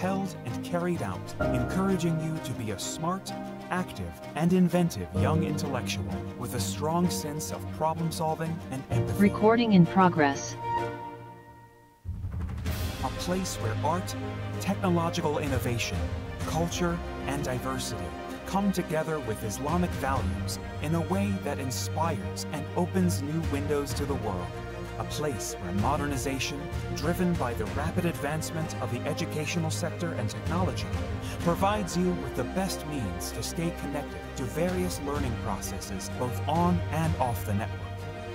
held and carried out, encouraging you to be a smart, active, and inventive young intellectual with a strong sense of problem solving and empathy. Recording in progress. A place where art, technological innovation, culture, and diversity come together with Islamic values in a way that inspires and opens new windows to the world. A place where modernization, driven by the rapid advancement of the educational sector and technology, provides you with the best means to stay connected to various learning processes both on and off the network.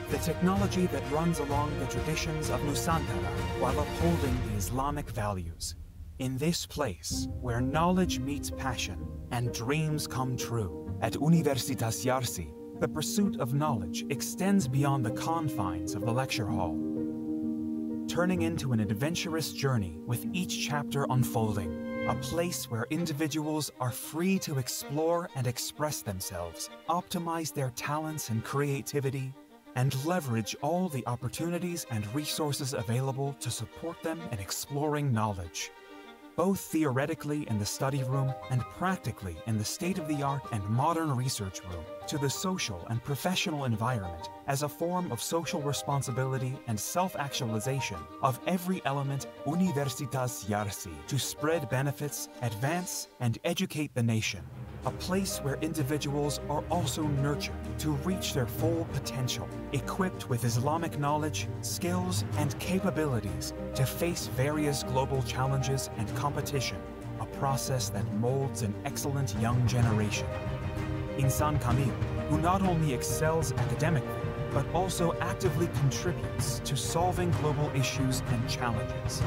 The technology that runs along the traditions of Nusantara while upholding the Islamic values. In this place, where knowledge meets passion and dreams come true, at Universitas Yarsi, the pursuit of knowledge extends beyond the confines of the lecture hall, turning into an adventurous journey with each chapter unfolding. A place where individuals are free to explore and express themselves, optimize their talents and creativity, and leverage all the opportunities and resources available to support them in exploring knowledge both theoretically in the study room and practically in the state of the art and modern research room, to the social and professional environment as a form of social responsibility and self actualization of every element Universitas Yarsi to spread benefits, advance, and educate the nation. A place where individuals are also nurtured to reach their full potential, equipped with Islamic knowledge, skills, and capabilities to face various global challenges and competition, a process that molds an excellent young generation. Insan Kamil, who not only excels academically, but also actively contributes to solving global issues and challenges.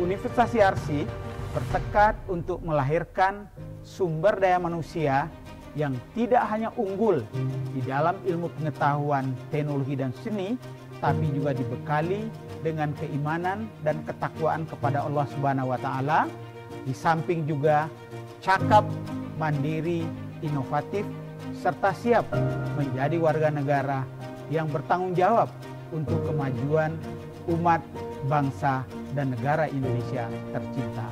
Universitas Yarsi bertekad untuk melahirkan sumber daya manusia yang tidak hanya unggul di dalam ilmu pengetahuan, teknologi dan seni, tapi juga dibekali dengan keimanan dan ketakwaan kepada Allah Subhanahu wa taala, di samping juga cakap, mandiri, inovatif serta siap menjadi warga negara yang bertanggung jawab untuk kemajuan umat, bangsa, dan negara Indonesia tercinta.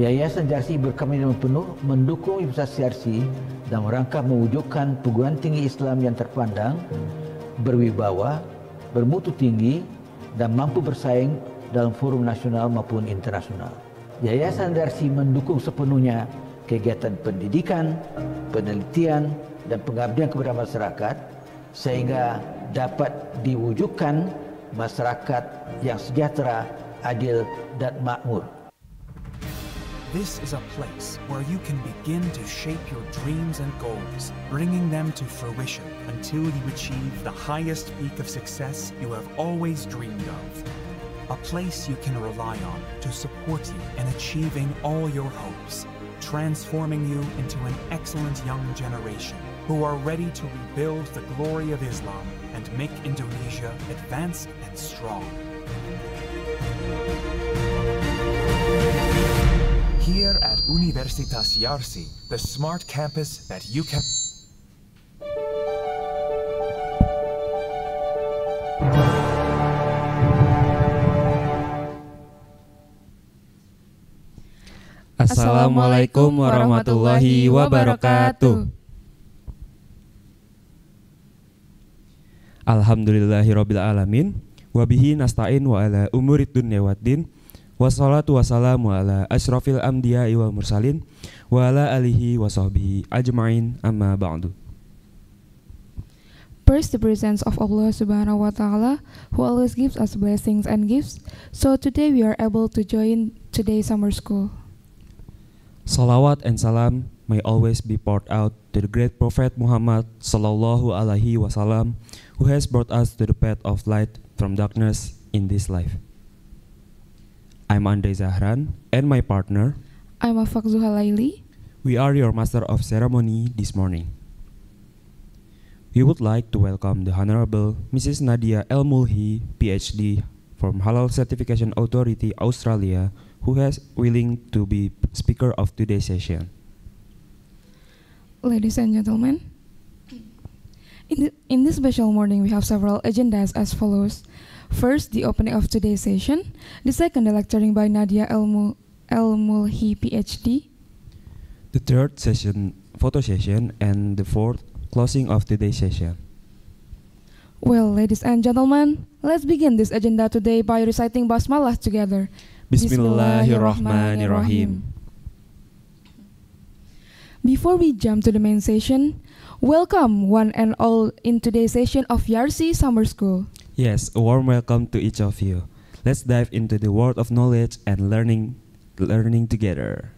Yayasan Jarsi berkomitmen penuh mendukung Universitas Jarsi dalam rangka mewujudkan perguruan tinggi Islam yang terpandang, berwibawa, bermutu tinggi dan mampu bersaing dalam forum nasional maupun internasional. Yayasan Darsi mendukung sepenuhnya kegiatan pendidikan, penelitian dan pengabdian kepada masyarakat sehingga dapat diwujudkan masyarakat yang sejahtera, adil dan makmur. This is a place where you can begin to shape your dreams and goals, bringing them to fruition until you achieve the highest peak of success you have always dreamed of. A place you can rely on to support you in achieving all your hopes, transforming you into an excellent young generation who are ready to rebuild the glory of Islam and make Indonesia advanced and strong. Here at Universitas Yarsi, the smart campus that you can. Assalamualaikum warahmatullahi wabarakatuh. Alhamdulillahirabbil alamin wabihi nasta'in wa ala umurid dunya waddin wassalatu wassalamu ala asyrafil anbiya wal mursalin wa ala alihi wa sahbihi ajmain amma ba'du. First, the presence of Allah Subhanahu wa Ta'ala, who always gives us blessings and gifts. So, today we are able to join today's summer school. Salawat and salam may always be poured out to the great Prophet Muhammad sallallahu alaihi wasallam who has brought us to the path of light from darkness in this life. I'm Andre Zahran and my partner. I'm Afak Zuhalaili. We are your master of ceremony this morning. We would like to welcome the Honorable Mrs. Nadia El-Mouelhy, PhD from Halal Certification Authority Australia who has willing to be speaker of today's session. Ladies and gentlemen, in, the, in this special morning we have several agendas as follows. First, the opening of today's session. The second, the lecturing by Nadia El, El Mulhi, PhD. The third session, photo session, and the fourth, closing of today's session. Well, ladies and gentlemen, let's begin this agenda today by reciting Basmalah together. Bismillahirrahmanirrahim. Before we jump to the main session, welcome one and all in today's session of Yarsi Summer School. Yes, a warm welcome to each of you. Let's dive into the world of knowledge and learning, learning together.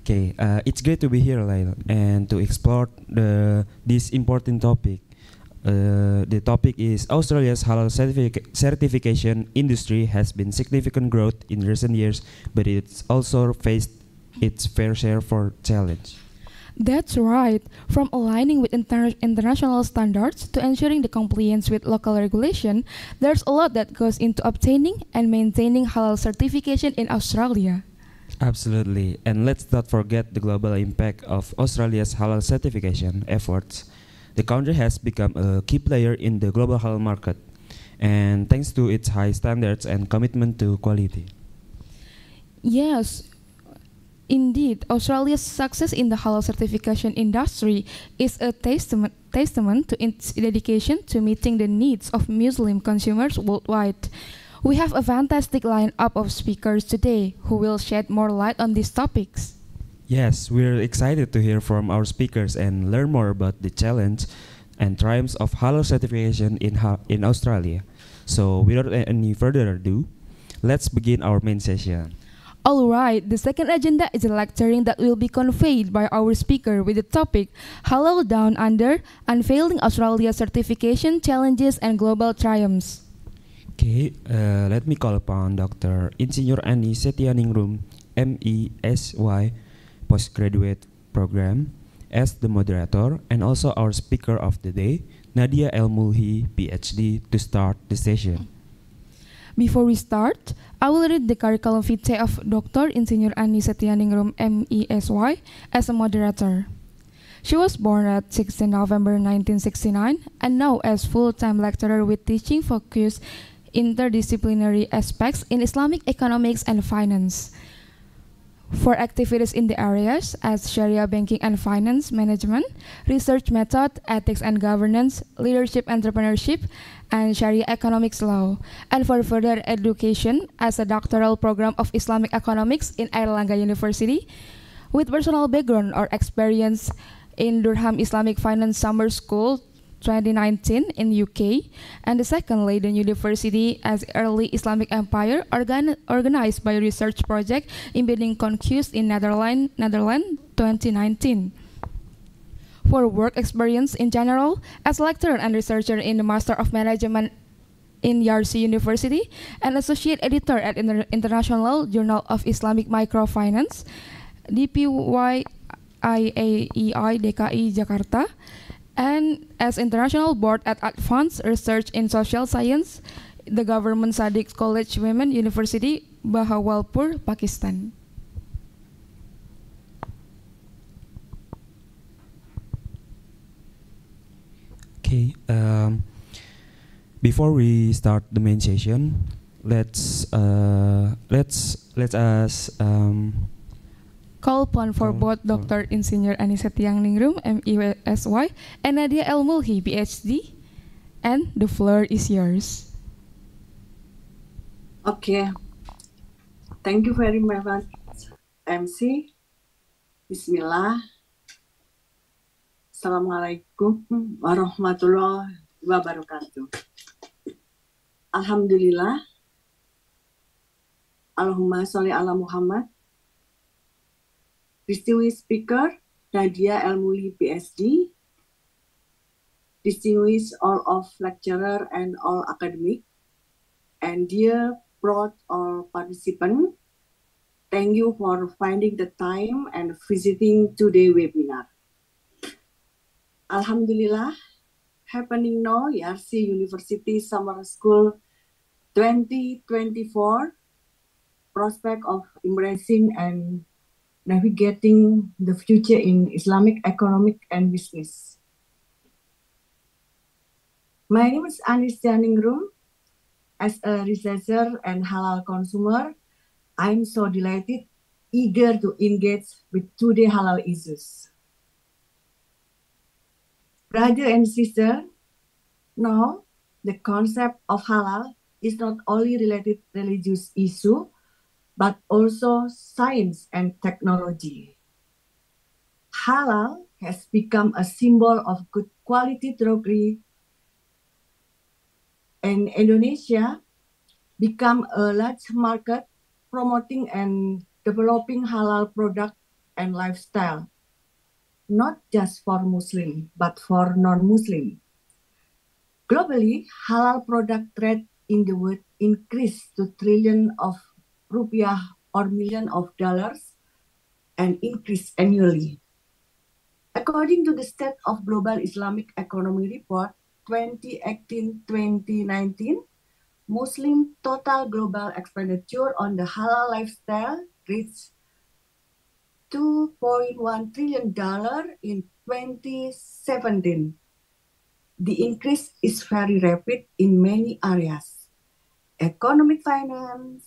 Okay, uh, it's great to be here, Laila, and to explore the this important topic. Uh, the topic is Australia's halal certific- certification industry has been significant growth in recent years, but it's also faced its fair share for challenge. That's right. From aligning with inter- international standards to ensuring the compliance with local regulation, there's a lot that goes into obtaining and maintaining halal certification in Australia. Absolutely, and let's not forget the global impact of Australia's halal certification efforts. The country has become a key player in the global halal market, and thanks to its high standards and commitment to quality. Yes, indeed, Australia's success in the halal certification industry is a testament, testament to its dedication to meeting the needs of Muslim consumers worldwide. We have a fantastic lineup of speakers today who will shed more light on these topics. Yes, we're excited to hear from our speakers and learn more about the challenge and triumphs of halal certification in ha- in Australia. So, without any further ado, let's begin our main session. Alright, the second agenda is a lecturing that will be conveyed by our speaker with the topic Halal Down Under Unveiling Australia Certification Challenges and Global Triumphs. Okay, uh, let me call upon Dr. Insinyur Ani Setianingrum, MESY, postgraduate program, as the moderator and also our speaker of the day, Nadia El-Mouelhy, PhD, to start the session. Before we start, I will read the curriculum vitae of Dr. Insinyur Ani Setianingrum MESY as a moderator. She was born at 16 November 1969 and now as full-time lecturer with teaching focus interdisciplinary aspects in Islamic economics and finance. For activities in the areas as Sharia banking and finance management, research method, ethics and governance, leadership entrepreneurship, and Sharia economics law, and for further education as a doctoral program of Islamic economics in Airlangga University, with personal background or experience in Durham Islamic Finance Summer School 2019 in UK, and the second Leiden University as Early Islamic Empire organ- organized by research project embedding Conquest in Netherlands, Netherlands 2019 for work experience in general as lecturer and researcher in the Master of Management in Yarsi University and associate editor at Inter- International Journal of Islamic Microfinance, DPY IAEI DKI Jakarta, and as international board at Advanced Research in Social Science, the Government Sadiq College Women University, Bahawalpur, Pakistan. Okay, um, before we start the main session, let's uh, let's let us um, Call upon for Call both Dr. Insinyur Aniset Ningrum, MESY, and Nadia El Mulhi, PhD. And the floor is yours. Okay. Thank you very much, MC. Bismillah. Assalamualaikum warahmatullahi wabarakatuh. Alhamdulillah. Allahumma sholli ala Muhammad. Distinguished speaker, Nadia El-Mouelhy, PhD. Distinguished all of lecturer and all academic. And dear proud all participant, thank you for finding the time and visiting today webinar. Alhamdulillah, happening now Yarsi University Summer School 2024 prospect of embracing and navigating the future in Islamic economic and business. My name is Ani Setianingrum. As a researcher and halal consumer, I'm so delighted, eager to engage with today halal issues. Brother and sister, now the concept of halal is not only related religious issue, but also science and technology. Halal has become a symbol of good quality droghery and Indonesia become a large market promoting and developing halal product and lifestyle, not just for Muslim, but for non-Muslim. Globally, halal product trade in the world increased to trillion of rupiah or million of dollars and increase annually. According to the State of Global Islamic Economy Report 2018-2019, Muslim total global expenditure on the halal lifestyle reached 2.1 trillion dollar in 2017. The increase is very rapid in many areas. Economic finance,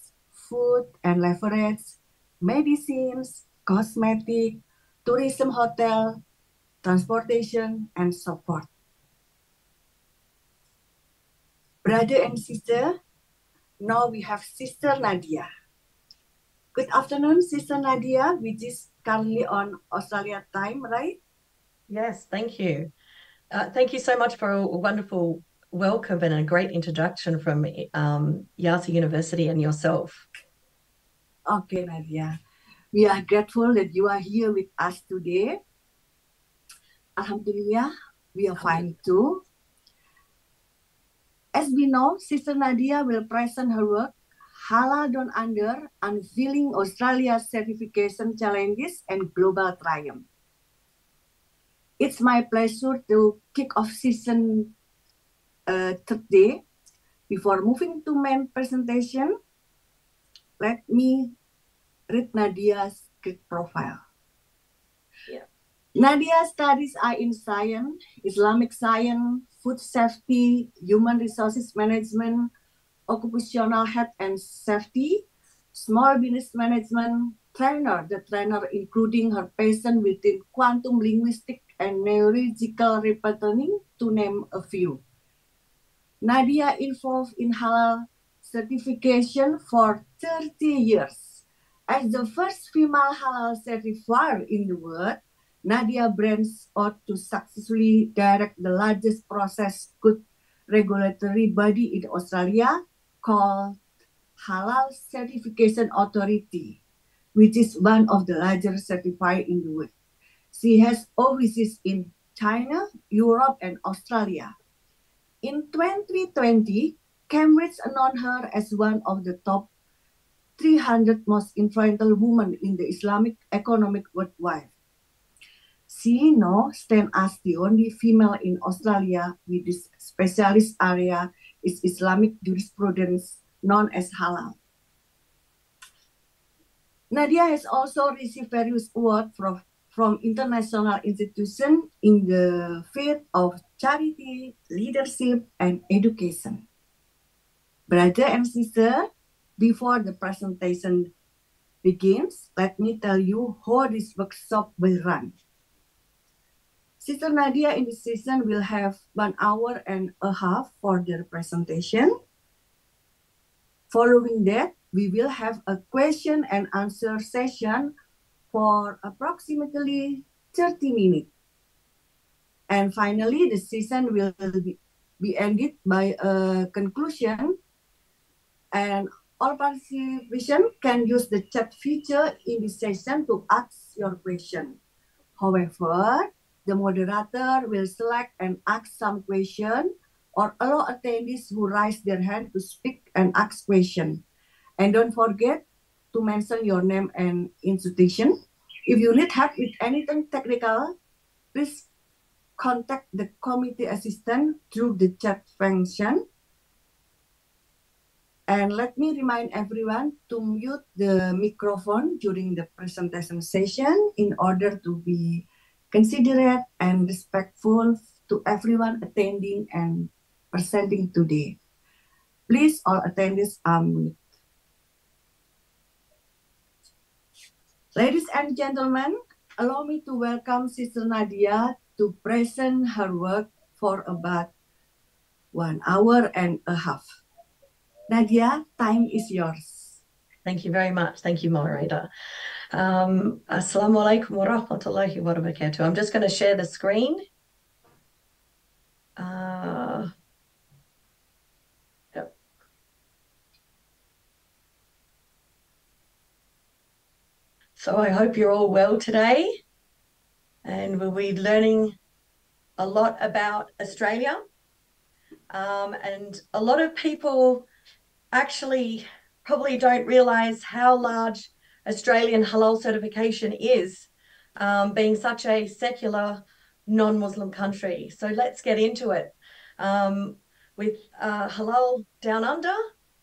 food and leverage, medicines, cosmetic, tourism hotel, transportation, and so forth. brother and sister. Now we have Sister Nadia. Good afternoon, Sister Nadia, which is currently on Australia time, right? Yes, thank you. Uh, thank you so much for a wonderful welcome and a great introduction from um, Yarsi University and yourself. Okay, Nadia. We are grateful that you are here with us today. Alhamdulillah, we are fine too. As we know, Sister Nadia will present her work, Halal Down Under, Unveiling Australia's Certification Challenges and Global Triumph. It's my pleasure to kick off season uh, third day. Before moving to main presentation, let me read Nadia's profile. Yeah. Nadia studies are in science, Islamic science, food safety, human resources management, occupational health and safety, small business management, trainer, the trainer including her passion within quantum linguistic and neurological repatterning, to name a few. Nadia involved in halal certification for 30 years. As the first female halal certifier in the world, Nadia brands ought to successfully direct the largest process good regulatory body in Australia called Halal Certification Authority, which is one of the largest certified in the world. She has offices in China, Europe, and Australia. In 2020, Cambridge announced her as one of the top 300 most influential women in the Islamic economic worldwide. She now stands as the only female in Australia with this specialist area is Islamic jurisprudence known as halal. Nadia has also received various awards from, from international institutions in the field of charity, leadership, and education. Brother and sister, before the presentation begins, let me tell you how this workshop will run. Sister Nadia in this season will have one hour and a half for their presentation. Following that, we will have a question and answer session for approximately 30 minutes. And finally, the session will be, be ended by a conclusion and all participants can use the chat feature in this session to ask your question. However, the moderator will select and ask some question or allow attendees who raise their hand to speak and ask question. And don't forget to mention your name and institution. If you need help with anything technical, please contact the committee assistant through the chat function. And let me remind everyone to mute the microphone during the presentation session in order to be considerate and respectful to everyone attending and presenting today. Please, all attendees are muted. Ladies and gentlemen, allow me to welcome Sister Nadia to present her work for about one hour and a half. Nadia, time is yours. Thank you very much. Thank you, moderator. Um, Assalamu alaikum wa rahmatullahi wa barakatuh. I'm just going to share the screen. Uh. So I hope you're all well today and we'll be learning a lot about Australia. Um, and a lot of people actually probably don't realize how large Australian halal certification is, um, being such a secular non Muslim country. So let's get into it um, with uh, Halal Down Under,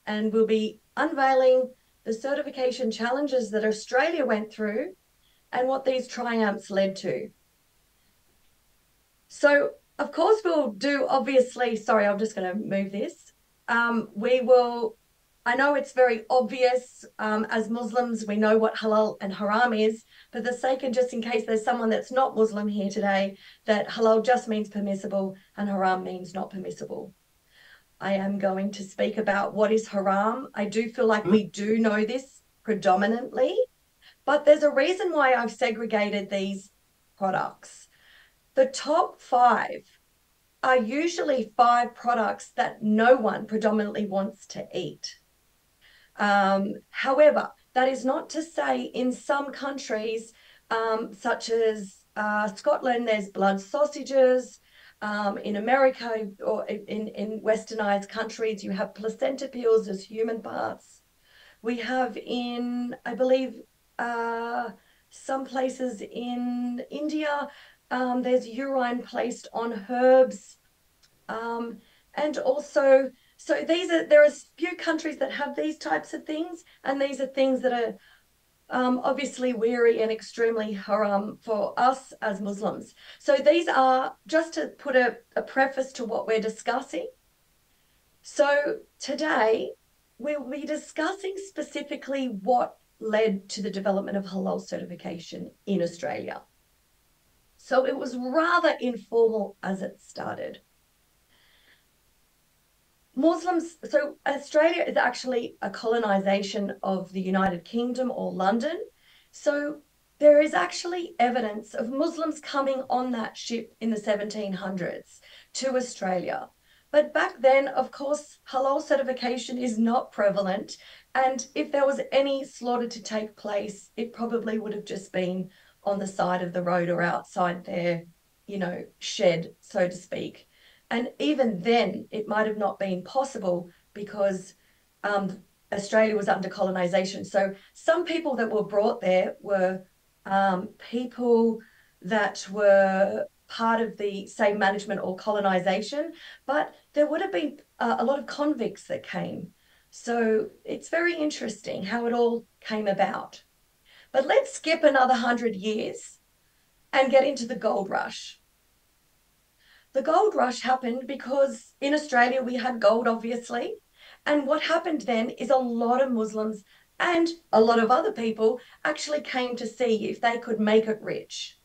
and we'll be unveiling the certification challenges that Australia went through and what these triumphs led to. So, of course, we'll do obviously, sorry, I'm just going to move this. Um, we will I know it's very obvious um, as Muslims, we know what halal and haram is. For the sake and just in case there's someone that's not Muslim here today, that halal just means permissible and haram means not permissible. I am going to speak about what is haram. I do feel like we do know this predominantly, but there's a reason why I've segregated these products. The top five are usually five products that no one predominantly wants to eat. Um, however, that is not to say in some countries, um, such as uh, Scotland, there's blood sausages. Um, in America or in, in westernized countries, you have placenta peels as human parts. We have in, I believe, uh, some places in India, um, there's urine placed on herbs. Um, and also so these are there are few countries that have these types of things, and these are things that are um, obviously weary and extremely haram for us as Muslims. So these are just to put a, a preface to what we're discussing. So today we'll be discussing specifically what led to the development of halal certification in Australia. So it was rather informal as it started. Muslims, so Australia is actually a colonization of the United Kingdom or London. So there is actually evidence of Muslims coming on that ship in the 1700s to Australia. But back then, of course, halal certification is not prevalent. And if there was any slaughter to take place, it probably would have just been on the side of the road or outside their, you know, shed, so to speak. And even then, it might have not been possible because um, Australia was under colonization. So some people that were brought there were um, people that were part of the slave management or colonization, but there would have been uh, a lot of convicts that came. So it's very interesting how it all came about. But let's skip another hundred years and get into the gold rush. The gold rush happened because in Australia we had gold, obviously. And what happened then is a lot of Muslims and a lot of other people actually came to see if they could make it rich.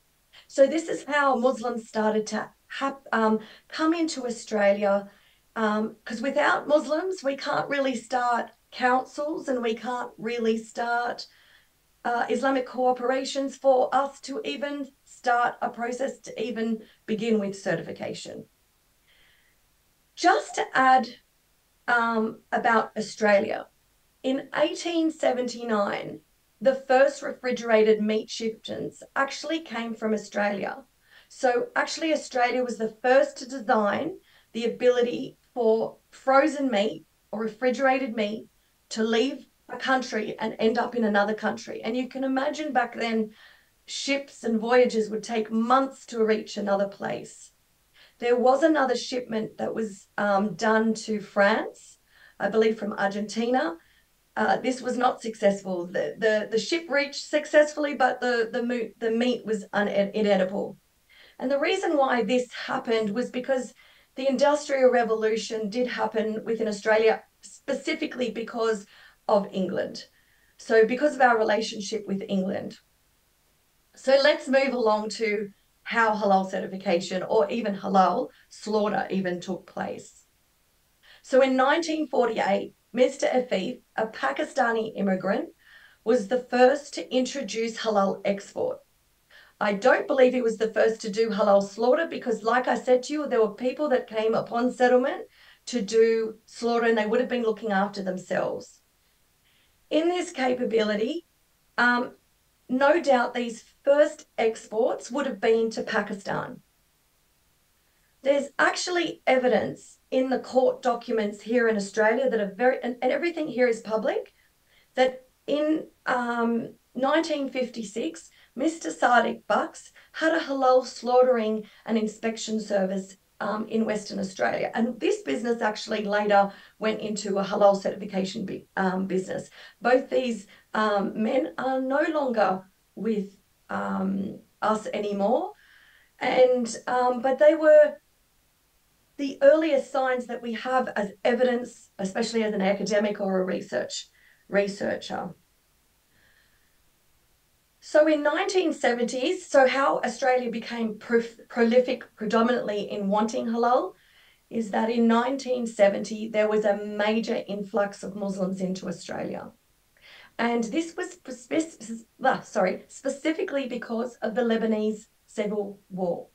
So this is how Muslims started to have, um, come into Australia. Because um, without Muslims, we can't really start councils and we can't really start uh, Islamic cooperations for us to even start a process to even begin with certification. Just to add um, about Australia, in 1879, the first refrigerated meat shipments actually came from Australia. So, actually, Australia was the first to design the ability for frozen meat or refrigerated meat to leave a country and end up in another country. And you can imagine back then ships and voyages would take months to reach another place. There was another shipment that was um, done to France, I believe from Argentina. Uh, this was not successful. The, the, the ship reached successfully, but the, the, the meat was inedible. And the reason why this happened was because the Industrial Revolution did happen within Australia specifically because of England. So, because of our relationship with England. So, let's move along to how halal certification or even halal slaughter even took place. So, in 1948, Mr. Afif, a Pakistani immigrant, was the first to introduce halal export. I don't believe he was the first to do halal slaughter because, like I said to you, there were people that came upon settlement to do slaughter and they would have been looking after themselves. In this capability, um, no doubt these first exports would have been to Pakistan. There's actually evidence in the court documents here in Australia that are very, and, and everything here is public, that in um, 1956, Mr. Sadiq Bucks had a halal slaughtering and inspection service um, in Western Australia. And this business actually later went into a halal certification um, business. Both these um, men are no longer with um, us anymore. And um, but they were the earliest signs that we have as evidence, especially as an academic or a research researcher. So in 1970s, so how Australia became prolific predominantly in wanting halal is that in 1970 there was a major influx of Muslims into Australia. And this was uh, sorry, specifically because of the Lebanese civil war.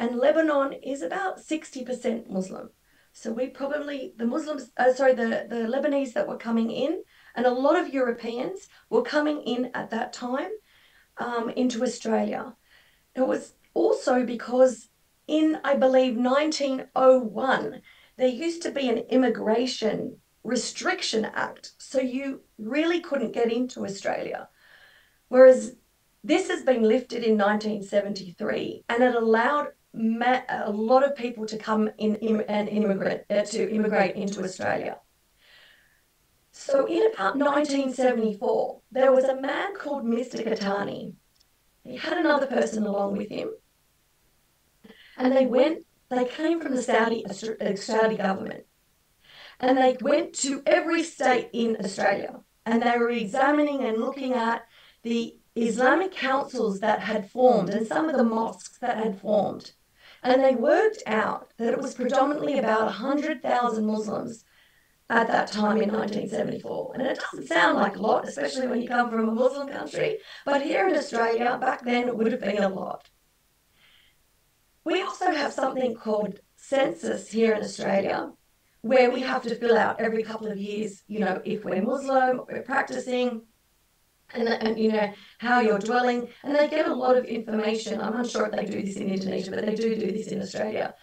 And Lebanon is about 60% Muslim. So we probably, the Muslims, uh, sorry, the, the Lebanese that were coming in, and a lot of Europeans were coming in at that time um, into Australia. It was also because in, I believe, 1901, there used to be an immigration restriction act. So you really couldn't get into Australia. Whereas this has been lifted in 1973 and it allowed a lot of people to come in and immigrate uh, to immigrate into Australia. So in about 1974, there was a man called Mr. Katani. He had another person along with him. And they went, they came from the Saudi, uh, Saudi government. And they went to every state in Australia. And they were examining and looking at the Islamic councils that had formed and some of the mosques that had formed. And they worked out that it was predominantly about 100,000 Muslims at that time in 1974. And it doesn't sound like a lot, especially when you come from a Muslim country, but here in Australia, back then, it would have been a lot. We also have something called census here in Australia, where we have to fill out every couple of years, you know, if we're Muslim, we're practicing, and, and you know how you're dwelling and they get a lot of information i'm unsure if they do this in indonesia but they do do this in australia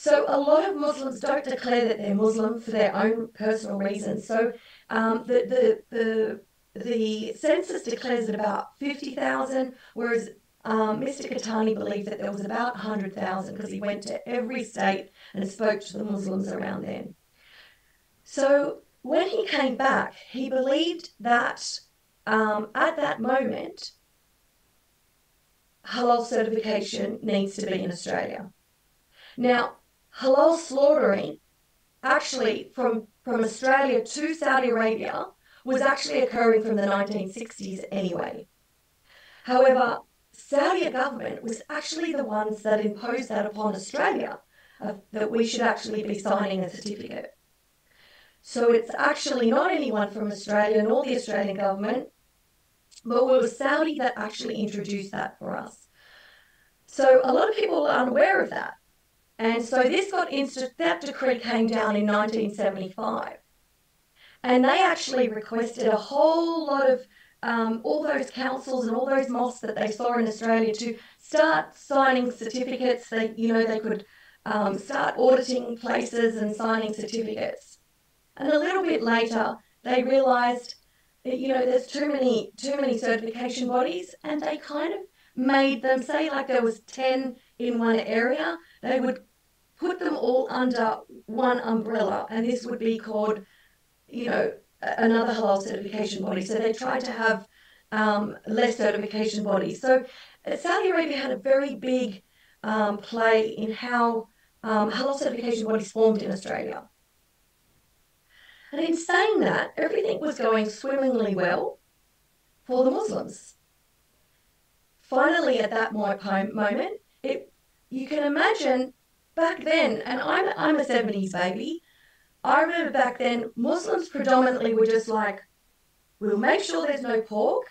so a lot of Muslims don't declare that they're Muslim for their own personal reasons. So um, the, the, the, the census declares at about 50,000, whereas um, Mr. Katani believed that there was about 100,000 because he went to every state and spoke to the Muslims around then. So when he came back, he believed that um, at that moment, halal certification needs to be in Australia. Now, halal slaughtering actually from, from Australia to Saudi Arabia was actually occurring from the 1960s anyway. However, Saudi government was actually the ones that imposed that upon Australia, uh, that we should actually be signing a certificate. So it's actually not anyone from Australia nor the Australian government, but it was Saudi that actually introduced that for us. So a lot of people are unaware of that. And so this got insta- that decree came down in 1975. And they actually requested a whole lot of um, all those councils and all those mosques that they saw in Australia to start signing certificates. They, you know, they could um, start auditing places and signing certificates. And a little bit later, they realised, that you know, there's too many too many certification bodies, and they kind of made them say like there was ten in one area. They would put them all under one umbrella, and this would be called, you know, another halal certification body. So they tried to have um, less certification bodies. So uh, Saudi Arabia had a very big um, play in how um, halal certification bodies formed in Australia. And in saying that, everything was going swimmingly well for the Muslims. Finally, at that moment, it you can imagine back then, and I'm I'm a 70s baby. I remember back then, Muslims predominantly were just like, we'll make sure there's no pork,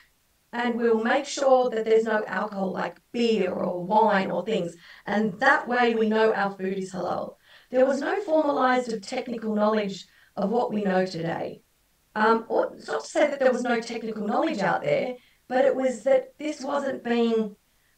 and we'll make sure that there's no alcohol like beer or wine or things, and that way we know our food is halal. There was no formalized of technical knowledge of what we know today. Um, or it's not to say that there was no technical knowledge out there, but it was that this wasn't being,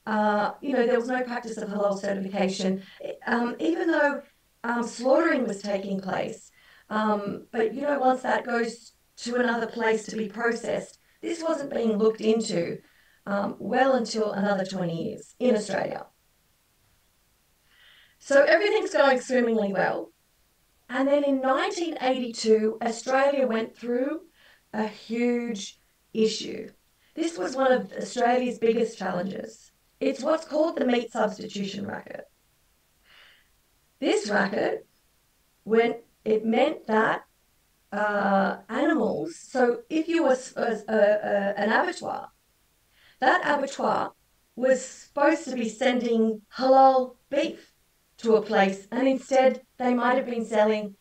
uh, you know, there was no practice of halal certification, um, even though um, slaughtering was taking place. Um, but, you know, once that goes to another place to be processed, this wasn't being looked into um, well until another 20 years in Australia. So everything's going swimmingly well. And then in 1982, Australia went through a huge issue. This was one of Australia's biggest challenges. It's what's called the meat substitution racket. This racket, when it meant that uh, animals, so if you were a, a, a, an abattoir, that abattoir was supposed to be sending halal beef to a place, and instead they might have been selling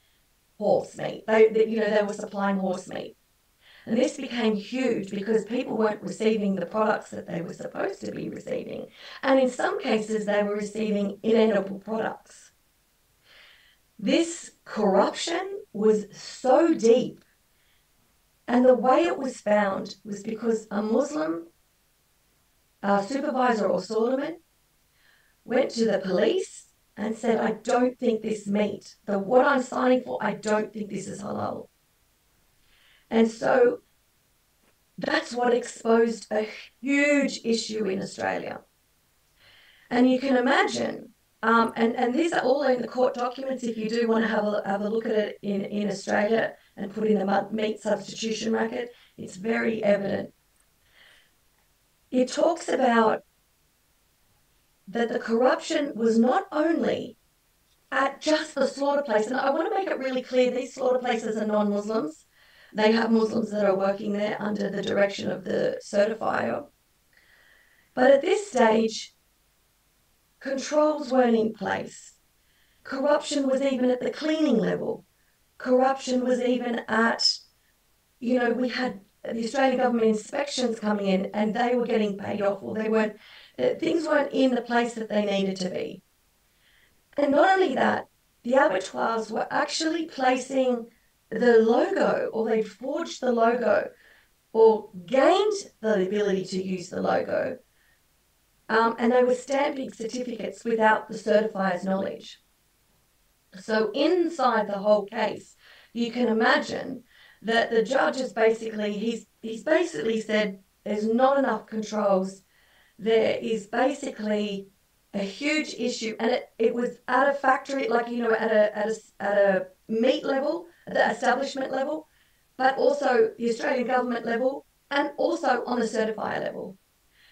horse meat. They, they, you know, they were supplying horse meat. And this became huge because people weren't receiving the products that they were supposed to be receiving. And in some cases, they were receiving inedible products. This corruption was so deep. And the way it was found was because a Muslim uh, supervisor or slaughterman went to the police and said, I don't think this meat, the what I'm signing for, I don't think this is halal. And so that's what exposed a huge issue in Australia. And you can imagine, um, and, and these are all in the court documents if you do want to have a, have a look at it in, in Australia and put in the meat substitution racket, it's very evident. It talks about that the corruption was not only at just the slaughter place, and I want to make it really clear these slaughter places are non Muslims. They have Muslims that are working there under the direction of the certifier. But at this stage, controls weren't in place. Corruption was even at the cleaning level. Corruption was even at, you know, we had the Australian government inspections coming in and they were getting paid off or they weren't things weren't in the place that they needed to be. And not only that, the abattoirs were actually placing the logo, or they forged the logo, or gained the ability to use the logo, um, and they were stamping certificates without the certifier's knowledge. So, inside the whole case, you can imagine that the judge is basically, he's, he's basically said there's not enough controls there is basically a huge issue, and it, it was at a factory, like you know, at a at a at a meat level, the establishment level, but also the Australian government level, and also on the certifier level.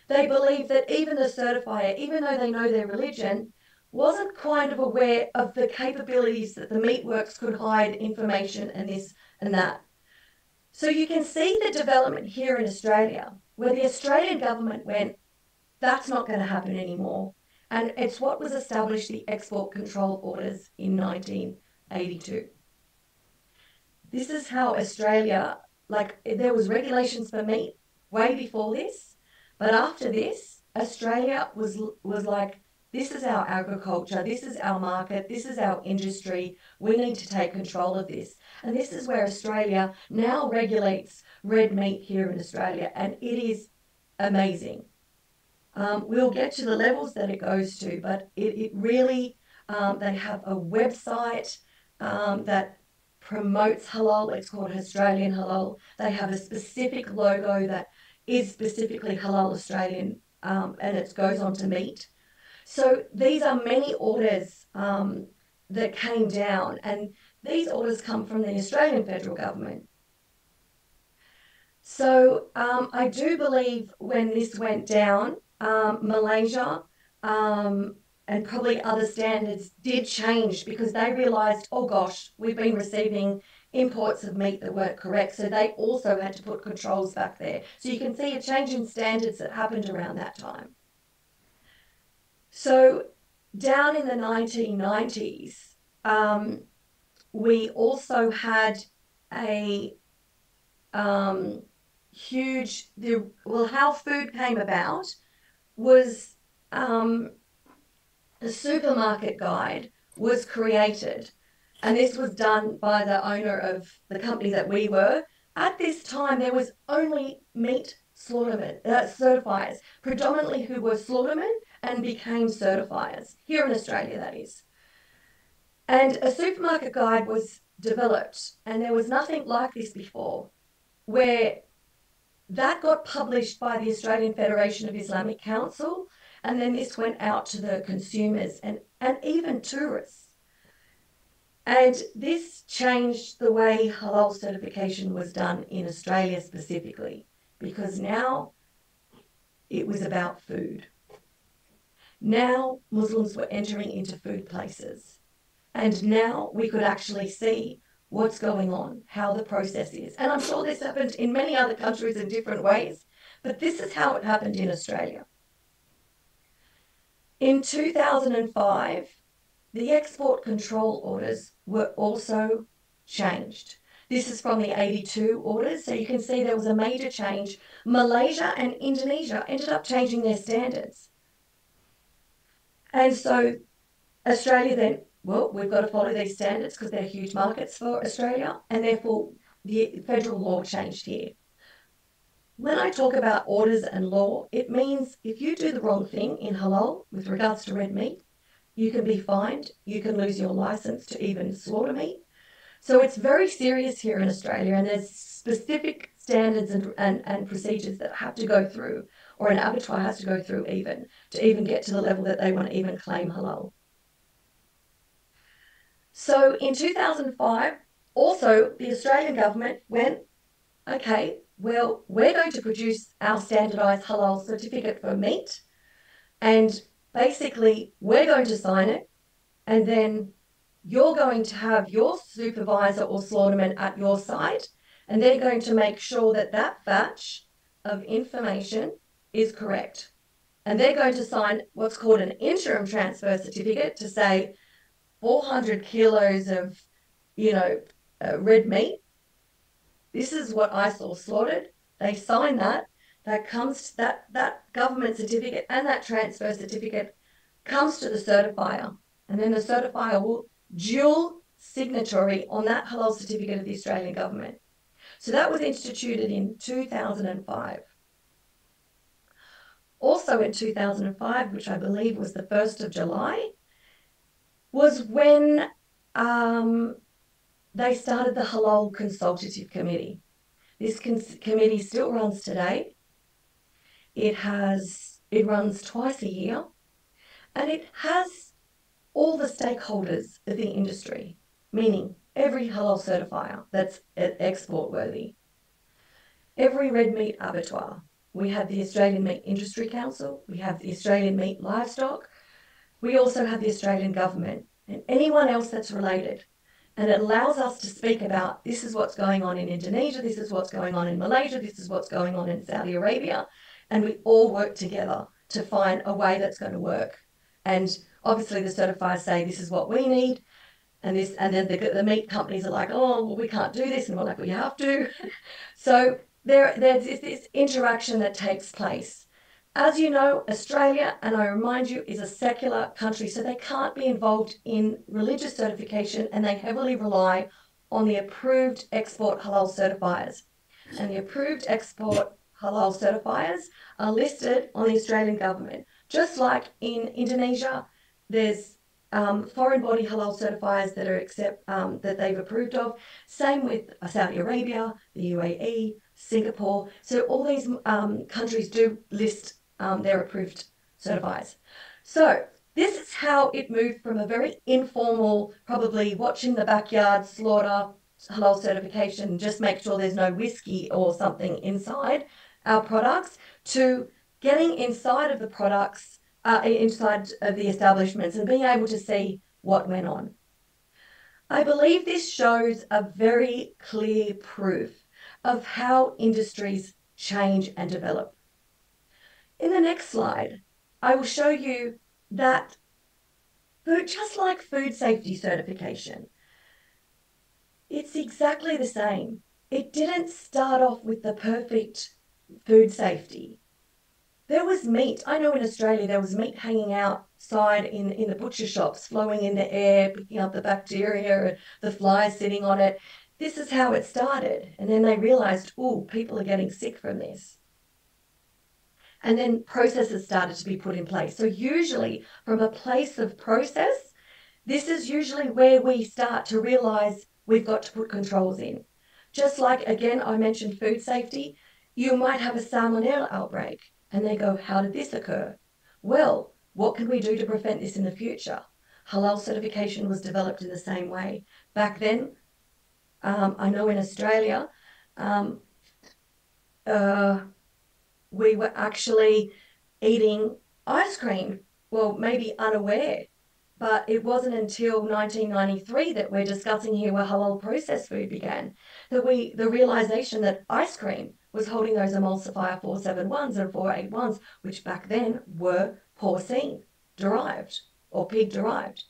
They believe that even the certifier, even though they know their religion, wasn't kind of aware of the capabilities that the meatworks could hide information and this and that. So you can see the development here in Australia, where the Australian government went, that's not going to happen anymore. And it's what was established the export control orders in 1982. This is how Australia, like there was regulations for meat way before this, but after this, Australia was was like, this is our agriculture, this is our market, this is our industry. We need to take control of this. And this is where Australia now regulates red meat here in Australia, and it is amazing. Um, we'll get to the levels that it goes to, but it, it really, um, they have a website um, that promotes halal. It's called Australian Halal. They have a specific logo that is specifically halal Australian um, and it goes on to meat. So these are many orders um, that came down, and these orders come from the Australian federal government. So um, I do believe when this went down, um, Malaysia um, and probably other standards did change because they realized, oh gosh, we've been receiving imports of meat that weren't correct. So they also had to put controls back there. So you can see a change in standards that happened around that time. So down in the 1990s, um, we also had a um, huge, the, well, how food came about was um, a supermarket guide was created and this was done by the owner of the company that we were. At this time, there was only meat slaughtermen, uh, certifiers, predominantly who were slaughtermen and became certifiers, here in Australia, that is. And a supermarket guide was developed, and there was nothing like this before, where that got published by the Australian Federation of Islamic Council, and then this went out to the consumers and, and even tourists. And this changed the way halal certification was done in Australia specifically, because now it was about food. Now Muslims were entering into food places. And now we could actually see what's going on, how the process is. And I'm sure this happened in many other countries in different ways, but this is how it happened in Australia. In 2005, the export control orders were also changed. This is from the 82 orders, so you can see there was a major change. Malaysia and Indonesia ended up changing their standards. And so Australia then, well, we've got to follow these standards because they're huge markets for Australia, and therefore the federal law changed here. When I talk about orders and law, it means if you do the wrong thing in halal with regards to red meat, you can be fined, you can lose your license to even slaughter meat. So it's very serious here in Australia, and there's specific standards and, and, and procedures that have to go through, or an abattoir has to go through even, to even get to the level that they want to even claim halal. So in 2005, also the Australian government went, okay, well, we're going to produce our standardised halal certificate for meat, and basically, we're going to sign it, and then you're going to have your supervisor or slaughterman at your site, and they're going to make sure that that batch of information is correct. And they're going to sign what's called an interim transfer certificate to say 400 kilos of, you know, uh, red meat. This is what I saw slaughtered. They sign that, that comes that that government certificate and that transfer certificate comes to the certifier and then the certifier will dual signatory on that halal certificate of the Australian government. So that was instituted in 2005. Also in 2005, which I believe was the 1st of July, was when um, they started the Halal Consultative Committee. This committee still runs today. It has it runs twice a year, and it has all the stakeholders of the industry, meaning every halal certifier that's export worthy, every red meat abattoir. We have the Australian Meat Industry Council, we have the Australian Meat Livestock, we also have the Australian Government, and anyone else that's related. And it allows us to speak about this is what's going on in Indonesia, this is what's going on in Malaysia, this is what's going on in Saudi Arabia, and we all work together to find a way that's going to work. And obviously, the certifiers say this is what we need, and this, and then the, the meat companies are like, oh, well, we can't do this, and we're like, we have to. so there, there's this interaction that takes place. As you know, Australia, and I remind you, is a secular country, so they can't be involved in religious certification, and they heavily rely on the approved export halal certifiers. And the approved export halal certifiers are listed on the Australian government. Just like in Indonesia, there's um, foreign body halal certifiers that are accept um, that they've approved of. Same with Saudi Arabia, the UAE, Singapore. So all these um, countries do list um, their approved certifiers. So this is how it moved from a very informal, probably watching the backyard slaughter halal certification, just make sure there's no whiskey or something inside, our products to getting inside of the products uh, inside of the establishments and being able to see what went on. I believe this shows a very clear proof of how industries change and develop. In the next slide, I will show you that food, just like food safety certification, it's exactly the same. It didn't start off with the perfect food safety. There was meat. I know in Australia there was meat hanging outside in, in the butcher shops, flowing in the air, picking up the bacteria, and the flies sitting on it. This is how it started. And then they realized, oh, people are getting sick from this. And then processes started to be put in place. So, usually, from a place of process, this is usually where we start to realize we've got to put controls in. Just like, again, I mentioned food safety, you might have a salmonella outbreak and they go, How did this occur? Well, what can we do to prevent this in the future? Halal certification was developed in the same way. Back then, um, I know in Australia, um, uh, we were actually eating ice cream, well, maybe unaware. But it wasn't until 1993 that we're discussing here where halal processed food began, that we the realization that ice cream was holding those emulsifier 471s and 481s, which back then were porcine derived or pig derived.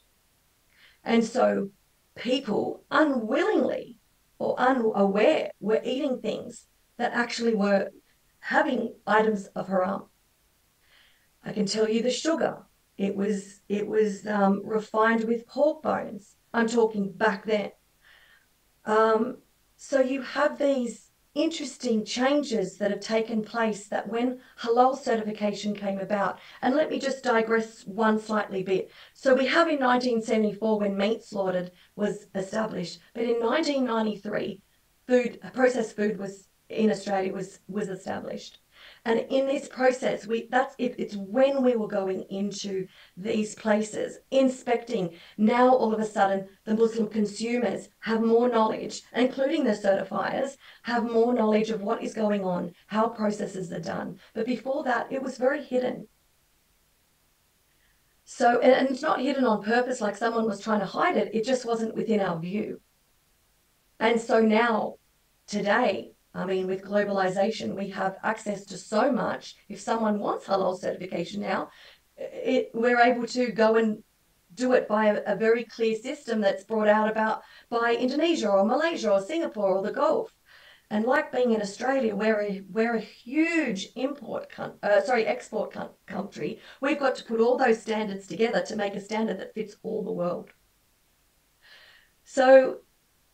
And so people unwillingly or unaware were eating things that actually were having items of haram. I can tell you the sugar. It was it was um, refined with pork bones. I'm talking back then. Um, so you have these interesting changes that have taken place that when halal certification came about and let me just digress one slightly bit so we have in 1974 when meat slaughtered was established but in 1993 food processed food was in australia was was established and in this process, we that's it, it's when we were going into these places, inspecting. Now all of a sudden the Muslim consumers have more knowledge, including the certifiers, have more knowledge of what is going on, how processes are done. But before that, it was very hidden. So, and it's not hidden on purpose like someone was trying to hide it, it just wasn't within our view. And so now, today, I mean, with globalization, we have access to so much. If someone wants halal certification now, it, we're able to go and do it by a, a, very clear system that's brought out about by Indonesia or Malaysia or Singapore or the Gulf. And like being in Australia, we're a, we're a huge import, uh, sorry, export country. We've got to put all those standards together to make a standard that fits all the world. So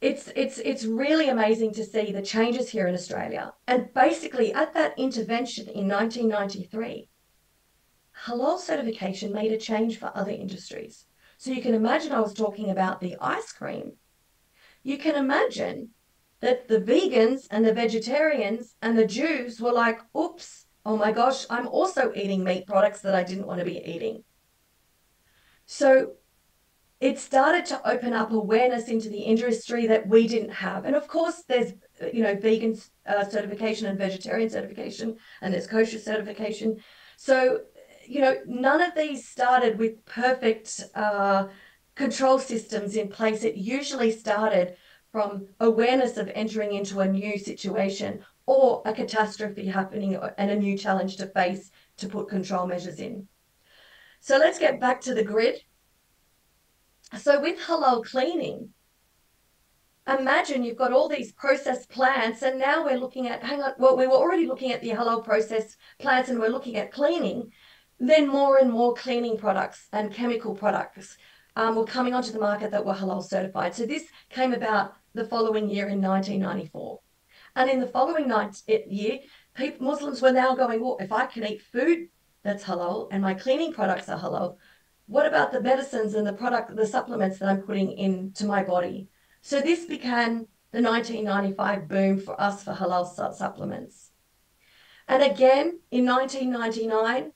it's it's it's really amazing to see the changes here in Australia. And basically, at that intervention in 1993, halal certification made a change for other industries. So you can imagine I was talking about the ice cream. You can imagine that the vegans and the vegetarians and the Jews were like, oops, oh my gosh, I'm also eating meat products that I didn't want to be eating. So it started to open up awareness into the industry that we didn't have. And of course, there's you know vegan uh, certification and vegetarian certification, and there's kosher certification. So you know none of these started with perfect uh, control systems in place. It usually started from awareness of entering into a new situation or a catastrophe happening and a new challenge to face to put control measures in. So let's get back to the grid. So with halal cleaning, imagine you've got all these processed plants and now we're looking at, hang on, well, we were already looking at the halal processed plants and we're looking at cleaning. Then more and more cleaning products and chemical products um, were coming onto the market that were halal certified. So this came about the following year in 1994. And in the following year, people, Muslims were now going, well, if I can eat food that's halal and my cleaning products are halal, what about the medicines and the product, the supplements that I'm putting into my body? So this began the 1995 boom for us for halal supplements. And again, in 1999,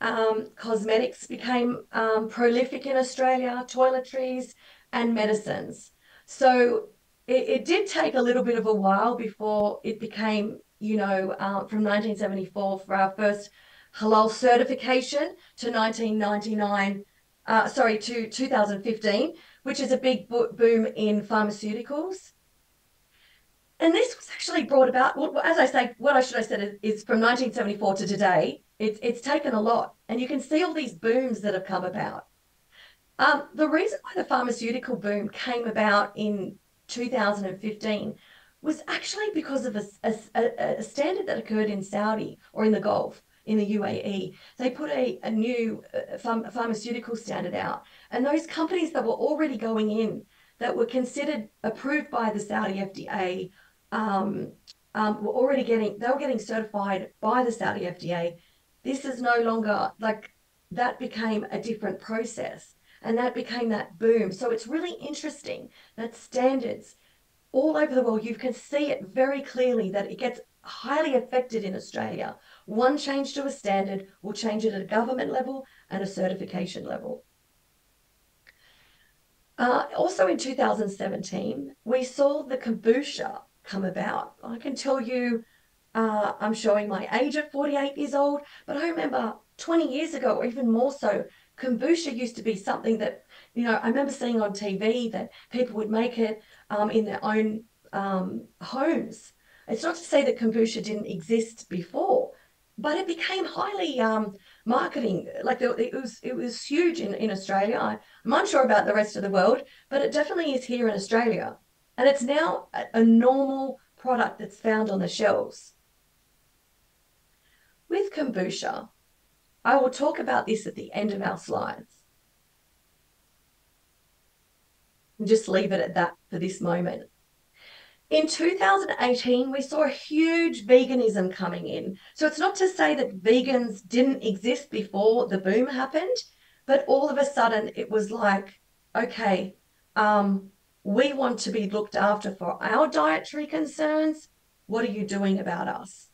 um, cosmetics became um, prolific in Australia, toiletries and medicines. So it, it, did take a little bit of a while before it became, you know, uh, from 1974 for our first halal certification to 1999, uh, sorry, to 2015, which is a big bo boom in pharmaceuticals. And this was actually brought about, well, as I say, what I should have said is, from 1974 to today, it's, it's taken a lot. And you can see all these booms that have come about. Um, the reason why the pharmaceutical boom came about in 2015 was actually because of a, a, a, standard that occurred in Saudi or in the Gulf, in the UAE. They put a, a new uh, pharmaceutical standard out. And those companies that were already going in, that were considered approved by the Saudi FDA, um, um, were already getting, they were getting certified by the Saudi FDA. This is no longer like that became a different process and that became that boom. So it's really interesting that standards all over the world, you can see it very clearly that it gets highly affected in Australia. One change to a standard will change it at a government level and a certification level. Uh, also in 2017, we saw the kombucha come about. I can tell you, uh, I'm showing my age at 48 years old, but I remember 20 years ago, or even more so, kombucha used to be something that, you know, I remember seeing on TV that people would make it um, in their own um, homes. It's not to say that kombucha didn't exist before, but it became highly um, marketing. Like it was, it was huge in, in Australia. I'm unsure about the rest of the world, but it definitely is here in Australia. And it's now a, a normal product that's found on the shelves. With kombucha, I will talk about this at the end of our slides. And just leave it at that for this moment. In 2018, we saw a huge veganism coming in. So it's not to say that vegans didn't exist before the boom happened, but all of a sudden it was like, okay, um, we want to be looked after for our dietary concerns. What are you doing about us?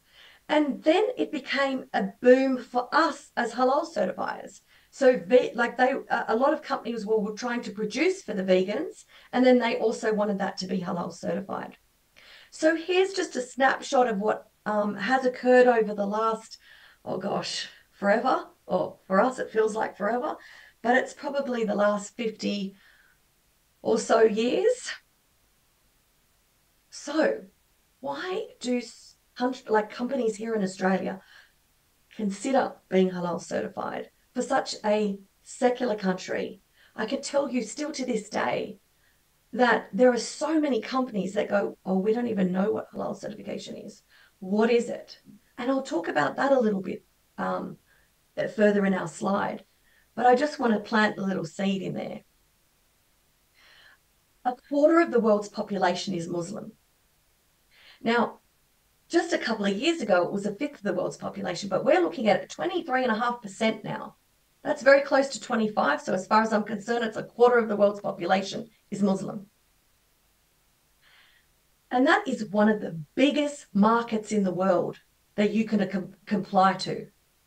And then it became a boom for us as halal certifiers. So, like they, a lot of companies were, were trying to produce for the vegans, and then they also wanted that to be halal certified. So here's just a snapshot of what um, has occurred over the last, oh gosh, forever. Or for us, it feels like forever, but it's probably the last 50 or so years. So, why do like companies here in Australia consider being halal certified for such a secular country. I can tell you still to this day that there are so many companies that go, oh, we don't even know what halal certification is. What is it? And I'll talk about that a little bit um, further in our slide. But I just want to plant a little seed in there. A quarter of the world's population is Muslim. Now, just a couple of years ago, it was a fifth of the world's population, but we're looking at 23.5% now. That's very close to 25. So as far as I'm concerned, it's a quarter of the world's population is Muslim. And that is one of the biggest markets in the world that you can uh, com comply to.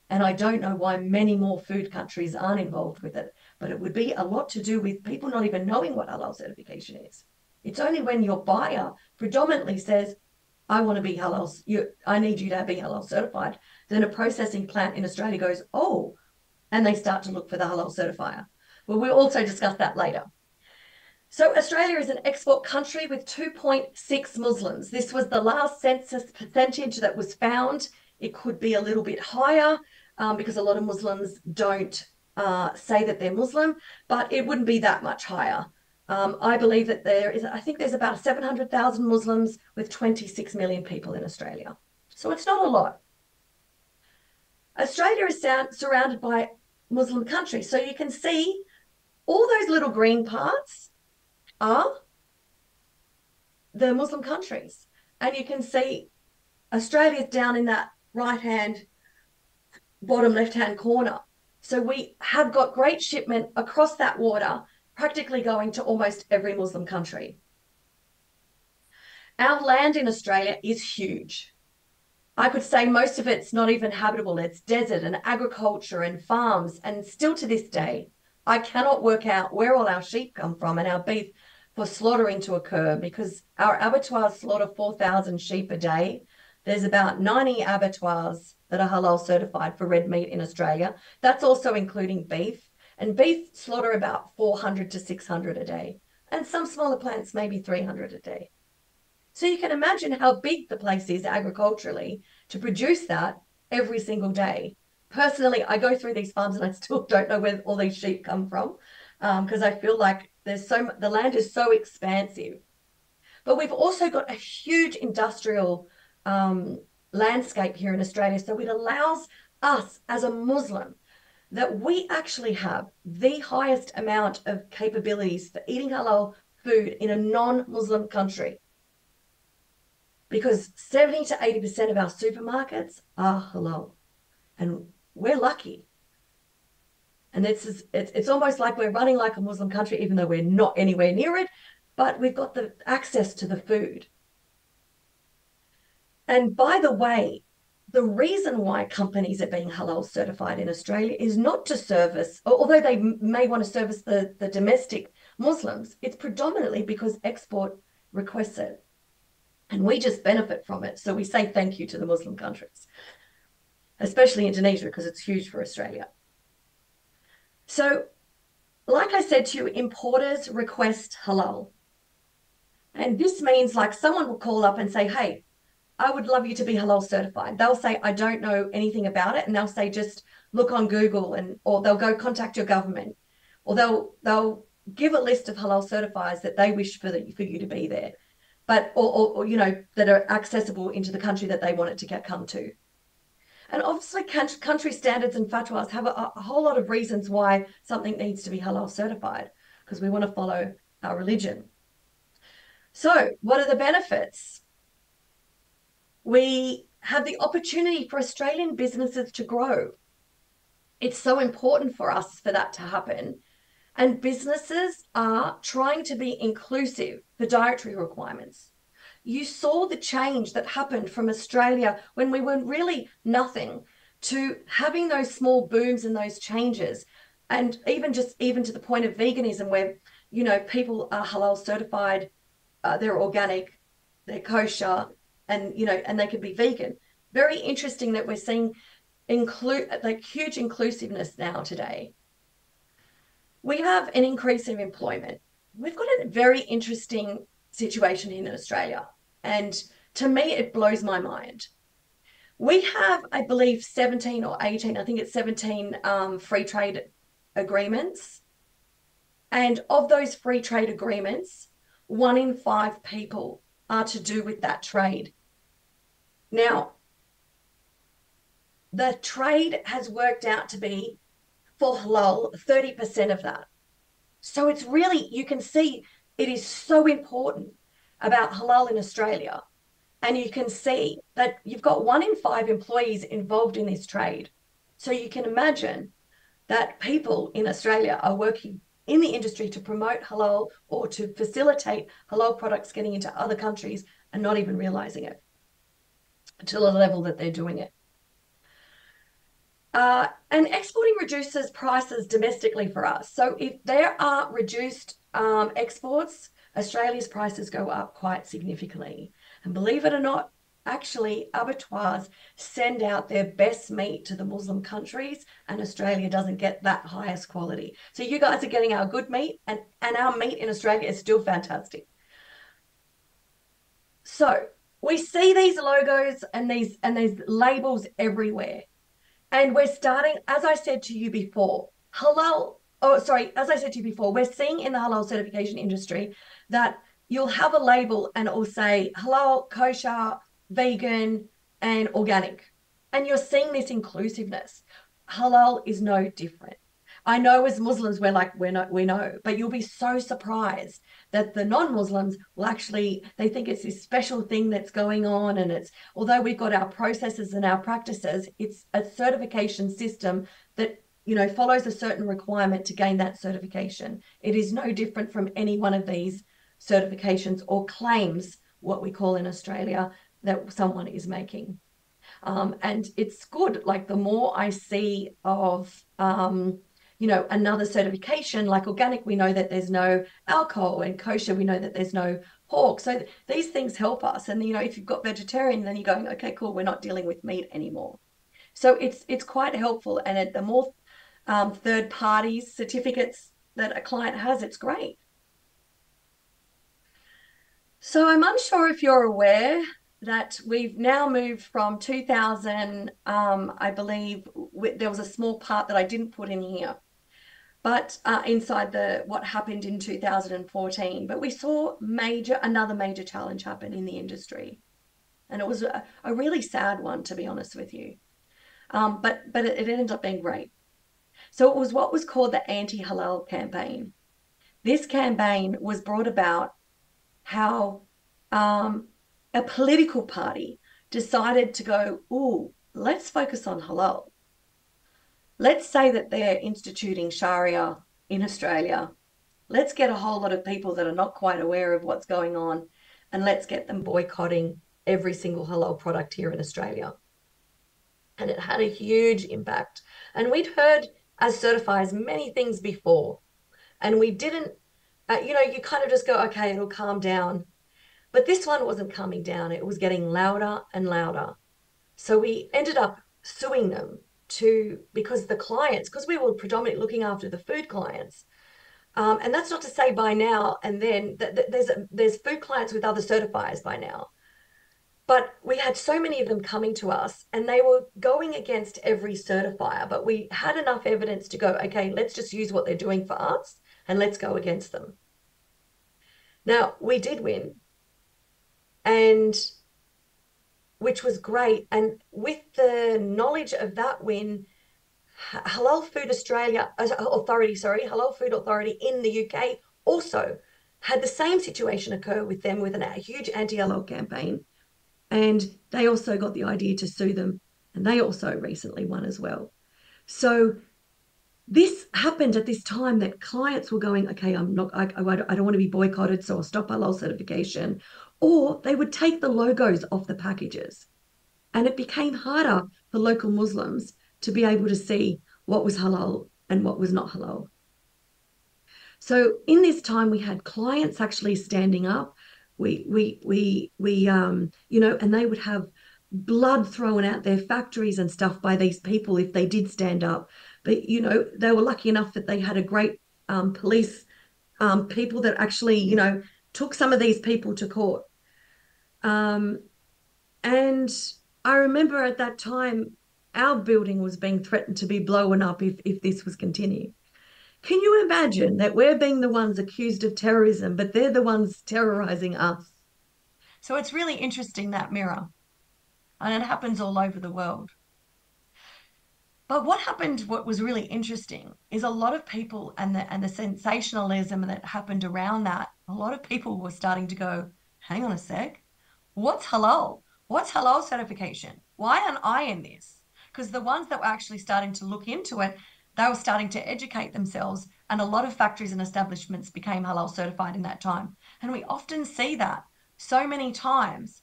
And I don't know why many more food countries aren't involved with it, but it would be a lot to do with people not even knowing what halal certification is. It's only when your buyer predominantly says, I want to be halal, you, I need you to be halal certified. Then a processing plant in Australia goes, oh, and they start to look for the halal certifier. Well, we'll also discuss that later. So Australia is an export country with 2.6 Muslims. This was the last census percentage that was found. It could be a little bit higher um, because a lot of Muslims don't uh, say that they're Muslim, but it wouldn't be that much higher. Um, I believe that there is, I think there's about 700,000 Muslims with 26 million people in Australia. So it's not a lot. Australia is sound, surrounded by Muslim countries. So you can see all those little green parts are the Muslim countries. And you can see Australia's down in that right hand, bottom left hand corner. So we have got great shipment across that water practically going to almost every Muslim country. Our land in Australia is huge. I could say most of it's not even habitable. It's desert and agriculture and farms. And still to this day, I cannot work out where all our sheep come from and our beef for slaughtering to occur because our abattoirs slaughter 4,000 sheep a day. there's about 90 abattoirs that are halal certified for red meat in Australia. That's also including beef. And beef slaughter about 400 to 600 a day. And some smaller plants, maybe 300 a day. So you can imagine how big the place is agriculturally to produce that every single day. Personally, I go through these farms and I still don't know where all these sheep come from because um, I feel like there's so the land is so expansive. But we've also got a huge industrial um, landscape here in Australia. So it allows us as a Muslim that we actually have the highest amount of capabilities for eating halal food in a non Muslim country. Because 70 to 80% of our supermarkets are halal. And we're lucky. And it's, it's, it's almost like we're running like a Muslim country, even though we're not anywhere near it, but we've got the access to the food. And by the way, the reason why companies are being halal certified in Australia is not to service, although they may want to service the, the domestic Muslims, it's predominantly because export requests it. And we just benefit from it. So we say thank you to the Muslim countries, especially Indonesia, because it's huge for Australia. So, like I said to you, importers request halal. And this means like someone will call up and say, hey, I would love you to be halal certified. They'll say, I don't know anything about it. And they'll say, just look on Google and or they'll go contact your government. Or they'll they'll give a list of halal certifiers that they wish for the, for you to be there. But or, or, or you know, that are accessible into the country that they want it to get come to. And obviously, country standards and fatwas have a, a, whole lot of reasons why something needs to be halal certified, because we want to follow our religion. So, what are the benefits? we have the opportunity for Australian businesses to grow. It's so important for us for that to happen. And businesses are trying to be inclusive for dietary requirements. You saw the change that happened from Australia when we were really nothing to having those small booms and those changes. And even just even to the point of veganism where, you know, people are halal certified, uh, they're organic, they're kosher, and you know and they could be vegan very interesting that we're seeing include like huge inclusiveness now today we have an increase in employment. We've got a very interesting situation in australia and to me it blows my mind. We have i believe 17 or 18 i think it's 17 um, free trade agreements. And of those free trade agreements one in five people are to do with that trade. Now, the trade has worked out to be for halal 30% of that. So it's really, you can see it is so important about halal in Australia. And you can see that you've got one in five employees involved in this trade. So you can imagine that people in Australia are working in the industry to promote halal or to facilitate halal products getting into other countries and not even realizing it to the level that they're doing it. Uh, and exporting reduces prices domestically for us. So if there are reduced um, exports, Australia's prices go up quite significantly. And believe it or not, actually, abattoirs send out their best meat to the Muslim countries, and Australia doesn't get that highest quality. So you guys are getting our good meat, and, and our meat in Australia is still fantastic. So we see these logos and these and these labels everywhere and we're starting as i said to you before halal oh sorry as i said to you before we're seeing in the halal certification industry that you'll have a label and it will say halal kosher vegan and organic. And you're seeing this inclusiveness. Halal is no different. I know as Muslims we're like we're not we know, but you'll be so surprised that the non-Muslims will actually they think it's this special thing that's going on, and it's although we've got our processes and our practices, it's a certification system that you know follows a certain requirement to gain that certification. It is no different from any one of these certifications or claims, what we call in Australia, that someone is making. Um, and it's good. Like the more I see of um, you know, another certification like organic, we know that there's no alcohol, and kosher, we know that there's no pork. So these things help us. And you know, if you've got vegetarian, then you're going, okay, cool, we're not dealing with meat anymore. So it's it's quite helpful. And it, the more um, third parties certificates that a client has, it's great. So I'm unsure if you're aware that we've now moved from 2000 um, i believe there was a small part that i didn't put in here but uh, inside the what happened in 2014 but we saw major another major challenge happen in the industry. And it was a, a really sad one to be honest with you. Um, but but it, it ended up being great. So it was what was called the anti-halal campaign. This campaign was brought about how um, a political party decided to go, oh, let's focus on halal. Let's say that they're instituting Sharia in Australia. Let's get a whole lot of people that are not quite aware of what's going on and let's get them boycotting every single halal product here in Australia. And it had a huge impact. And we'd heard as certifiers many things before. And we didn't, uh, you know, you kind of just go, okay, it'll calm down. But this one wasn't calming down, it was getting louder and louder. So we ended up suing them to because the clients, because we were predominantly looking after the food clients. Um, and that's not to say by now and then that, that there's a, there's food clients with other certifiers by now. But we had so many of them coming to us and they were going against every certifier. But we had enough evidence to go, okay, let's just use what they're doing for us and let's go against them. Now, we did win and which was great. And with the knowledge of that win, Halal Food Australia uh, Authority, sorry, Halal Food Authority in the UK also had the same situation occur with them with an, a huge anti-halal campaign. And they also got the idea to sue them. And they also recently won as well. So this happened at this time that clients were going, okay, I'm not, I, I, I don't want to be boycotted, so I'll stop halal certification, or they would take the logos off the packages. And it became harder for local Muslims to be able to see what was halal and what was not halal. So in this time, we had clients actually standing up. We we we we um you know, and they would have blood thrown out their factories and stuff by these people if they did stand up. But you know, they were lucky enough that they had a great um, police um, people that actually you know took some of these people to court um, and I remember at that time, our building was being threatened to be blown up if, if this was continued. Can you imagine that we're being the ones accused of terrorism, but they're the ones terrorizing us? So it's really interesting that mirror. And it happens all over the world. But what happened, what was really interesting, is a lot of people and the and the sensationalism that happened around that, a lot of people were starting to go, hang on a sec, what's halal? What's halal certification? Why aren't I in this? Because the ones that were actually starting to look into it, they were starting to educate themselves, and a lot of factories and establishments became halal certified in that time. And we often see that so many times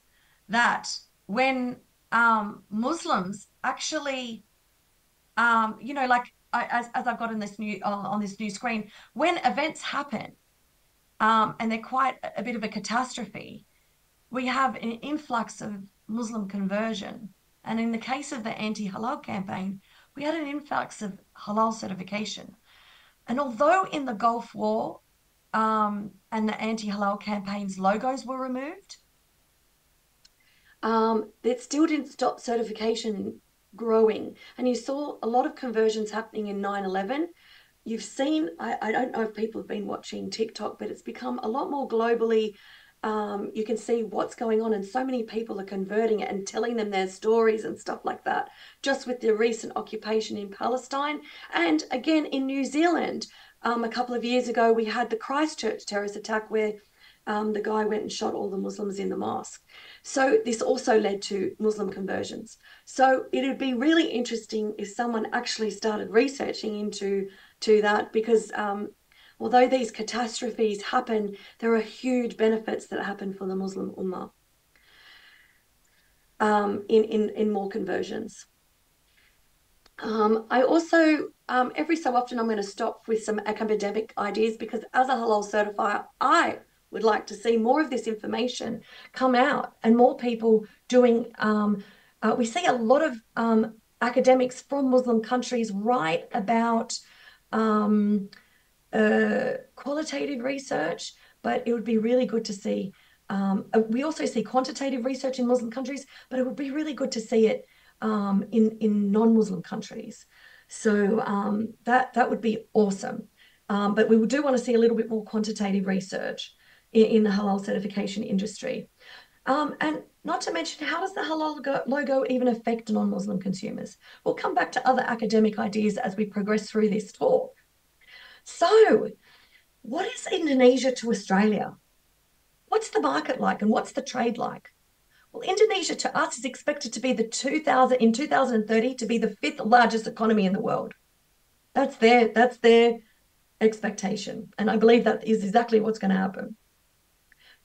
that when um, Muslims actually, um, you know, like I, as, as I've got in this new uh, on this new screen, when events happen um, and they're quite a, a bit of a catastrophe, we have an influx of Muslim conversion. And in the case of the anti halal campaign, we had an influx of halal certification. And although in the Gulf War um, and the anti halal campaign's logos were removed, um, it still didn't stop certification growing. And you saw a lot of conversions happening in 9 11. You've seen, I, I don't know if people have been watching TikTok, but it's become a lot more globally um, you can see what's going on, and so many people are converting it and telling them their stories and stuff like that, just with the recent occupation in Palestine. And again, in New Zealand, um, a couple of years ago, we had the Christchurch terrorist attack where um, the guy went and shot all the Muslims in the mosque. So this also led to Muslim conversions. So it would be really interesting if someone actually started researching into to that because um, although these catastrophes happen, there are huge benefits that happen for the Muslim Ummah um, in, in, in more conversions. Um, I also, um, every so often, I'm going to stop with some academic ideas because as a halal certifier, I would like to see more of this information come out and more people doing. Um, uh, we see a lot of um, academics from Muslim countries write about um, qualitative research, but it would be really good to see. Um, uh, we also see quantitative research in Muslim countries, but it would be really good to see it um, in in non-Muslim countries. So um, that that would be awesome. Um, but we do want to see a little bit more quantitative research in, in the halal certification industry. Um, and not to mention, how does the halal logo even affect non-Muslim consumers? We'll come back to other academic ideas as we progress through this talk. So, what is Indonesia to Australia? What's the market like and what's the trade like? Well, Indonesia to us is expected to be the 2000 in 2030 to be the fifth largest economy in the world. That's their that's their expectation, and I believe that is exactly what's going to happen.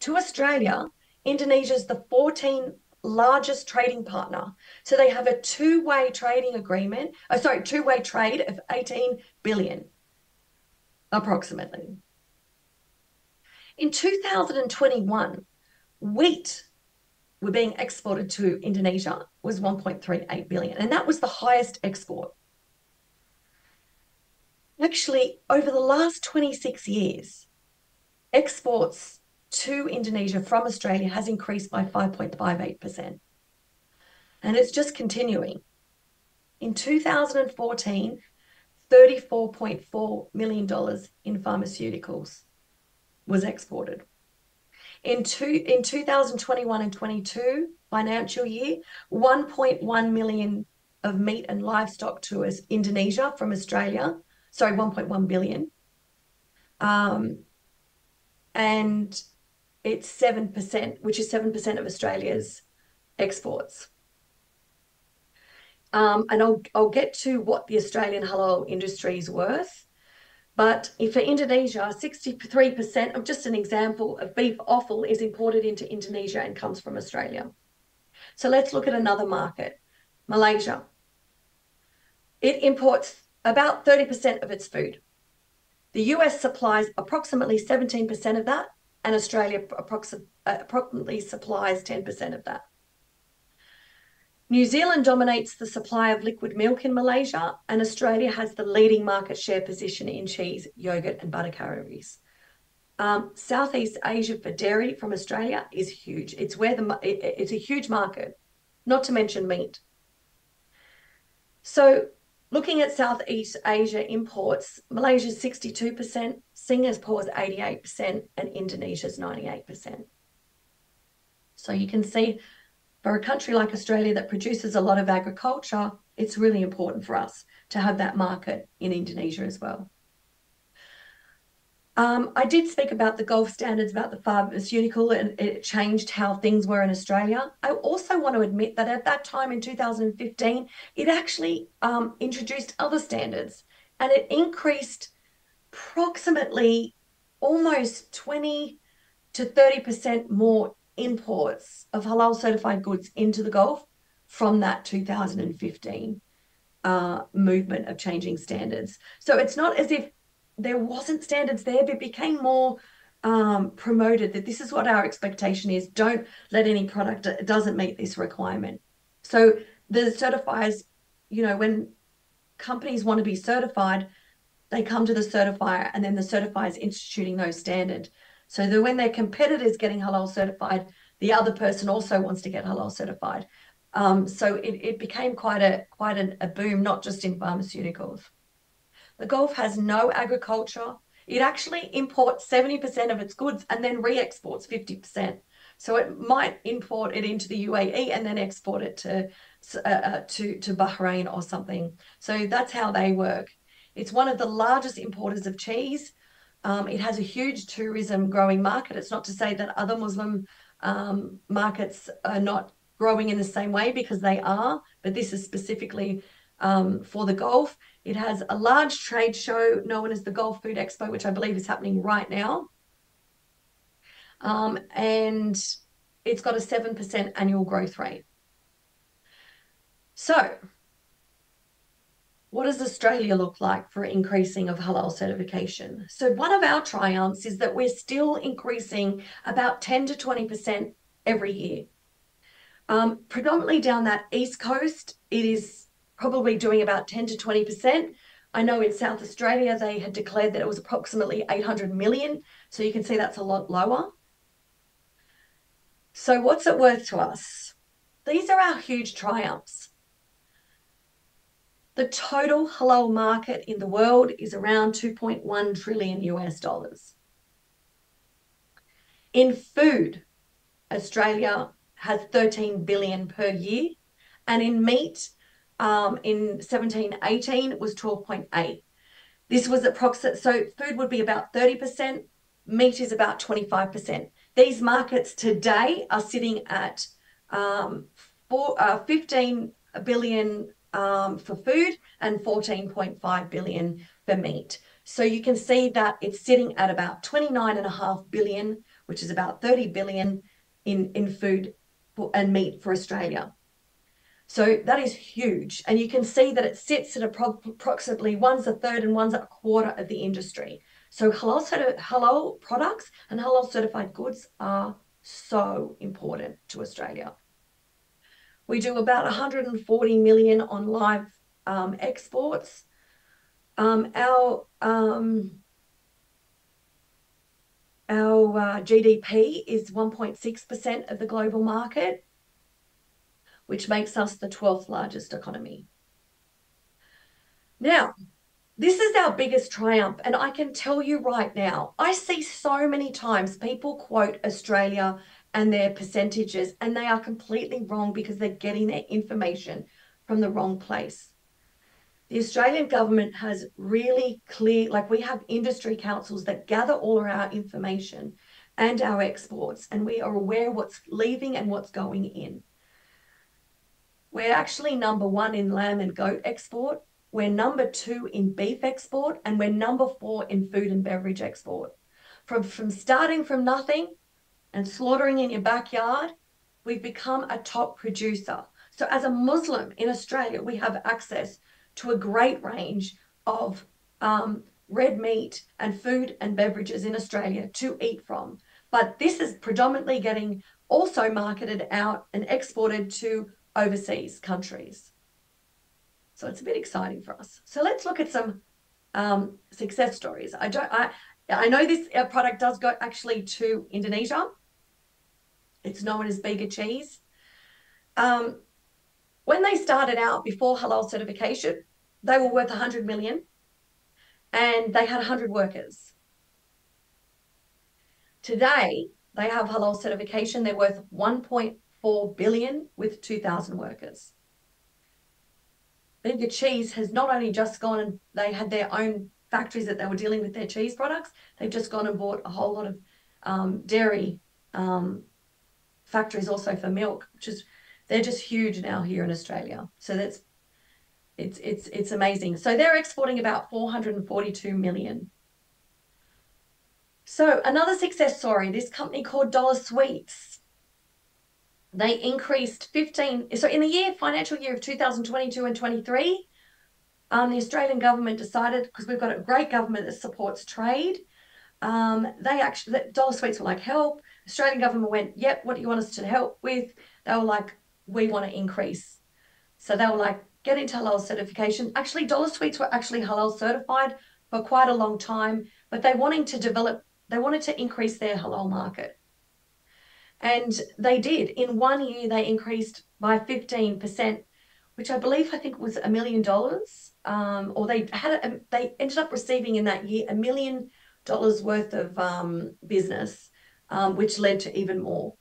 To Australia, Indonesia is the 14th largest trading partner. So they have a two-way trading agreement, oh, sorry, two-way trade of 18 billion, approximately. In 2021, wheat were being exported to Indonesia was 1.38 billion, and that was the highest export. Actually, over the last 26 years, exports to Indonesia from Australia has increased by 5.58%. And it's just continuing. In 2014, $34.4 million in pharmaceuticals was exported. In, two, in 2021 and 22 financial year, 1.1 million of meat and livestock to us, Indonesia from Australia, sorry, 1.1 billion. Um, and it's 7%, which is 7% of Australia's exports. Um, and I'll, I'll get to what the Australian halal industry is worth. But for Indonesia, 63% of just an example of beef offal is imported into Indonesia and comes from Australia. So let's look at another market, Malaysia. It imports about 30% of its food. The US supplies approximately 17% of that, and Australia approximately supplies 10% of that. New Zealand dominates the supply of liquid milk in Malaysia, and Australia has the leading market share position in cheese, yogurt, and butter categories. Um, Southeast Asia for dairy from Australia is huge. It's where the it, it's a huge market, not to mention meat. So, looking at Southeast Asia imports, Malaysia's 62%, Singapore's 88%, and Indonesia's 98%. So you can see for a country like Australia that produces a lot of agriculture, it's really important for us to have that market in Indonesia as well. Um, I did speak about the Gulf standards about the pharmaceutical and it changed how things were in Australia. I also want to admit that at that time in 2015, it actually um, introduced other standards and it increased approximately almost 20 to 30% more imports of halal certified goods into the Gulf from that 2015 uh, movement of changing standards. So it's not as if there wasn't standards there, but it became more um, promoted that this is what our expectation is. Don't let any product that doesn't meet this requirement. So the certifiers, you know, when companies want to be certified, they come to the certifier and then the certifier is instituting those standards. So that when their competitor is getting halal certified, the other person also wants to get halal certified. Um, so it, it became quite a quite an, a boom, not just in pharmaceuticals. The Gulf has no agriculture. It actually imports 70% of its goods and then re-exports 50%. So it might import it into the UAE and then export it to uh, uh, to to Bahrain or something. So that's how they work. It's one of the largest importers of cheese. Um, it has a huge tourism growing market. It's not to say that other Muslim um, markets are not growing in the same way because they are, but this is specifically um, for the Gulf. It has a large trade show known as the Gulf Food Expo, which I believe is happening right now. Um, and it's got a 7% annual growth rate. So what does Australia look like for increasing of halal certification? So one of our triumphs is that we're still increasing about 10 to 20% every year. Um, predominantly down that east coast, it is probably doing about 10 to 20%. I know in South Australia, they had declared that it was approximately 800 million. So you can see that's a lot lower. So what's it worth to us? These are our huge triumphs. The total halal market in the world is around 2.1 trillion US dollars. In food, Australia has 13 billion per year, and in meat, um, in 17 18 was 12.8. This was approximate, so food would be about 30%, meat is about 25%. These markets today are sitting at um, four, uh, 15 billion um, for food and 14.5 billion for meat. So you can see that it's sitting at about 29.5 billion, which is about 30 billion in, in food and meat for Australia. So that is huge. And you can see that it sits at approximately one's a third and one's a quarter of the industry. So halal, halal products and halal certified goods are so important to Australia. We do about 140 million on live um, exports. Um, our um, our uh, GDP is 1.6% of the global market, which makes us the 12th largest economy. Now, this is our biggest triumph. And I can tell you right now, I see so many times people quote Australia and their percentages, and they are completely wrong because they're getting their information from the wrong place. The Australian government has really clear, like we have industry councils that gather all of our information and our exports, and we are aware what's leaving and what's going in. We're actually number one in lamb and goat export. We're number two in beef export, and we're number four in food and beverage export. From, from starting from nothing and slaughtering in your backyard, we've become a top producer. So, as a Muslim in Australia, we have access to a great range of um, red meat and food and beverages in Australia to eat from. But this is predominantly getting also marketed out and exported to overseas countries. So it's a bit exciting for us. So let's look at some um, success stories. I don't. I I know this product does go actually to Indonesia. It's known as Bega cheese. Um, when they started out before halal certification, they were worth 100 million and they had 100 workers. Today, they have halal certification. They're worth 1.4 billion with 2,000 workers. Bega Cheese has not only just gone and they had their own factories that they were dealing with their cheese products, they've just gone and bought a whole lot of um, dairy um, factories also for milk, which is they're just huge now here in Australia. So that's it's it's it's amazing. So they're exporting about 442 million. So another success story, this company called Dollar Sweets. They increased 15 so in the year financial year of 2022 and 23 um, the Australian government decided because we've got a great government that supports trade um, they actually Dollar Sweets were like help Australian government went, yep, what do you want us to help with? They were like, we want to increase. So they were like, get into halal certification. Actually, Dollar Sweets were actually halal certified for quite a long time, but they wanting to develop, they wanted to increase their halal market. And they did. In one year, they increased by 15%, which I believe I think was a million dollars. Um, or they had a, they ended up receiving in that year a million dollars worth of um, business um, which led to even more.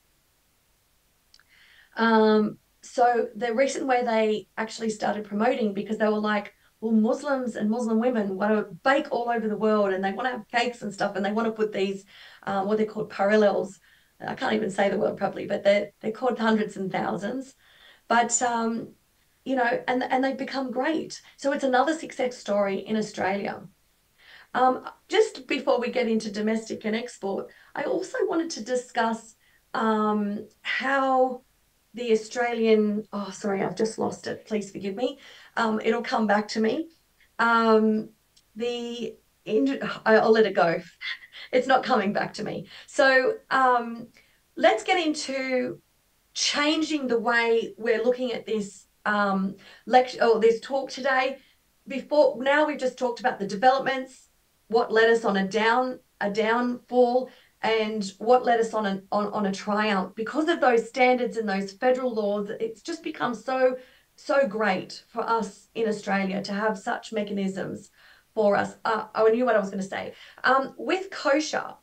Um, so the recent way they actually started promoting because they were like, well, Muslims and Muslim women want to bake all over the world and they want to have cakes and stuff and they want to put these, um, what they're called parallels. I can't even say the word properly, but they're, they're called hundreds and thousands. But, um, you know, and, and they've become great. So it's another success story in Australia. Um, just before we get into domestic and export, I also wanted to discuss um, how the Australian, oh, sorry, I've just lost it. Please forgive me. Um, it'll come back to me. um, the I'll let it go. It's not coming back to me. So um, let's get into changing the way we're looking at this um, lecture or this talk today. Before now, we've just talked about the developments, what led us on a down a downfall, and what led us on an on, on a triumph. Because of those standards and those federal laws, it's just become so so great for us in Australia to have such mechanisms for us. Uh, I knew what I was going to say. Um, with kosher,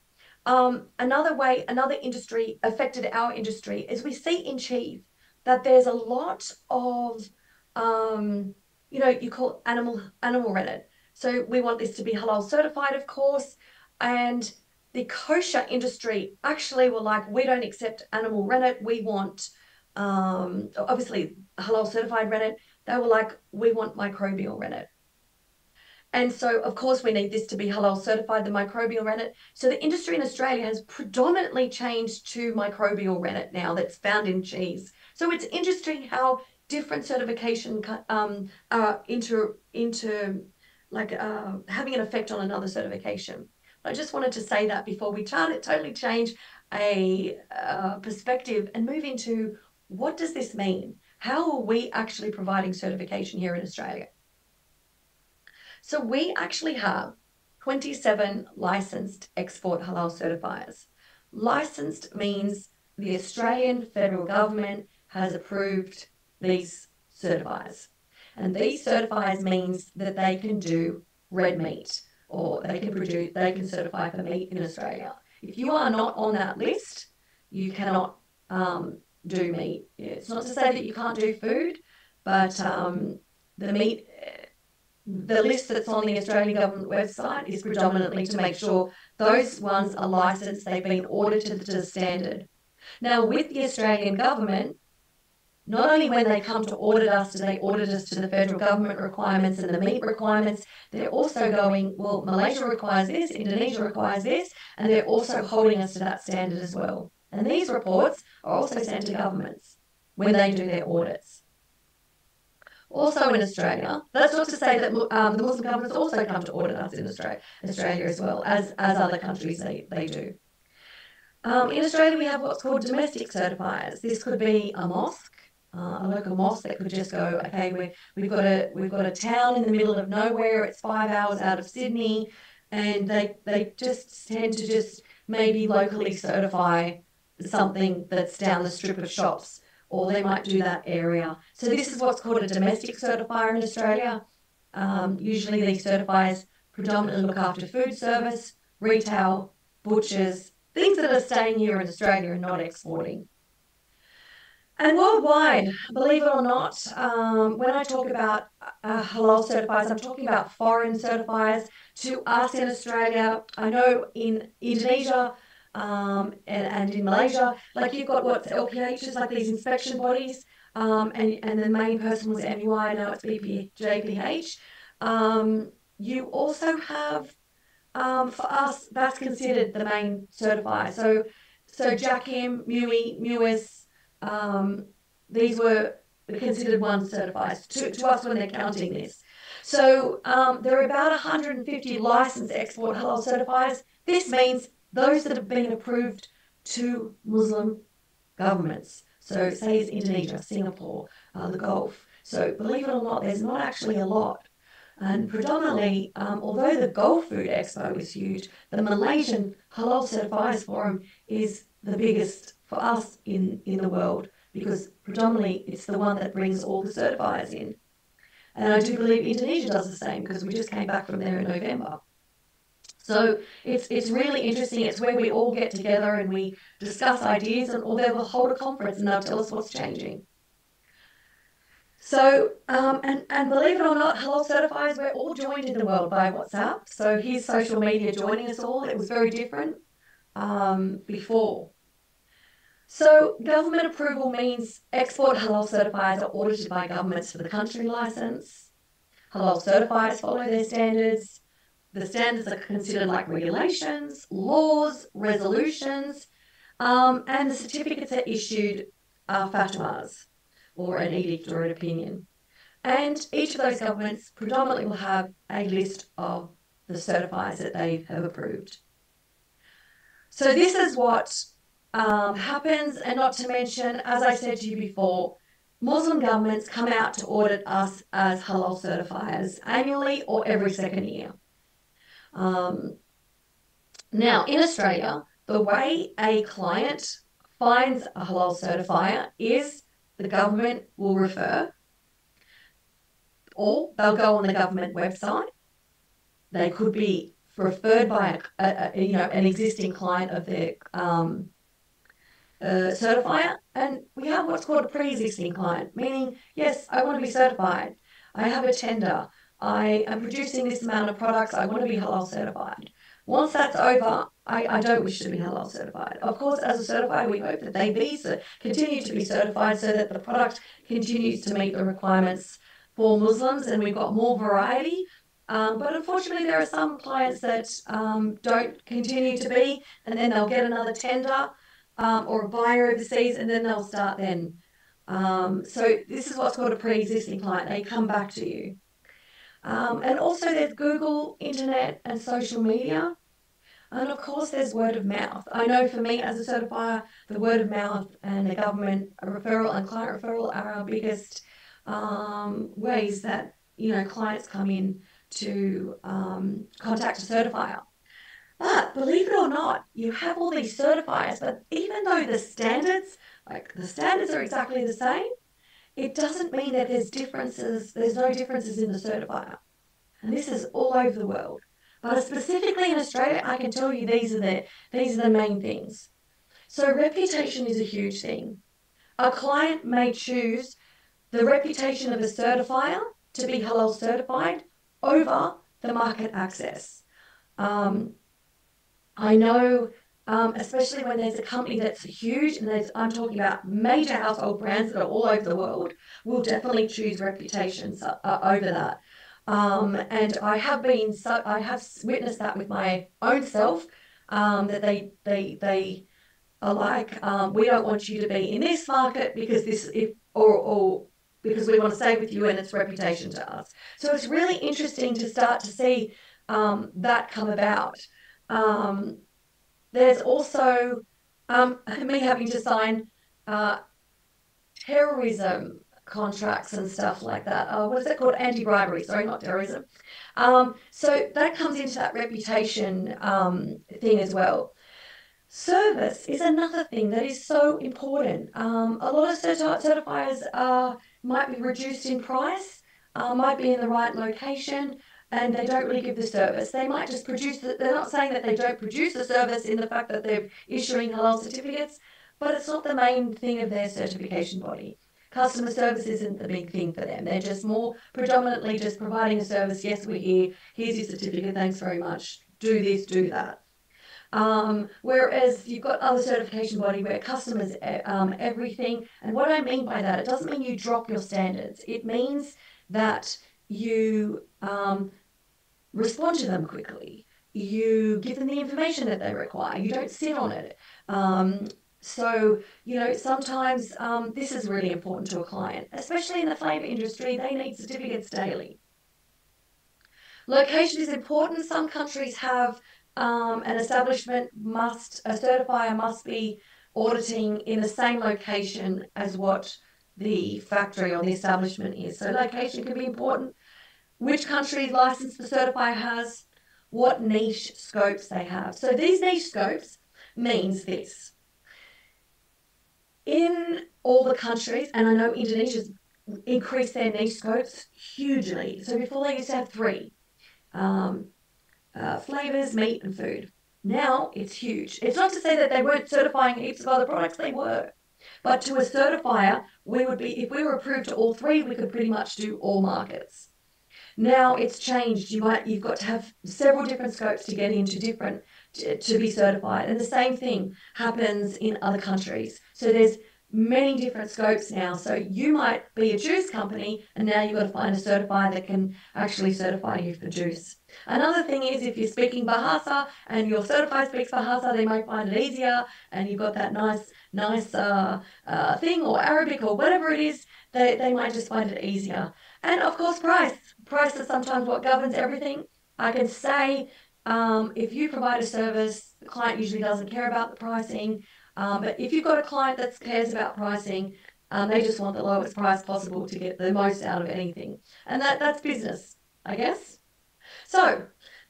um, another way, another industry affected our industry is we see in cheese that there's a lot of, um, you know, you call animal animal rennet. So we want this to be halal certified, of course, and the kosher industry actually were like, we don't accept animal rennet. We want, um, obviously, halal certified rennet. They were like, we want microbial rennet. And so, of course, we need this to be halal certified, the microbial rennet. So the industry in Australia has predominantly changed to microbial rennet now that's found in cheese. So it's interesting how different certification um, are into, into like uh, having an effect on another certification. I just wanted to say that before we try to totally change a uh, perspective and move into what does this mean? How are we actually providing certification here in Australia? So we actually have 27 licensed export halal certifiers. Licensed means the Australian federal government has approved these certifiers. And these certifiers means that they can do red meat or they can produce they can certify for meat in Australia. If you are not on that list, you cannot um, do meat. It's not to say that you can't do food, but um, the meat the list that's on the Australian government website is predominantly to make sure those ones are licensed, they've been audited to the standard. Now, with the Australian government, not only when they come to audit us do they audit us to the federal government requirements and the meat requirements, they're also going, well, Malaysia requires this, Indonesia requires this, and they're also holding us to that standard as well. And these reports are also sent to governments when they do their audits also in Australia. That's not to say that um, the Muslim governments also come to audit us in Australia, as well, as, as other countries they, they do. Um, in Australia, we have what's called domestic certifiers. This could be a mosque, uh, a local mosque that could just go, okay, we we've got a we've got a town in the middle of nowhere. It's five hours out of Sydney, and they they just tend to just maybe locally certify something that's down the strip of shops or they might do that area. So this is what's called a domestic certifier in Australia. Um, usually these certifiers predominantly look after food service, retail, butchers, things that are staying here in Australia and not exporting. And worldwide, believe it or not, um, when I talk about uh, halal certifiers, I'm talking about foreign certifiers. To us in Australia, I know in Indonesia, um, and, and in Malaysia, like you've got what's LPHs, like these inspection bodies, um, and, and the main person was MUI, now it's BPJPH. Um, you also have, um, for us, that's considered the main certifier. So, so JAKIM, MUI, MUIS, um, these were considered one certified to, to us when they're counting this. So um, there are about 150 licensed export halal certifiers. This means those that have been approved to Muslim governments. So, say it's Indonesia, Singapore, uh, the Gulf. So, believe it or not, there's not actually a lot. And predominantly, um, although the Gulf Food Expo is huge, the Malaysian Halal Certifiers Forum is the biggest for us in, in the world because predominantly it's the one that brings all the certifiers in. And I do believe Indonesia does the same because we just came back from there in November. So it's it's really interesting. It's where we all get together and we discuss ideas, and or they will hold a conference and they'll tell us what's changing. So, um, and, and believe it or not, Halal Certifiers, we're all joined in the world by WhatsApp. So here's social media joining us all. It was very different um, before. So government approval means export halal certifiers are audited by governments for the country license. Halal certifiers follow their standards. The standards are considered like regulations, laws, resolutions, um, and the certificates are issued are fatwas or an edict or an opinion. And each of those governments predominantly will have a list of the certifiers that they have approved. So this is what um, happens, and not to mention, as I said to you before, Muslim governments come out to audit us as halal certifiers annually or every second year. Um, now, in Australia, the way a client finds a halal certifier is the government will refer, or they'll go on the government website. They could be referred by a, a, you know an existing client of their um, uh, certifier, and we have what's called a pre-existing client, meaning yes, I want to be certified. I have a tender. I am producing this amount of products. I want to be halal certified. Once that's over, I, I don't wish to be halal certified. Of course, as a certifier, we hope that they be so, continue to be certified so that the product continues to meet the requirements for Muslims and we've got more variety. Um, but unfortunately, there are some clients that um, don't continue to be, and then they'll get another tender um, or a buyer overseas, and then they'll start then. Um, so this is what's called a pre-existing client. They come back to you. Um, and also there's Google, internet, and social media. And of course, there's word of mouth. I know for me as a certifier, the word of mouth and the government referral and client referral are our biggest um, ways that you know clients come in to um, contact a certifier. But believe it or not, you have all these certifiers, but even though the standards, like the standards are exactly the same, it doesn't mean that there's differences, there's no differences in the certifier. And this is all over the world. But specifically in Australia, I can tell you these are the these are the main things. So reputation is a huge thing. A client may choose the reputation of a certifier to be halal certified over the market access. Um, I know, um, especially when there's a company that's huge, and there's, I'm talking about major household brands that are all over the world, will definitely choose reputations uh, over that. Um, and I have been so I have witnessed that with my own self um, that they they they are like um, we don't want you to be in this market because this if or or because we want to stay with you and it's reputation to us. So it's really interesting to start to see um, that come about. Um, there's also um, me having to sign uh, terrorism contracts and stuff like that. Uh, what is it called? Anti-bribery. Sorry, not terrorism. Um, so that comes into that reputation um, thing as well. Service is another thing that is so important. Um, a lot of certi- certifiers are, might be reduced in price, uh, might be in the right location, and they don't really give the service. They might just produce, the, they're not saying that they don't produce the service in the fact that they're issuing halal certificates, but it's not the main thing of their certification body customer service isn't the big thing for them. They're just more predominantly just providing a service. Yes, we're here. Here's your certificate. Thanks very much. Do this, do that. Um, whereas you've got other certification body where customers um, everything. And what I mean by that, it doesn't mean you drop your standards. It means that you um, respond to them quickly. You give them the information that they require. You don't sit on it. Um, so, you know, sometimes um, this is really important to a client, especially in the flavour industry, they need certificates daily. Location is important. Some countries have um, an establishment must, a certifier must be auditing in the same location as what the factory or the establishment is. So location can be important. Which country license the certifier has, what niche scopes they have. So these niche scopes means this in all the countries, and I know Indonesia's increased their niche scopes hugely. So before they used to have three um, uh, flavors, meat, and food. Now it's huge. It's not to say that they weren't certifying heaps of other products, they were. But to a certifier, we would be, if we were approved to all three, we could pretty much do all markets. Now it's changed. You might, you've got to have several different scopes to get into different to, be certified. And the same thing happens in other countries. So there's many different scopes now. So you might be a juice company and now you've got to find a certifier that can actually certify you for juice. Another thing is if you're speaking Bahasa and your certifier speaks Bahasa, they might find it easier and you've got that nice, nice uh, uh, thing or Arabic or whatever it is, they, they might just find it easier. And of course, price. Price is sometimes what governs everything. I can say um, if you provide a service, the client usually doesn't care about the pricing. Um, but if you've got a client that cares about pricing, um, they just want the lowest price possible to get the most out of anything. And that, that's business, I guess. So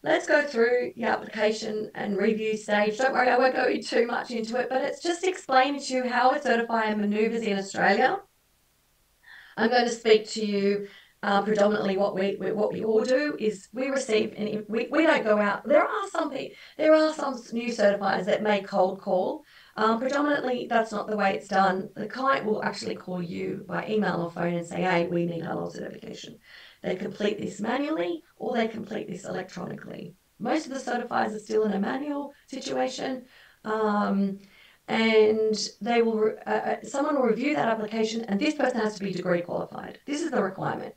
let's go through the application and review stage. Don't worry, I won't go too much into it, but it's just explaining to you how we certify maneuvers in Australia. I'm going to speak to you uh, predominantly what we, we, what we all do is we receive and we, we don't go out. There are some people there are some new certifiers that may cold call. Um, predominantly, that's not the way it's done. The client will actually call you by email or phone and say, "Hey, we need halal certification." They complete this manually or they complete this electronically. Most of the certifiers are still in a manual situation. Um, and they will uh, uh, someone will review that application and this person has to be degree qualified this is the requirement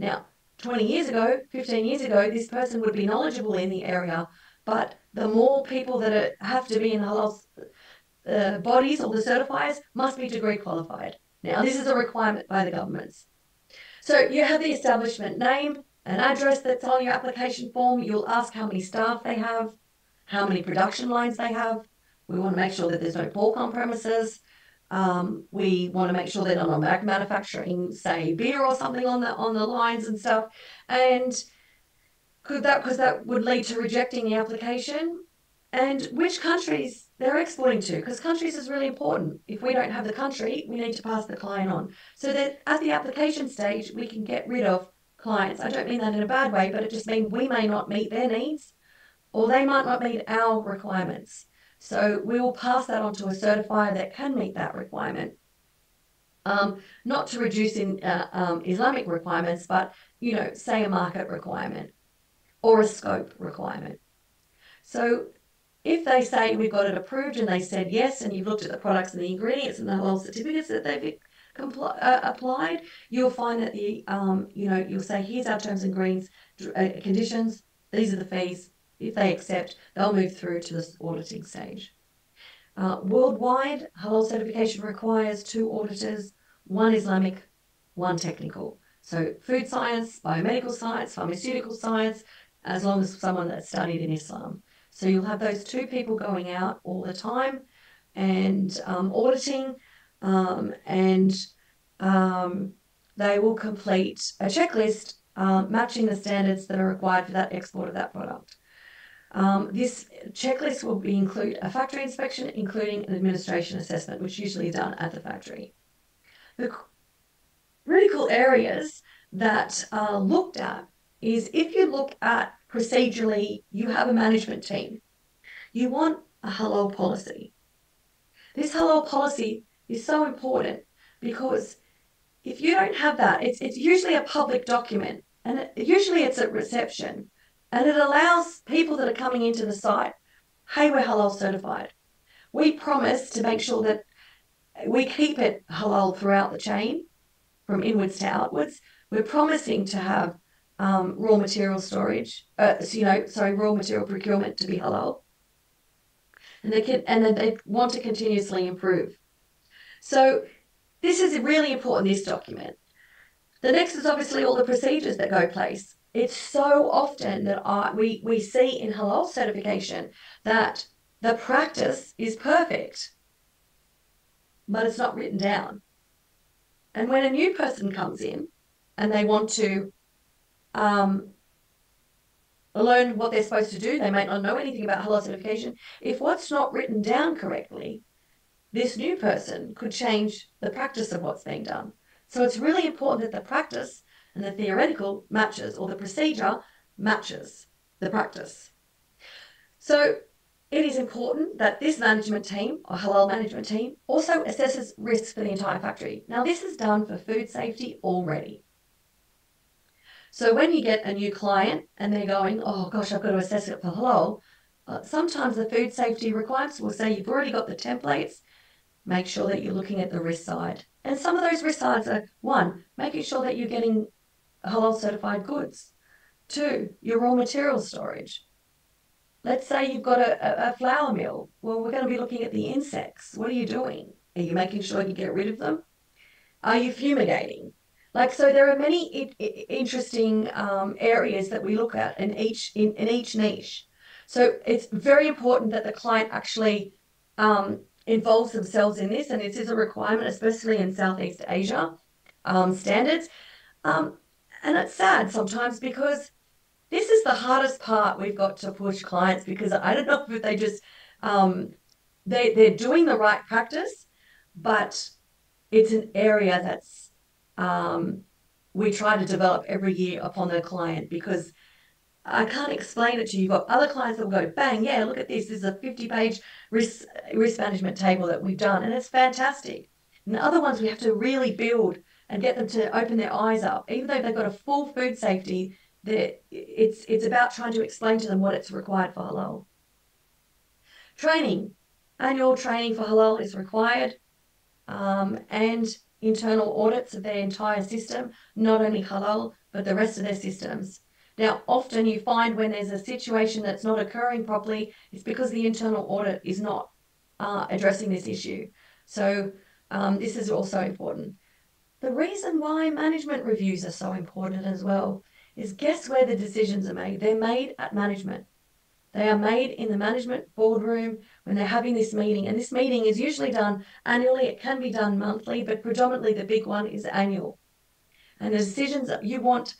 now 20 years ago 15 years ago this person would be knowledgeable in the area but the more people that are, have to be in halal uh, bodies or the certifiers must be degree qualified. Now this is a requirement by the governments. So you have the establishment name an address that's on your application form. You'll ask how many staff they have how many production lines they have. We want to make sure that there's no pork on premises. Um, we want to make sure they're not manufacturing, say, beer or something on the on the lines and stuff. And could that because that would lead to rejecting the application. And which countries they're exporting to, because countries is really important. If we don't have the country, we need to pass the client on. So that at the application stage, we can get rid of clients. I don't mean that in a bad way, but it just means we may not meet their needs or they might not meet our requirements. So we will pass that on to a certifier that can meet that requirement. Um, not to reduce in uh, um, Islamic requirements, but you know, say a market requirement or a scope requirement. So if they say we've got it approved and they said yes, and you've looked at the products and the ingredients and the halal certificates that they've compl- uh, applied, you'll find that the um, you know you'll say here's our terms and greens uh, conditions. These are the fees. If they accept, they'll move through to the auditing stage. Uh, worldwide, halal certification requires two auditors, one Islamic, one technical. So food science, biomedical science, pharmaceutical science, as long as someone that's studied in Islam. So you'll have those two people going out all the time and um, auditing, um, and um, they will complete a checklist uh, matching the standards that are required for that export of that product. Um, this checklist will be include a factory inspection, including an administration assessment, which usually done at the factory. The critical areas that are looked at is if you look at procedurally, you have a management team. You want a halal policy. This halal policy is so important because if you don't have that, it's, it's usually a public document and it, usually it's at reception and it allows people that are coming into the site, hey, we're halal certified. We promise to make sure that we keep it halal throughout the chain, from inwards to outwards. We're promising to have um, raw material storage, uh, you know, sorry, raw material procurement to be halal. And they can, and then they want to continuously improve. So this is really important, this document. The next is obviously all the procedures that go place it's so often that I, we, we see in halal certification that the practice is perfect, but it's not written down. And when a new person comes in and they want to um, learn what they're supposed to do, they may not know anything about halal certification. If what's not written down correctly, this new person could change the practice of what's being done. So it's really important that the practice and the theoretical matches or the procedure matches the practice. So it is important that this management team or halal management team also assesses risks for the entire factory. Now this is done for food safety already. So when you get a new client and they're going, oh gosh, I've got to assess it for halal, uh, sometimes the food safety requirements will say you've already got the templates, make sure that you're looking at the risk side. And some of those risk sides are one, making sure that you're getting halal certified goods. Two, your raw material storage. Let's say you've got a, a, flour mill. Well, we're going to be looking at the insects. What are you doing? Are you making sure you get rid of them? Are you fumigating? Like, so there are many interesting um, areas that we look at in each, in, in each niche. So it's very important that the client actually um, involves themselves in this, and this is a requirement, especially in Southeast Asia um, standards. Um, and it's sad sometimes because this is the hardest part we've got to push clients because I don't know if they just um, they they're doing the right practice, but it's an area that's um, we try to develop every year upon the client because I can't explain it to you. You've got other clients that will go, bang, yeah, look at this. This is a 50 page risk, risk management table that we've done, and it's fantastic. And the other ones we have to really build and get them to open their eyes up. Even though they've got a full food safety, it's, it's about trying to explain to them what it's required for halal. Training. Annual training for halal is required. Um, and internal audits of their entire system, not only halal, but the rest of their systems. Now, often you find when there's a situation that's not occurring properly, it's because the internal audit is not uh, addressing this issue. So um, this is also important. The reason why management reviews are so important as well is guess where the decisions are made? They're made at management. They are made in the management boardroom when they're having this meeting. And this meeting is usually done annually. It can be done monthly, but predominantly the big one is annual. And the decisions that you want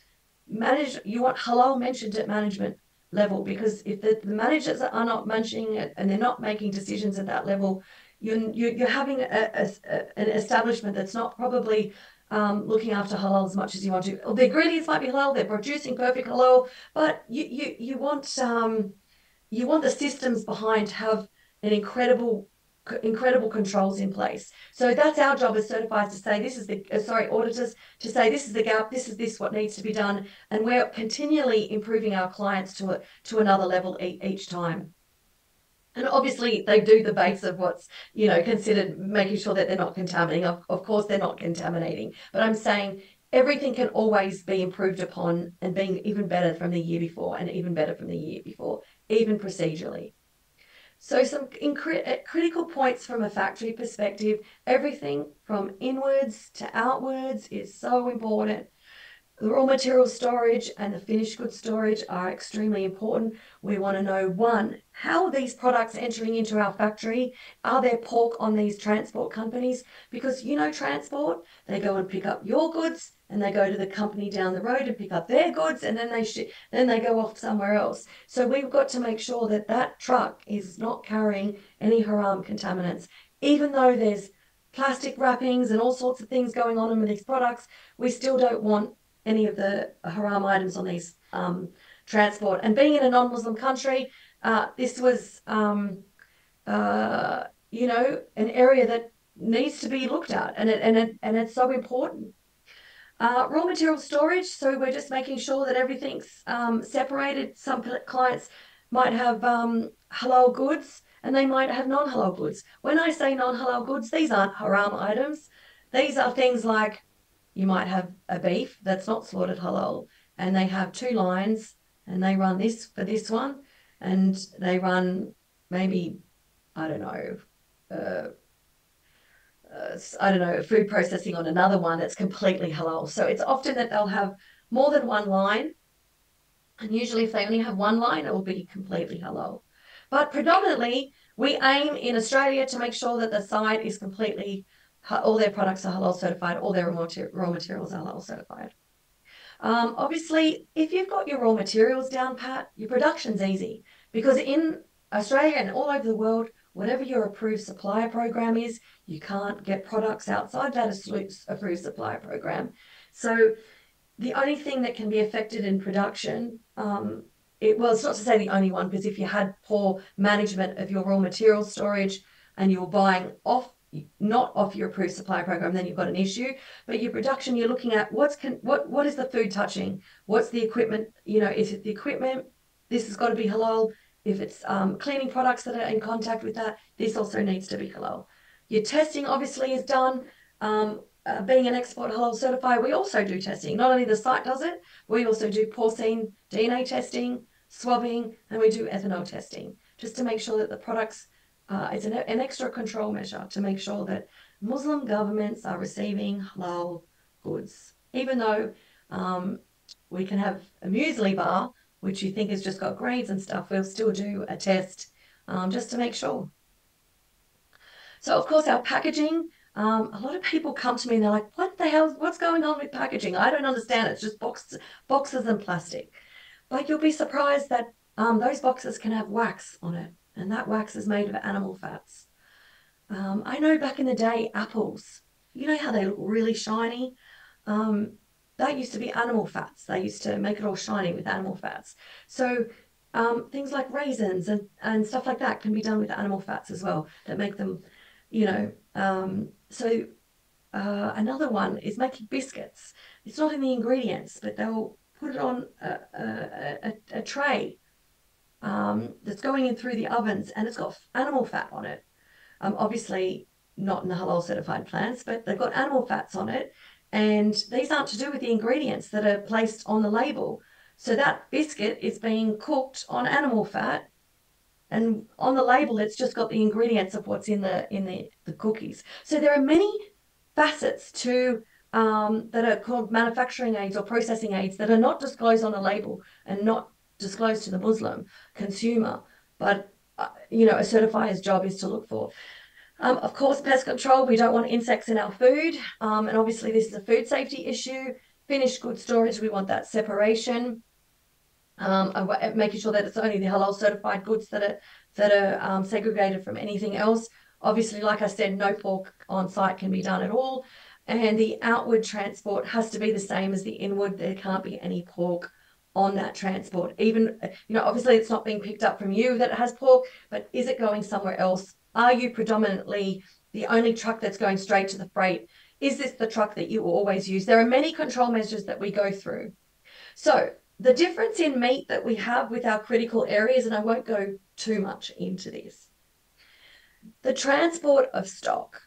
manage you want halal mentioned at management level because if the, the managers are not mentioning it and they're not making decisions at that level, you're, you're having a, a, an establishment that's not probably um, looking after halal as much as you want to. Their ingredients might be halal, they're producing perfect halal, but you you you want um, you want the systems behind to have an incredible incredible controls in place. So that's our job as certifiers to say this is the uh, sorry auditors to say this is the gap, this is this what needs to be done, and we're continually improving our clients to a, to another level e each time. And obviously, they do the base of what's you know considered making sure that they're not contaminating. Of, of course, they're not contaminating, but I'm saying everything can always be improved upon and being even better from the year before and even better from the year before, even procedurally. So some uh, critical points from a factory perspective, everything from inwards to outwards is so important. The raw material storage and the finished goods storage are extremely important. We want to know one, how are these products entering into our factory? Are there pork on these transport companies? Because you know, transport, they go and pick up your goods and they go to the company down the road and pick up their goods and then they sh- then they go off somewhere else. So we've got to make sure that that truck is not carrying any haram contaminants, even though there's plastic wrappings and all sorts of things going on in these products. We still don't want any of the haram items on these um, transport. And being in a non-Muslim country, uh, this was, um, uh, you know, an area that needs to be looked at, and it, and it, and it's so important. Uh, raw material storage, so we're just making sure that everything's um, separated. Some clients might have um, halal goods and they might have non-halal goods. When I say non-halal goods, these aren't haram items. These are things like you might have a beef that's not slaughtered halal and they have two lines and they run this for this one and they run maybe i don't know uh, uh, i don't know food processing on another one that's completely halal. So it's often that they'll have more than one line and usually if they only have one line it will be completely halal. But predominantly we aim in australia to make sure that the site is completely all their products are halal certified, all their raw materials are halal certified. Um, obviously, if you've got your raw materials down pat, your production's easy because in Australia and all over the world, whatever your approved supplier program is, you can't get products outside that approved supplier program. So the only thing that can be affected in production, um, it, well, it's not to say the only one, because if you had poor management of your raw material storage and you're buying off not off your approved supply program, then you've got an issue. But your production, you're looking at what's con- what what is the food touching? What's the equipment? You know, is it the equipment? This has got to be halal. If it's um, cleaning products that are in contact with that, this also needs to be halal. Your testing obviously is done. Um, uh, being an export halal certified, we also do testing. Not only the site does it, we also do porcine DNA testing, swabbing, and we do ethanol testing just to make sure that the products uh, it's an, an extra control measure to make sure that Muslim governments are receiving halal goods, even though um, we can have a muesli bar, which you think has just got grades and stuff, we'll still do a test um, just to make sure. So of course our packaging, um, a lot of people come to me and they're like, what the hell, what's going on with packaging? I don't understand. It's just box, boxes and plastic. But you'll be surprised that um, those boxes can have wax on it. And that wax is made of animal fats. Um, I know back in the day, apples, you know how they look really shiny? Um, that used to be animal fats. They used to make it all shiny with animal fats. So um, things like raisins and, and stuff like that can be done with animal fats as well that make them, you know. Um, so uh, another one is making biscuits. It's not in the ingredients, but they'll put it on a, a, a, a tray um, that's going in through the ovens and it's got animal fat on it. Um, obviously, not in the halal certified plants, but they've got animal fats on it. And these aren't to do with the ingredients that are placed on the label. So that biscuit is being cooked on animal fat. And on the label, it's just got the ingredients of what's in the in the, the cookies. So there are many facets to um, that are called manufacturing aids or processing aids that are not disclosed on the label and not disclosed to the Muslim consumer. But uh, you know, a certifier's job is to look for. Um, of course, pest control, we don't want insects in our food. Um, and obviously, this is a food safety issue. Finished good storage, we want that separation. Um, making sure that it's only the halal certified goods that are that are um, segregated from anything else. Obviously, like I said, no pork on site can be done at all, and the outward transport has to be the same as the inward. There can't be any pork on that transport. Even you know, obviously, it's not being picked up from you that it has pork, but is it going somewhere else are you predominantly the only truck that's going straight to the freight? Is this the truck that you always use? There are many control measures that we go through. So the difference in meat that we have with our critical areas, and I won't go too much into this, the transport of stock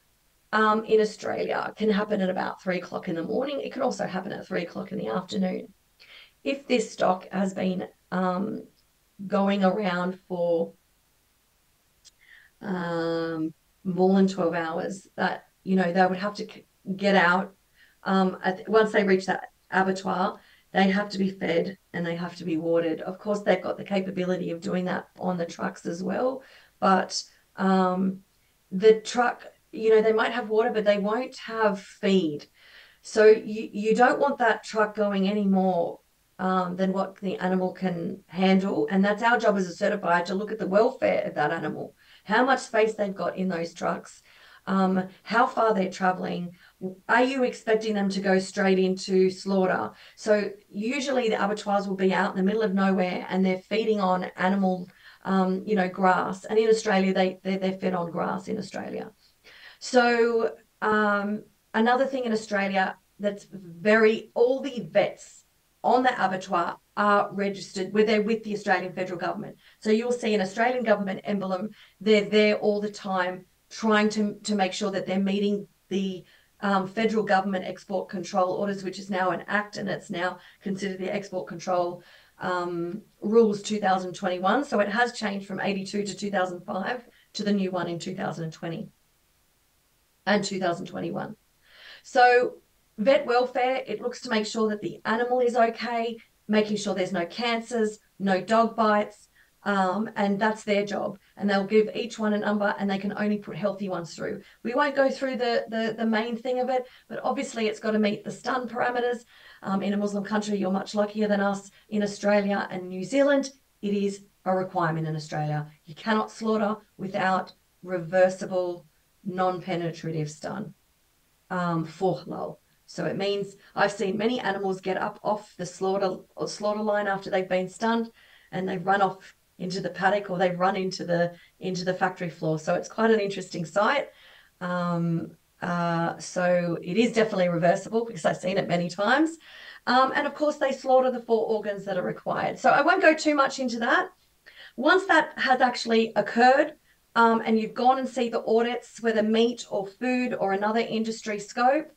um, in Australia can happen at about three o'clock in the morning. It can also happen at three o'clock in the afternoon. If this stock has been um, going around for um, more than 12 hours that, you know, they would have to get out. Um, once they reach that abattoir, they have to be fed and they have to be watered. Of course, they've got the capability of doing that on the trucks as well. But um, the truck, you know, they might have water, but they won't have feed. So you, you don't want that truck going any more um, than what the animal can handle. And that's our job as a certifier to look at the welfare of that animal how much space they've got in those trucks, um, how far they're traveling. Are you expecting them to go straight into slaughter? So usually the abattoirs will be out in the middle of nowhere and they're feeding on animal, um, you know, grass. And in Australia, they they're, they're fed on grass in Australia. So um, another thing in Australia that's very all the vets on the abattoir are registered where they're with the Australian federal government. So you'll see an Australian government emblem. They're there all the time trying to, to make sure that they're meeting the um, federal government export control orders, which is now an act and it's now considered the export control um, rules 2021. So it has changed from 82 to 2005 to the new one in 2020 and 2021. So vet welfare, it looks to make sure that the animal is okay, making sure there's no cancers, no dog bites, um, and that's their job. And they'll give each one a number, and they can only put healthy ones through. We won't go through the the, the main thing of it, but obviously it's got to meet the stun parameters. Um, in a Muslim country, you're much luckier than us. In Australia and New Zealand, it is a requirement in Australia. You cannot slaughter without reversible, non-penetrative stun um, for halal. So it means I've seen many animals get up off the slaughter slaughter line after they've been stunned, and they run off into the paddock or they run into the into the factory floor. So it's quite an interesting sight. Um, uh, so it is definitely reversible because I've seen it many times. Um, and of course, they slaughter the four organs that are required. So I won't go too much into that. Once that has actually occurred, um, and you've gone and see the audits, whether meat or food or another industry scope,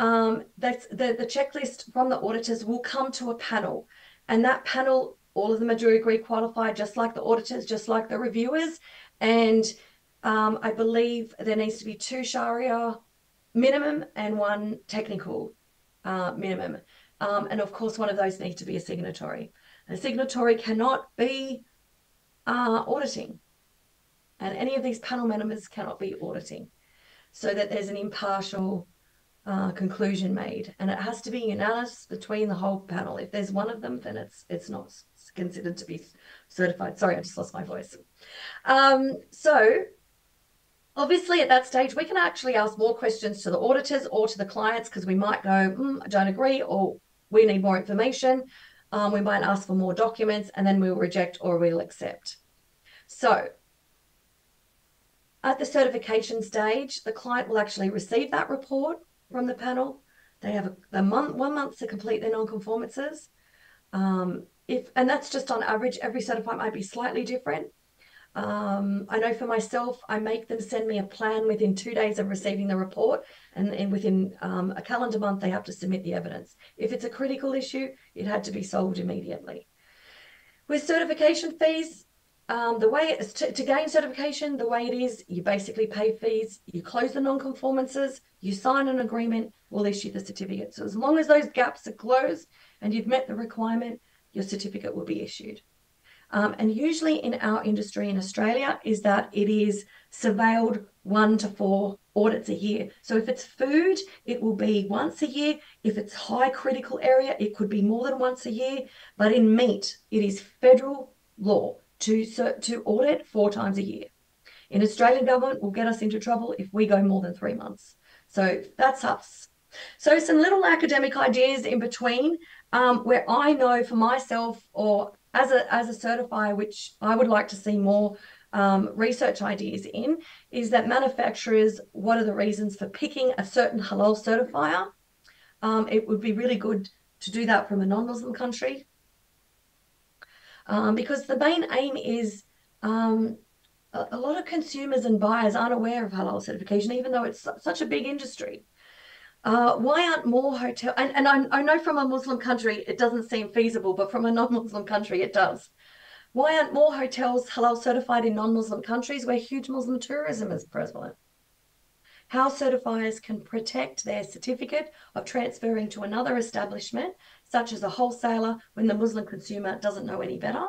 um, that's the, the checklist from the auditors will come to a panel. And that panel, all of them are degree qualified, just like the auditors, just like the reviewers. And um, I believe there needs to be two Sharia minimum and one technical uh, minimum. Um, and of course, one of those needs to be a signatory. A signatory cannot be uh, auditing. And any of these panel members cannot be auditing so that there's an impartial uh, conclusion made. And it has to be unanimous between the whole panel. If there's one of them, then it's it's not considered to be certified. Sorry, I just lost my voice. Um, so obviously at that stage, we can actually ask more questions to the auditors or to the clients because we might go, mm, I don't agree, or we need more information. Um, we might ask for more documents and then we'll reject or we'll accept. So at the certification stage, the client will actually receive that report from the panel. They have a, a month, one month to complete their non-conformances. Um, if and that's just on average. Every certified might be slightly different. Um, I know for myself, I make them send me a plan within two days of receiving the report, and, and within um, a calendar month, they have to submit the evidence. If it's a critical issue, it had to be solved immediately. With certification fees, um, the way it's to, to, gain certification, the way it is, you basically pay fees, you close the non-conformances, you sign an agreement, we'll issue the certificate. So as long as those gaps are closed and you've met the requirement, your certificate will be issued. Um, and usually in our industry in Australia is that it is surveilled one to four audits a year. So if it's food, it will be once a year. If it's high critical area, it could be more than once a year. But in meat, it is federal law to, to audit four times a year. In Australian government will get us into trouble if we go more than three months. So that's us. So some little academic ideas in between um, where I know for myself or as a as a certifier, which I would like to see more um, research ideas in, is that manufacturers, what are the reasons for picking a certain halal certifier? Um, it would be really good to do that from a non-Muslim country, um, because the main aim is um, a, a, lot of consumers and buyers aren't aware of halal certification, even though it's such a big industry. Uh, why aren't more hotel and, and I, I know from a Muslim country it doesn't seem feasible, but from a non-Muslim country it does. Why aren't more hotels halal certified in non-Muslim countries where huge Muslim tourism is prevalent? How certifiers can protect their certificate of transferring to another establishment, such as a wholesaler, when the Muslim consumer doesn't know any better.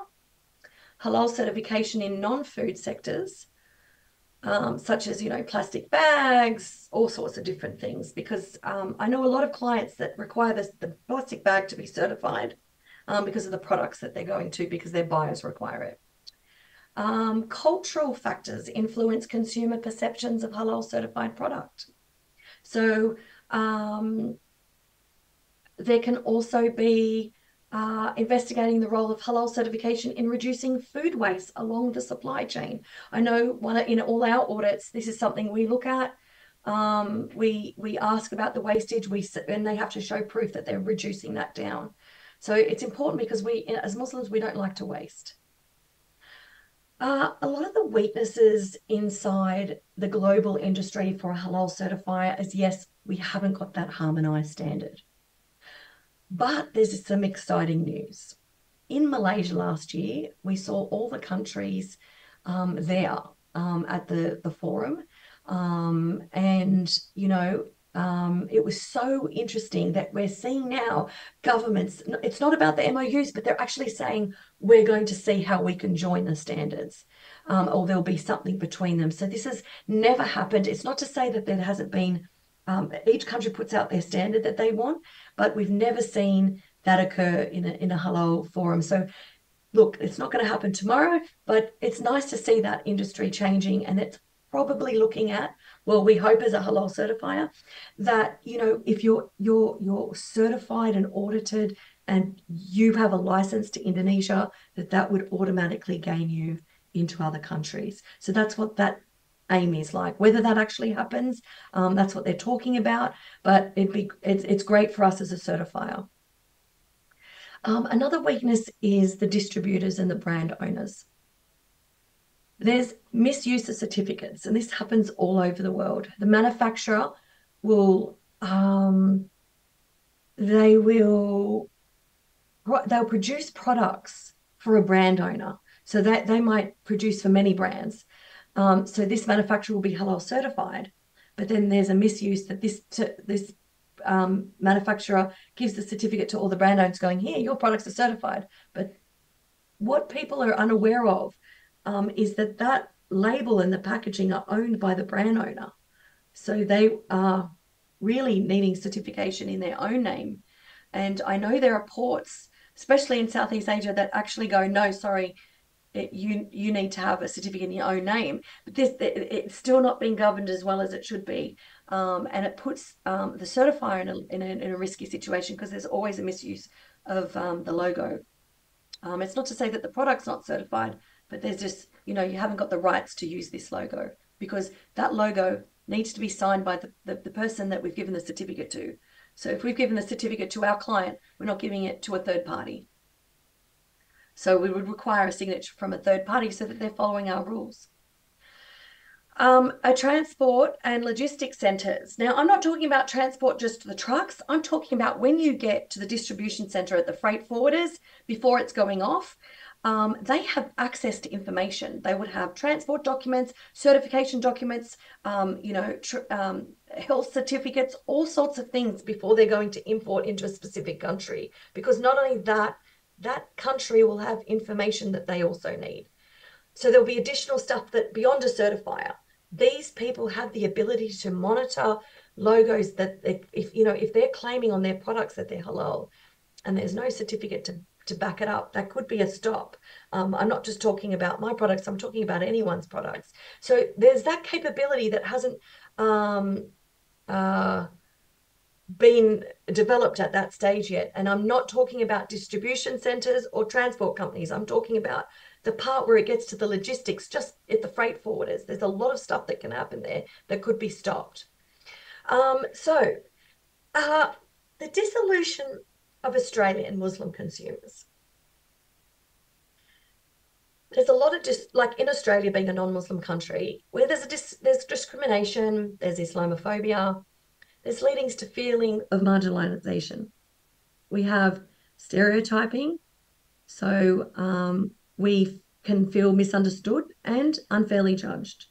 Halal certification in non-food sectors um, such as you know plastic bags, all sorts of different things. Because um, I know a lot of clients that require the plastic bag to be certified um, because of the products that they're going to, because their buyers require it. Um, cultural factors influence consumer perceptions of halal certified product. So um, there can also be uh, investigating the role of halal certification in reducing food waste along the supply chain. I know one in all our audits, this is something we look at. Um, we we ask about the wastage, we and they have to show proof that they're reducing that down. So it's important because we, as Muslims, we don't like to waste. Uh, a lot of the weaknesses inside the global industry for a halal certifier is yes, we haven't got that harmonized standard. But there's some exciting news. In Malaysia last year, we saw all the countries um, there um, at the, the forum. Um, and, you know, um, it was so interesting that we're seeing now governments, it's not about the MOUs, but they're actually saying we're going to see how we can join the standards. Um, or there'll be something between them. So this has never happened. It's not to say that there hasn't been um, each country puts out their standard that they want, but we've never seen that occur in a, in a halal forum. So, look, it's not going to happen tomorrow, but it's nice to see that industry changing, and it's probably looking at well we hope as a halal certifier that you know if you're you're you're certified and audited and you have a license to Indonesia that that would automatically gain you into other countries so that's what that aim is like. Whether that actually happens, um, that's what they're talking about. But it'd be it's it's great for us as a certifier. Um, another weakness is the distributors and the brand owners. There's misuse of certificates, and this happens all over the world. The manufacturer will um, they will they'll produce products for a brand owner so that they might produce for many brands um, so this manufacturer will be halal certified, but then there's a misuse that this this um, manufacturer gives the certificate to all the brand owners going here your products are certified. But what people are unaware of um, is that that label and the packaging are owned by the brand owner. So they are really needing certification in their own name. And i know there are ports especially in southeast asia that actually go no sorry it, you you need to have a certificate in your own name but this it, it's still not being governed as well as it should be. Um, and it puts um, the certifier in a, in a, in a risky situation because there's always a misuse of um, the logo. Um, it's not to say that the product's not certified but there's just you know you haven't got the rights to use this logo because that logo needs to be signed by the, the, the person that we've given the certificate to. So if we've given the certificate to our client we're not giving it to a third party so we would require a signature from a third party so that they're following our rules. Um, a transport and logistics centres. Now, I'm not talking about transport just to the trucks. I'm talking about when you get to the distribution centre at the freight forwarders before it's going off. Um, they have access to information. They would have transport documents, certification documents, um, you know, um, health certificates, all sorts of things before they're going to import into a specific country. Because not only that, that country will have information that they also need. So there'll be additional stuff that beyond a certifier, these people have the ability to monitor logos that they, if you know if they're claiming on their products that they're halal and there's no certificate to to back it up that could be a stop um, i'm not just talking about my products i'm talking about anyone's products so there's that capability that hasn't um, uh, been developed at that stage yet. And I'm not talking about distribution centers or transport companies. I'm talking about the part where it gets to the logistics, just at the freight forwarders. There's a lot of stuff that can happen there that could be stopped. Um, so, uh, the dissolution of Australian Muslim consumers. There's a lot of dis- like in Australia being a non-Muslim country where there's a dis- there's discrimination, there's Islamophobia, this leading to feeling of marginalization. We have stereotyping, so um, we can feel misunderstood and unfairly judged.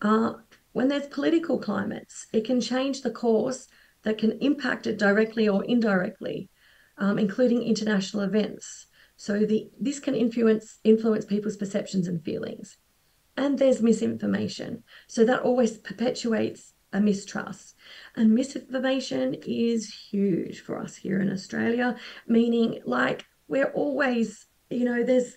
Uh, when there's political climates, it can change the course that can impact it directly or indirectly, um, including international events. So the, this can influence influence people's perceptions and feelings. And there's misinformation. So that always perpetuates a mistrust. And misinformation is huge for us here in Australia, meaning like we're always, you know, there's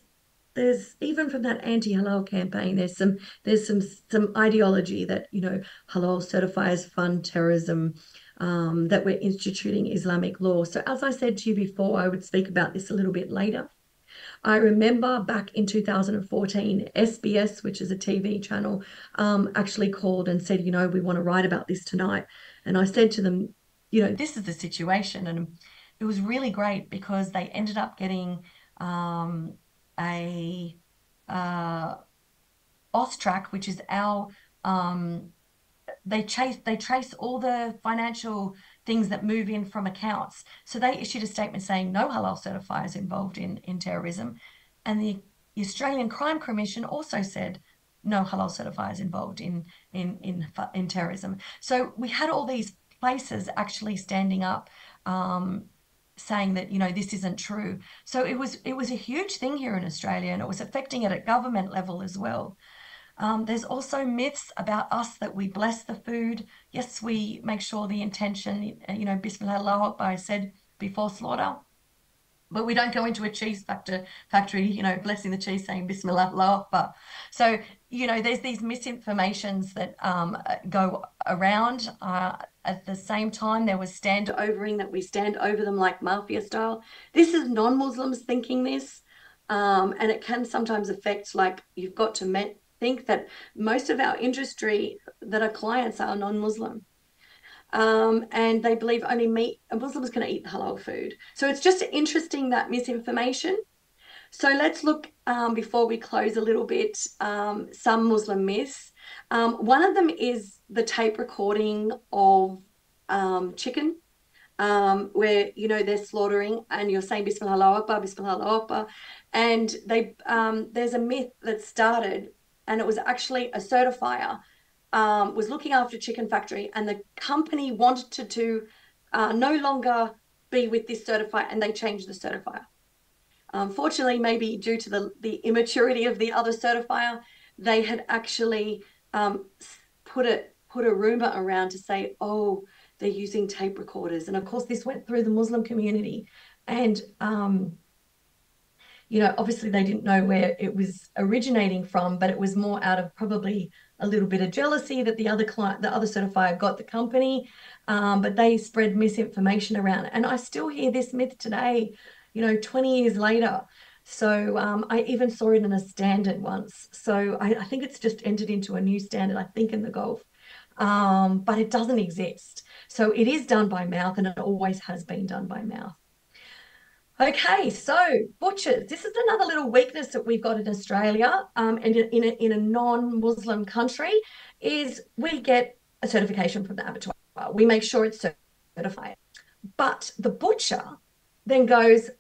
there's even from that anti-halal campaign there's some there's some some ideology that you know halal certifies fund terrorism um, that we're instituting islamic law so as i said to you before i would speak about this a little bit later I remember back in 2014, SBS, which is a TV channel, um, actually called and said, you know, we want to write about this tonight. And I said to them, you know, this is the situation. And it was really great because they ended up getting um, a uh, AUSTRAC, which is our um, they chase they trace all the financial things that move in from accounts. So they issued a statement saying no halal certifiers involved in, in terrorism. And the, Australian Crime Commission also said no halal certifiers involved in, in, in, in terrorism. So we had all these places actually standing up um, saying that you know this isn't true so it was it was a huge thing here in australia and it was affecting it at government level as well um, there's also myths about us that we bless the food. Yes, we make sure the intention, you know, Bismillah Allah Akbar is said before slaughter. But we don't go into a cheese factor, factory, you know, blessing the cheese, saying Bismillah Allah Akbar. So, you know, there's these misinformations that um, go around. Uh, at the same time, there was stand overing that we stand over them like mafia style. This is non-Muslims thinking this. Um, and it can sometimes affect like you've got to met, think that most of our industry that are clients are non-Muslim. Um, and they believe only meat Muslims can eat halal food. So it's just interesting that misinformation. So let's look um, before we close a little bit um, some Muslim myths. Um, one of them is the tape recording of um, chicken um, where you know they're slaughtering and you're saying Bismillah Akbar, Bismillah Akbar, and they there's a myth that started and it was actually a certifier um, was looking after Chicken Factory, and the company wanted to, to uh, no longer be with this certifier, and they changed the certifier. Unfortunately, maybe due to the, the immaturity of the other certifier, they had actually um, put it put a rumor around to say, oh, they're using tape recorders. And of course, this went through the Muslim community. And, um, you know, obviously they didn't know where it was originating from, but it was more out of probably a little bit of jealousy that the other client, the other certifier got the company, um, but they spread misinformation around. And I still hear this myth today, you know, 20 years later. So um, I even saw it in a standard once. So I, I, think it's just entered into a new standard, I think, in the Gulf. Um, but it doesn't exist. So it is done by mouth and it always has been done by mouth. Okay, so butchers. This is another little weakness that we've got in Australia um, and in a, in a non-Muslim country is we get a certification from the abattoir. We make sure it's certified. But the butcher then goes,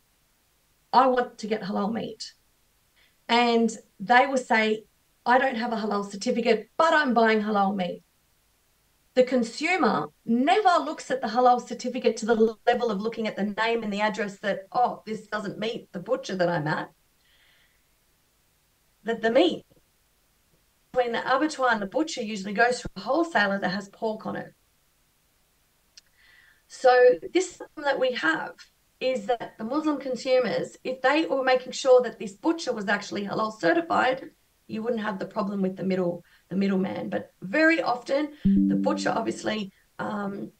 I want to get halal meat. And they will say, I don't have a halal certificate, but I'm buying halal meat the consumer never looks at the halal certificate to the level of looking at the name and the address that, oh, this doesn't meet the butcher that I'm at. That the meat, when the abattoir and the butcher usually goes to a wholesaler that has pork on it. So this that we have is that the Muslim consumers, if they were making sure that this butcher was actually halal certified, you wouldn't have the problem with the middle the middleman. But very often, the butcher obviously um,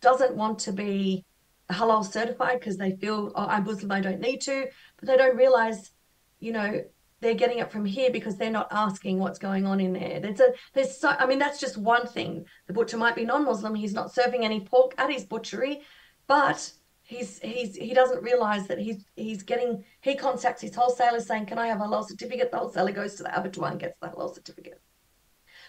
doesn't want to be halal certified because they feel, oh, I'm Muslim, I don't need to. But they don't realize, you know, they're getting it from here because they're not asking what's going on in there. There's a there's so I mean that's just one thing. The butcher might be non-Muslim. He's not serving any pork at his butchery, but he's he's he doesn't realize that he's he's getting he contacts his wholesaler saying, "Can I have a halal certificate?" The wholesaler goes to the abattoir and gets the halal certificate.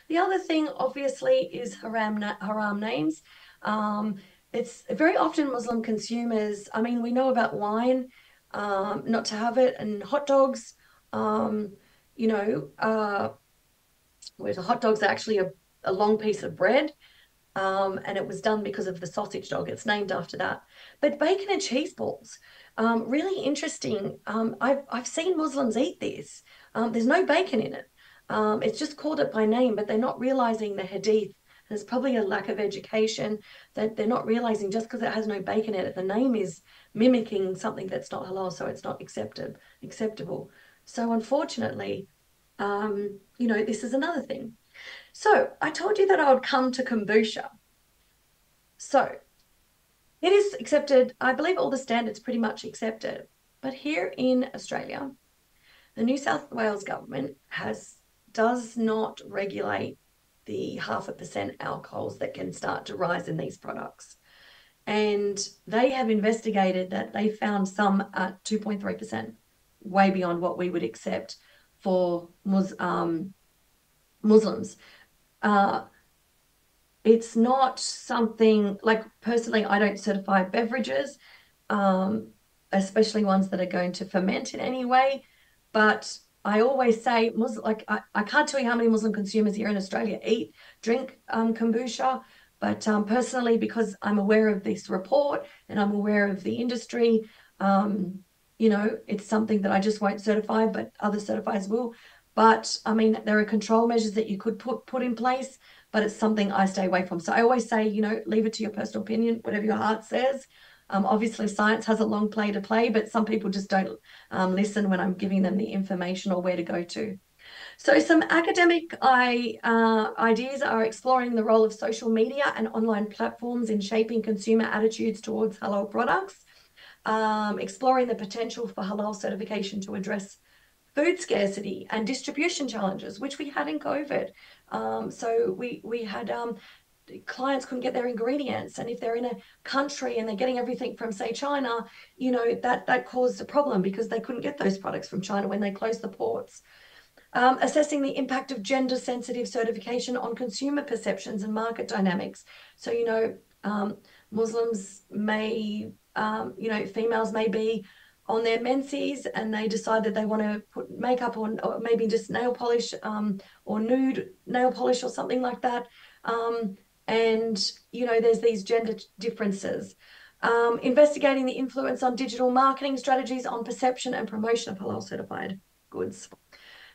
The other thing, obviously, is haram, haram names. Um, it's very often Muslim consumers. I mean, we know about wine, um, not to have it, and hot dogs. Um, you know, uh, where the hot dogs are actually a, a long piece of bread. Um, and it was done because of the sausage dog. It's named after that. But bacon and cheese balls, um, really interesting. Um, I've I've seen Muslims eat this. Um, there's no bacon in it. Um, it's just called it by name, but they're not realizing the hadith. There's probably a lack of education that they're not realizing just because it has no bacon in it, the name is mimicking something that's not halal, so it's not accepted, acceptable. So unfortunately, um, you know, this is another thing. So I told you that I would come to kombucha. So it is accepted. I believe all the standards pretty much accepted. But here in Australia, the New South Wales government has does not regulate the half a percent alcohols that can start to rise in these products. And they have investigated that they found some at 2.3%, way beyond what we would accept for Mus- um, Muslims. Uh, it's not something like personally, I don't certify beverages, um, especially ones that are going to ferment in any way. But I always say, Muslim, like I, I can't tell you how many Muslim consumers here in Australia eat, drink um, kombucha, but um, personally, because I'm aware of this report and I'm aware of the industry, um, you know, it's something that I just won't certify, but other certifiers will. But I mean, there are control measures that you could put put in place, but it's something I stay away from. So I always say, you know, leave it to your personal opinion, whatever your heart says. Um, obviously, science has a long play to play, but some people just don't um, listen when I'm giving them the information or where to go to. So, some academic I, uh, ideas are exploring the role of social media and online platforms in shaping consumer attitudes towards halal products, um, exploring the potential for halal certification to address food scarcity and distribution challenges, which we had in COVID. Um, so we we had um, clients couldn't get their ingredients. And if they're in a country and they're getting everything from say china you know that that caused a problem because they couldn't get those products from china when they closed the ports. Um, assessing the impact of gender sensitive certification on consumer perceptions and market dynamics. So you know um, muslims may um, you know females may be on their menses and they decide that they want to put makeup on or maybe just nail polish um, or nude nail polish or something like that. Um, and, you know, there's these gender differences. Um, investigating the influence on digital marketing strategies on perception and promotion of halal certified goods.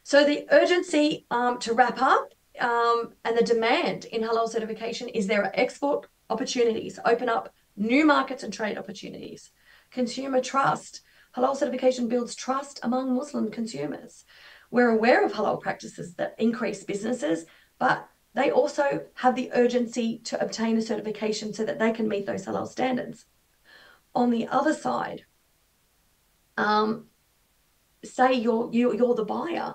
So the urgency um, to wrap up um, and the demand in halal certification is there are export opportunities, open up new markets and trade opportunities. Consumer trust. Halal certification builds trust among Muslim consumers. We're aware of halal practices that increase businesses, but they also have the urgency to obtain a certification so that they can meet those halal standards. On the other side, um, say you're you, you're the buyer,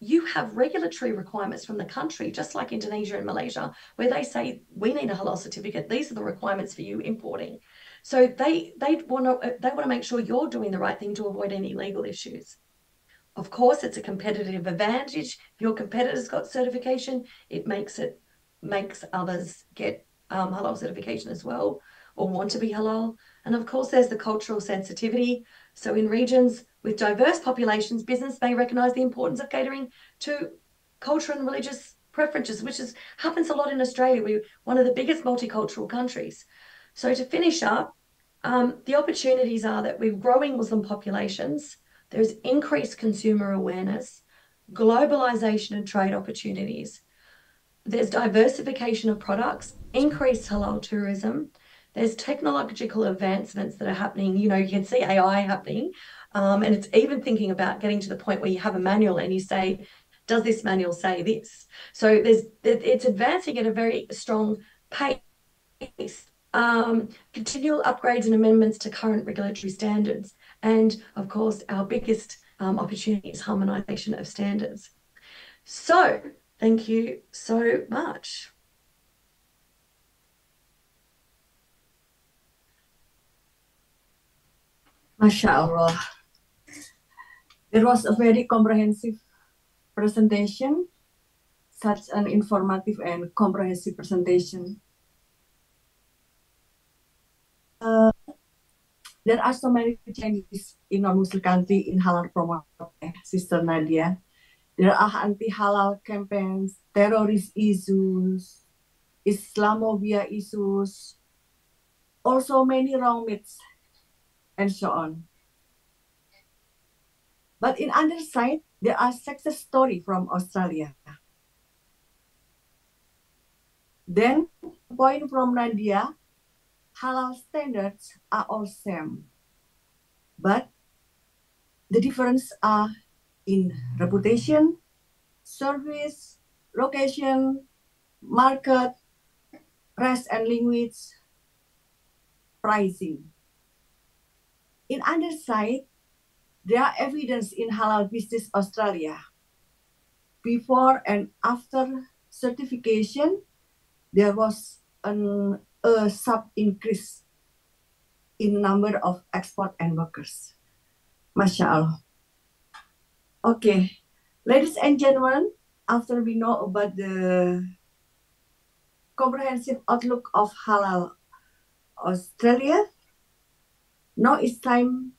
you have regulatory requirements from the country, just like Indonesia and Malaysia, where they say we need a halal certificate. These are the requirements for you importing. So they they want to they want to make sure you're doing the right thing to avoid any legal issues. Of course, it's a competitive advantage. If your competitor's got certification, it makes it makes others get um, halal certification as well or want to be halal. And of course, there's the cultural sensitivity. So in regions with diverse populations, business may recognise the importance of catering to culture and religious preferences, which is happens a lot in Australia. We're one of the biggest multicultural countries. So to finish up, um, the opportunities are that we're growing Muslim populations, there's increased consumer awareness, globalization and trade opportunities, there's diversification of products, increased halal tourism, there's technological advancements that are happening. You know, you can see AI happening, um, and it's even thinking about getting to the point where you have a manual and you say, does this manual say this? So there's it's advancing at a very strong pace. Um, continual upgrades and amendments to current regulatory standards, and of course, our biggest um, opportunity is harmonisation of standards. So, thank you so much. MashaAllah. It was a very comprehensive presentation, such an informative and comprehensive presentation. Uh, there are so many changes in non-Muslim country in halal promote, Sister Nadia. There are anti-halal campaigns, terrorist issues, Islamophobia issues, also many wrong myths, and so on. But in other side, there are success story from Australia. Then point from Nadia, halal standards are all same, but the difference are in reputation, service, location, market, rest and language, pricing. In other side, there are evidence in Halal Business Australia. Before and after certification, there was an a sub increase in number of export and workers. Masya Allah. Okay, ladies and gentlemen, after we know about the comprehensive outlook of halal Australia, now it's time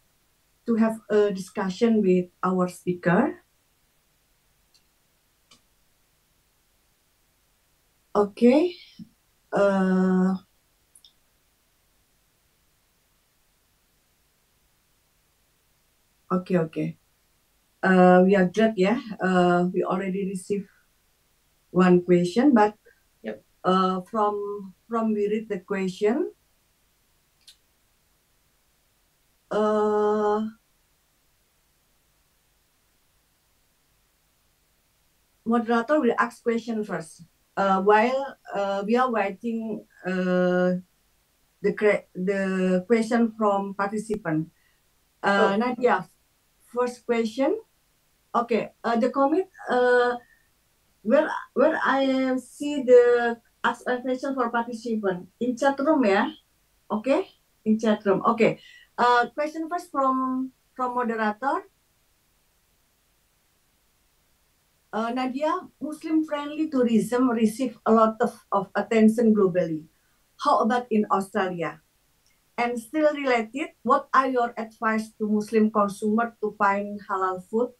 to have a discussion with our speaker. Okay. Uh, Okay, okay. Uh, we are glad, yeah. Uh, we already received one question, but yep. uh, from from we read the question. Uh, moderator will ask question first. Uh, while uh, we are waiting uh, the the question from participant. Uh, oh. Nadia, first question. Okay, uh, the comment uh, where where I see the ask a question for participant in chat room yeah. Okay, in chat room. Okay, uh, question first from from moderator. Uh, Nadia, Muslim-friendly tourism receive a lot of, of attention globally. How about in Australia? And still related, what are your advice to Muslim consumer to find halal food,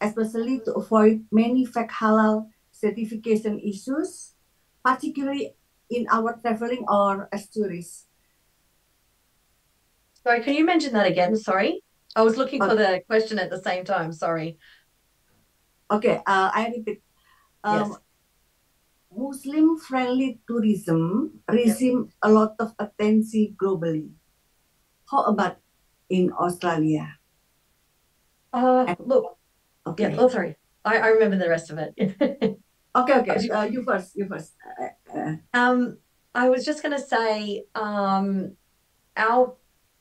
especially to avoid many fake halal certification issues, particularly in our traveling or as tourists? Sorry, can you mention that again? Sorry. I was looking for the question at the same time. Sorry. Okay, uh, I repeat. Um, Yes. Muslim friendly tourism receive a lot of attention globally. How about in Australia? Uh, look, Okay. yeah, oh, sorry. I, I remember the rest of it. Okay, okay. Uh, you first. You first. Uh, uh, Um, I was just going to say, um, our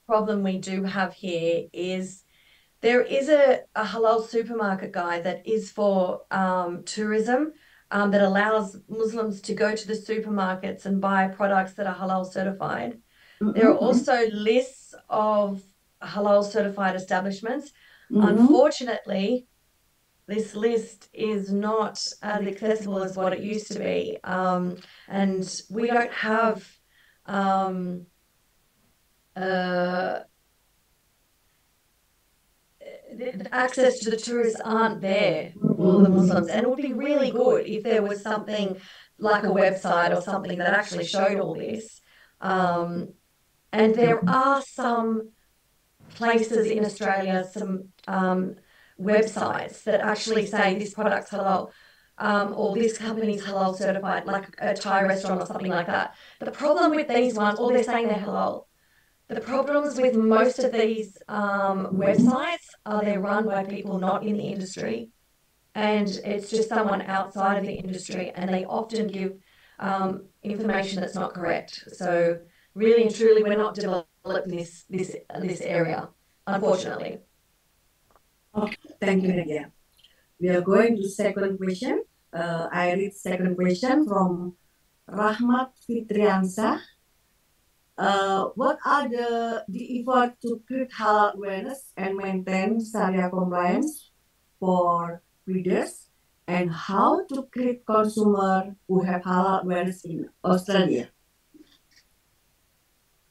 problem we do have here is there is a, a halal supermarket guy that is for um, tourism um, that allows Muslims to go to the supermarkets and buy products that are halal certified. There are also lists of halal certified establishments. mhm. Unfortunately, this list is not as accessible as what it used to be. Um, and we don't have um, uh, the access to the tourists aren't there for the Muslims. And it would be really good if there was something like a website or something that actually showed all this. Um, and there are some places in Australia, some um, websites that actually say this product's halal. Um, or this company's halal certified, like a Thai restaurant or something like that. The problem with these ones, or they're saying they're halal. The problems with most of these um, websites are they're run by people not in the industry, and it's just someone outside of the industry, and they often give um, information that's not correct. So really and truly, we're not developing this this this area, unfortunately. Thank you, Nadia. We are going to second question. Uh, I read second question from Rahmat Fitriansa. Uh, what are the the effort to create halal awareness and maintain Sharia compliance for readers, and how to create consumer who have halal awareness in Australia?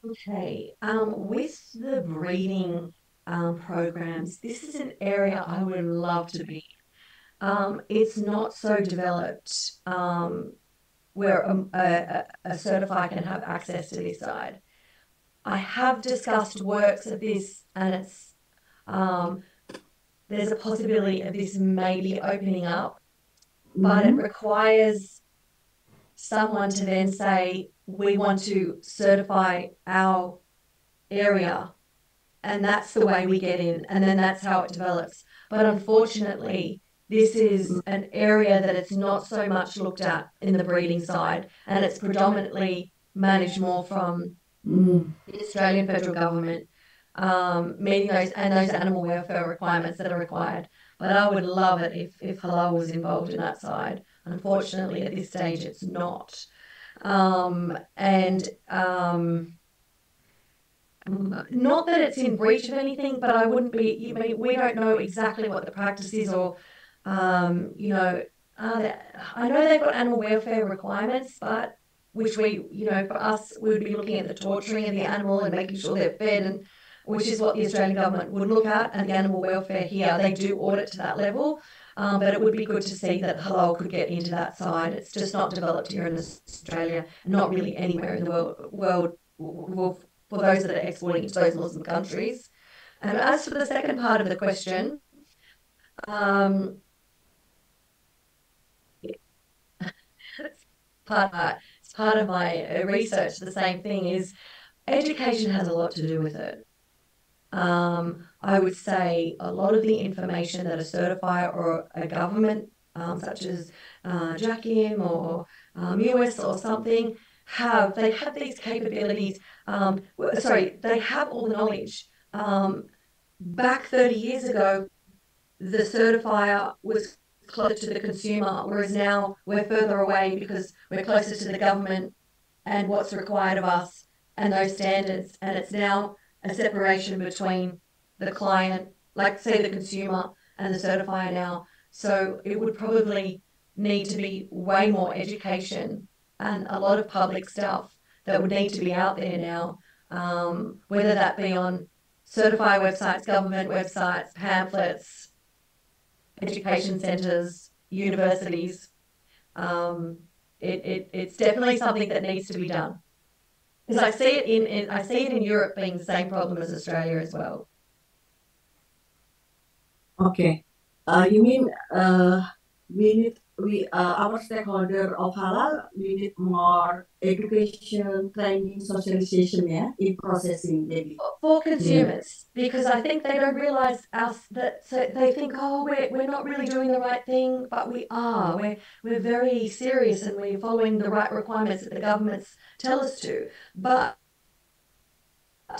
Okay, um, with the breeding um, programs, this is an area I would love to be. Um, it's not so developed um, where a, a, a certifier can have access to this side. I have discussed works of this, and it's um, there's a possibility of this maybe opening up, but it requires someone to then say, we want to certify our area, and that's the way we get in, and then that's how it develops. But unfortunately, this is an area that it's not so much looked at in the breeding side, and it's predominantly managed more from the Australian federal government, um, meeting those and those animal welfare requirements that are required. But I would love it if, if halal was involved in that side. Unfortunately, at this stage, it's not. Um, and um, not that it's in breach of anything, but I wouldn't be. Mean, we don't know exactly what the practice is, or um, you know, there, I know they've got animal welfare requirements, but which we, you know, for us, we would be looking at the torturing of the animal and making sure they're fed, and which is what the Australian government would look at, and the animal welfare here, they do audit to that level. Um, but it would be good to see that halal could get into that side. It's just not developed here in Australia, not really anywhere in the world. world well, for those that are exporting to those Muslim countries. And as for the second part of the question, um, it's part of, it's part of my research. The same thing is education has a lot to do with it. Um, I would say a lot of the information that a certifier or a government, um, such as uh, JAKIM or um, US or something, have they have these capabilities. Um, sorry, they have all the knowledge. Um, back 30 years ago, the certifier was closer to the consumer, whereas now we're further away because we're closer to the government and what's required of us and those standards. And it's now a separation between the client, like say the consumer, and the certifier now. So it would probably need to be way more education and a lot of public stuff that would need to be out there now um, whether that be on certified websites, government websites, pamphlets, education centres, universities. Um, it, it, it's definitely something that needs to be done. Because I see it in, in I see it in Europe being the same problem as Australia as well. Okay. Uh, you mean uh, we need we uh, our stakeholder of halal we need more education training socialization yeah in processing maybe for consumers yeah. because i think they don't realize us that so they think oh we're, we're not really doing the right thing but we are. We're, we're very serious and we're following the right requirements that the governments tell us to. But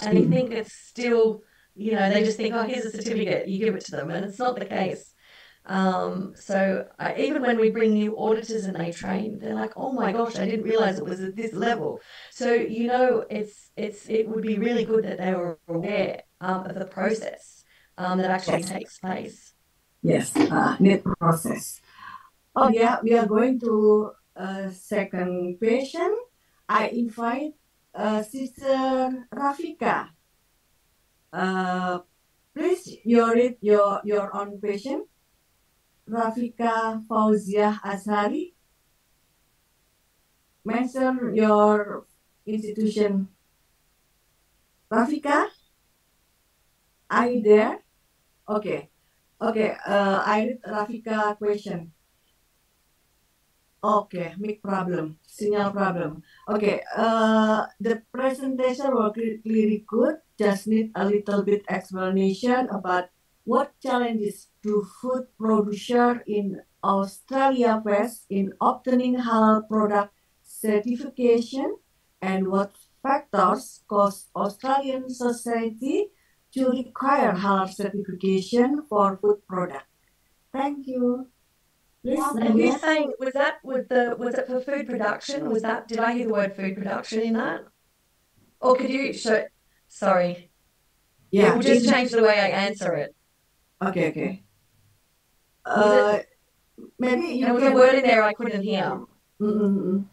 and I think it's still you know they just think oh here's a certificate you give it to them. And it's not the case um, so I, even when we bring new auditors and they train, they're like, "Oh my gosh, I didn't realize it was at this level." So you know, it's it's it would be really good that they were aware um, of the process um, that actually takes place. Yes, uh, net process. Oh yeah, we are going to a second patient. I invite uh, Sister Rafika. Uh, please, you read your your own patient. Rafika Fauziah Azhari. Mention your institution. Rafika, are you there? Okay. Okay, uh, I read Rafika question. Okay, big problem, signal problem. Okay, uh, the presentation was clearly good. Just need a little bit explanation about what challenges do food producers in Australia face in obtaining halal product certification and what factors cause Australian society to require halal certification for food product? Thank you. And you're saying was that with the was it for food production? Was that did I hear the word food production in that? Or could you show sorry. Yeah, it will just change the way I answer it. Okay, okay. Uh, maybe you there was a word in there I couldn't hear. Mm-mm.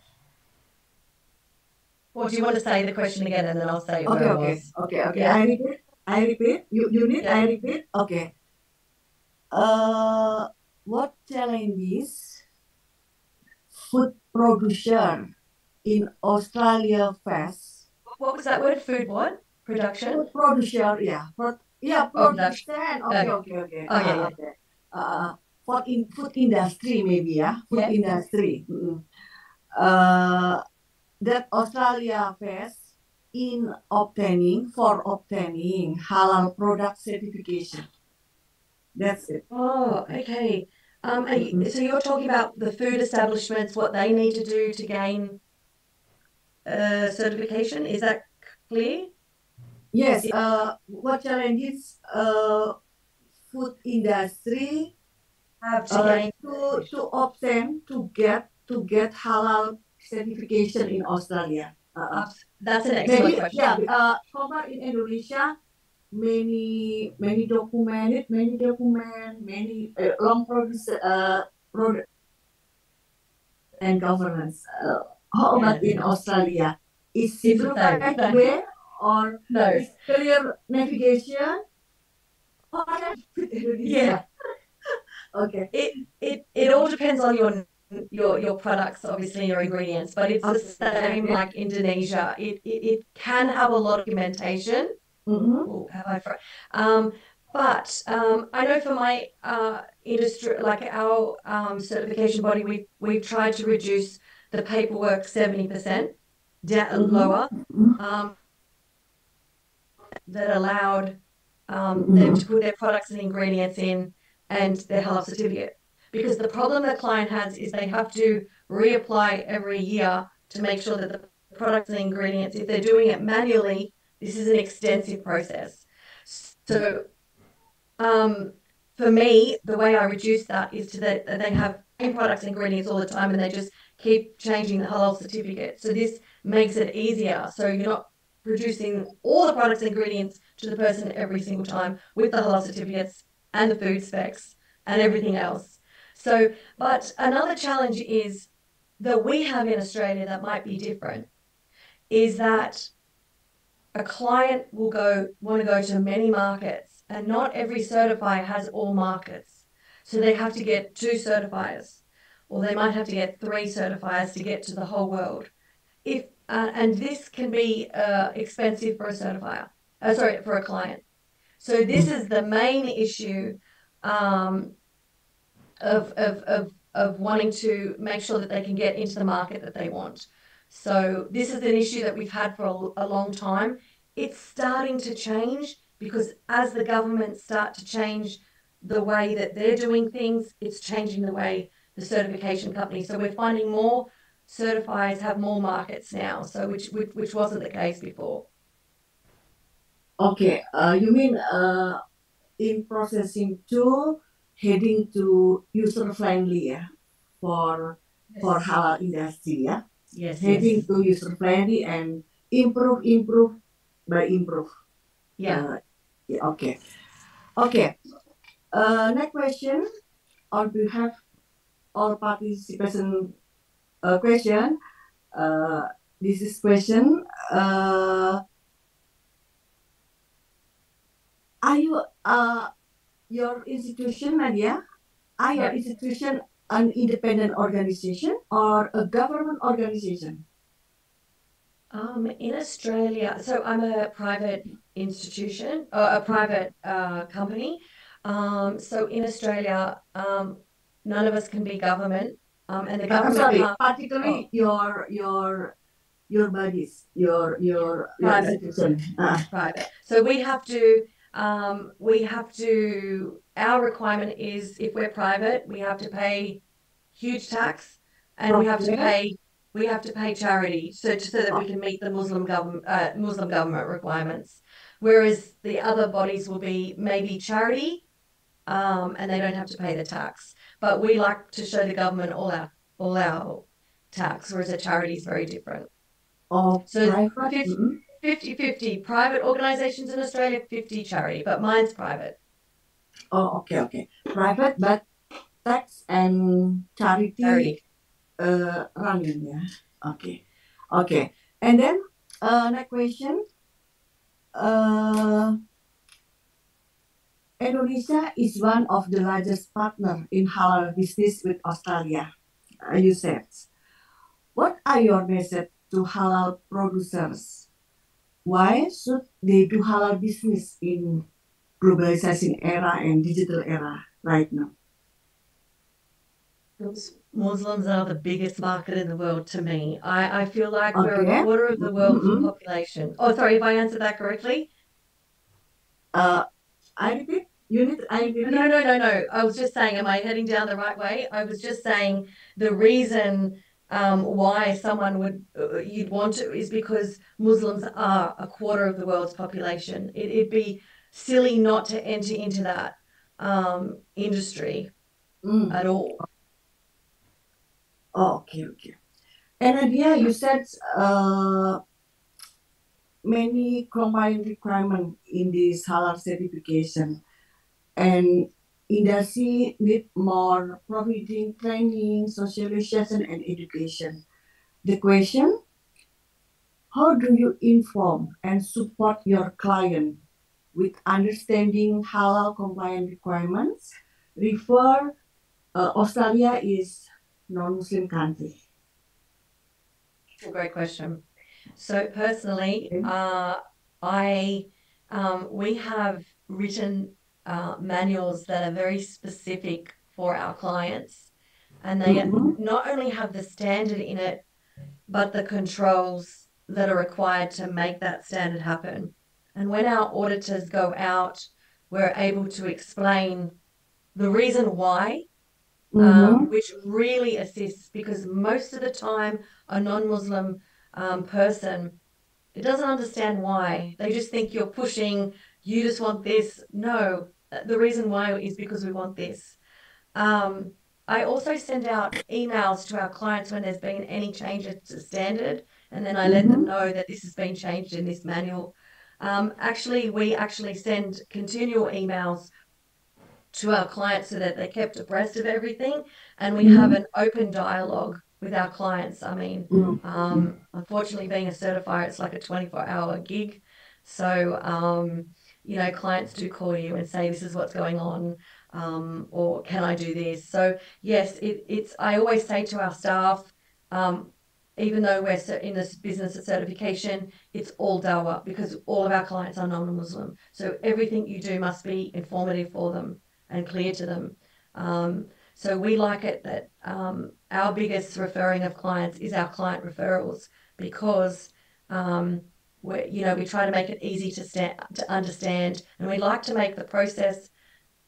Or do you want to say the question again and then I'll say okay, okay, okay, okay. Yeah. I repeat. I repeat. You you need. Yeah. I repeat. Okay. Uh, what challenges food producer in Australia face? What was that word? Food what? Production. Food producer. Yeah. Pro- yeah, production. Okay, okay, okay. Oh, yeah, yeah. Okay. Uh, for in food industry maybe yeah, food yeah. industry. Mm -hmm. Uh, that Australia face in obtaining for obtaining halal product certification. That's it. Oh, okay. Um, you, mm-hmm. so you're talking about the food establishments, what they need to do to gain uh, certification. Is that clear? Yes, uh, what challenges uh, food industry have to, uh, to, to obtain to get to get halal certification in Australia? Uh, That's an excellent maybe, question. Yeah, uh, cover in Indonesia, many many documented, many document, many uh, long process, uh, product and governance. Uh, how about in Australia? Is it right way or no. clear navigation? yeah. okay. It it it all depends on your your your products, obviously your ingredients, but it's the same like Indonesia. It it, it can have a lot of documentation. Mm-hmm. Ooh, have I um, but um, I know for my uh, industry, like our um, certification body, we we've tried to reduce the paperwork seventy percent down mm-hmm. lower. Mm-hmm. Um, that allowed um, mm-hmm. them to put their products and ingredients in and their halal certificate. Because the problem the client has is they have to reapply every year to make sure that the products and ingredients, if they're doing it manually, this is an extensive process. So um, for me, the way I reduce that is to that they have products and ingredients all the time and they just keep changing the halal certificate. So this makes it easier. So you're not producing all the products and ingredients to the person every single time with the halal certificates and the food specs and everything else. So, but another challenge is that we have in Australia that might be different is that a client will go want to go to many markets, and not every certifier has all markets. So they have to get two certifiers, or they might have to get three certifiers to get to the whole world. If uh, and this can be uh, expensive for a certifier, uh, sorry, for a client. So this is the main issue um, of, of, of, of wanting to make sure that they can get into the market that they want. So this is an issue that we've had for a, a long time. It's starting to change because as the government start to change the way that they're doing things, it's changing the way the certification companies. So we're finding more certifiers have more markets now, so which which, which wasn't the case before. Okay, uh, you mean uh, in processing tool heading to user friendly yeah, for for halal industry yeah, Yes. heading yes. to user friendly and improve improve by improve. Yeah. Uh, yeah, okay. Okay. Uh, next question. On behalf all participation uh, question. Uh, this is question. Uh, are you uh your institution, Nadia? Are your institution an independent organization or a government organization? Um, in Australia, so I'm a private institution, or a private uh, company. Um, so in Australia, um, none of us can be government, um, and the I'm government sorry, can't- particularly your your your bodies, your your, your Private. institution. Uh, private. So we have to, um, we have to, our requirement is if we're private, we have to pay huge tax and we have to pay, we have to pay charity so, so that we can meet the Muslim government, uh, Muslim government requirements. Whereas the other bodies will be maybe charity, um, and they don't have to pay the tax. But we like to show the government all our, all our tax, whereas a charity is very different. or So private. fif- mhm. 50 50 private organizations in Australia, 50 charity, but mine's private. Oh, okay, okay. Private, but tax and charity, Charity. uh, running, yeah. Okay, okay. And then, uh, next question. Uh, Indonesia is one of the largest partner in halal business with Australia. Uh, you said. What are your message to halal producers? Why should they do halal business in globalization era and digital era right now? Muslims are the biggest market in the world to me. I, I feel like we're a quarter of the world's Mhm. population. Oh, sorry, if I answered that correctly? Uh, I repeat, unit, I repeat. No, no, no, no. I was just saying, am I heading down the right way? I was just saying the reason um, why someone would uh, you'd want to is because Muslims are a quarter of the world's population. It, it'd be silly not to enter into that um, industry Mm. at all. Oh, okay, okay. And yeah, you said uh, many combined requirement in this halal certification, and industry need more providing training, socialization, and education. The question: How do you inform and support your client with understanding halal compliant requirements? Refer uh, Australia is non-Muslim country. Great question. So personally, Okay. uh, I um, we have written uh, manuals that are very specific for our clients, and they Mhm. not only have the standard in it, but the controls that are required to make that standard happen. And when our auditors go out, we're able to explain the reason why um, which really assists because most of the time a non-Muslim um, person it doesn't understand why. They just think you're pushing, you just want this. No, uh, the reason why is because we want this. Um, I also send out emails to our clients when there's been any changes to standard, and then I let them know that this has been changed in this manual. Um, actually, we actually send continual emails to our clients so that they're kept abreast of everything, and we have an open dialogue with our clients. I mean, Mm. um, unfortunately, being a certifier, it's like a 24 hour gig. So, um, you know, clients do call you and say, this is what's going on, um, or can I do this? So, yes, it, it's, I always say to our staff, um, even though we're in this business of certification, it's all dawah because all of our clients are non-Muslim. So everything you do must be informative for them and clear to them. Um, so we like it that um, our biggest referring of clients is our client referrals because um, we you know we try to make it easy to stand to understand, and we like to make the process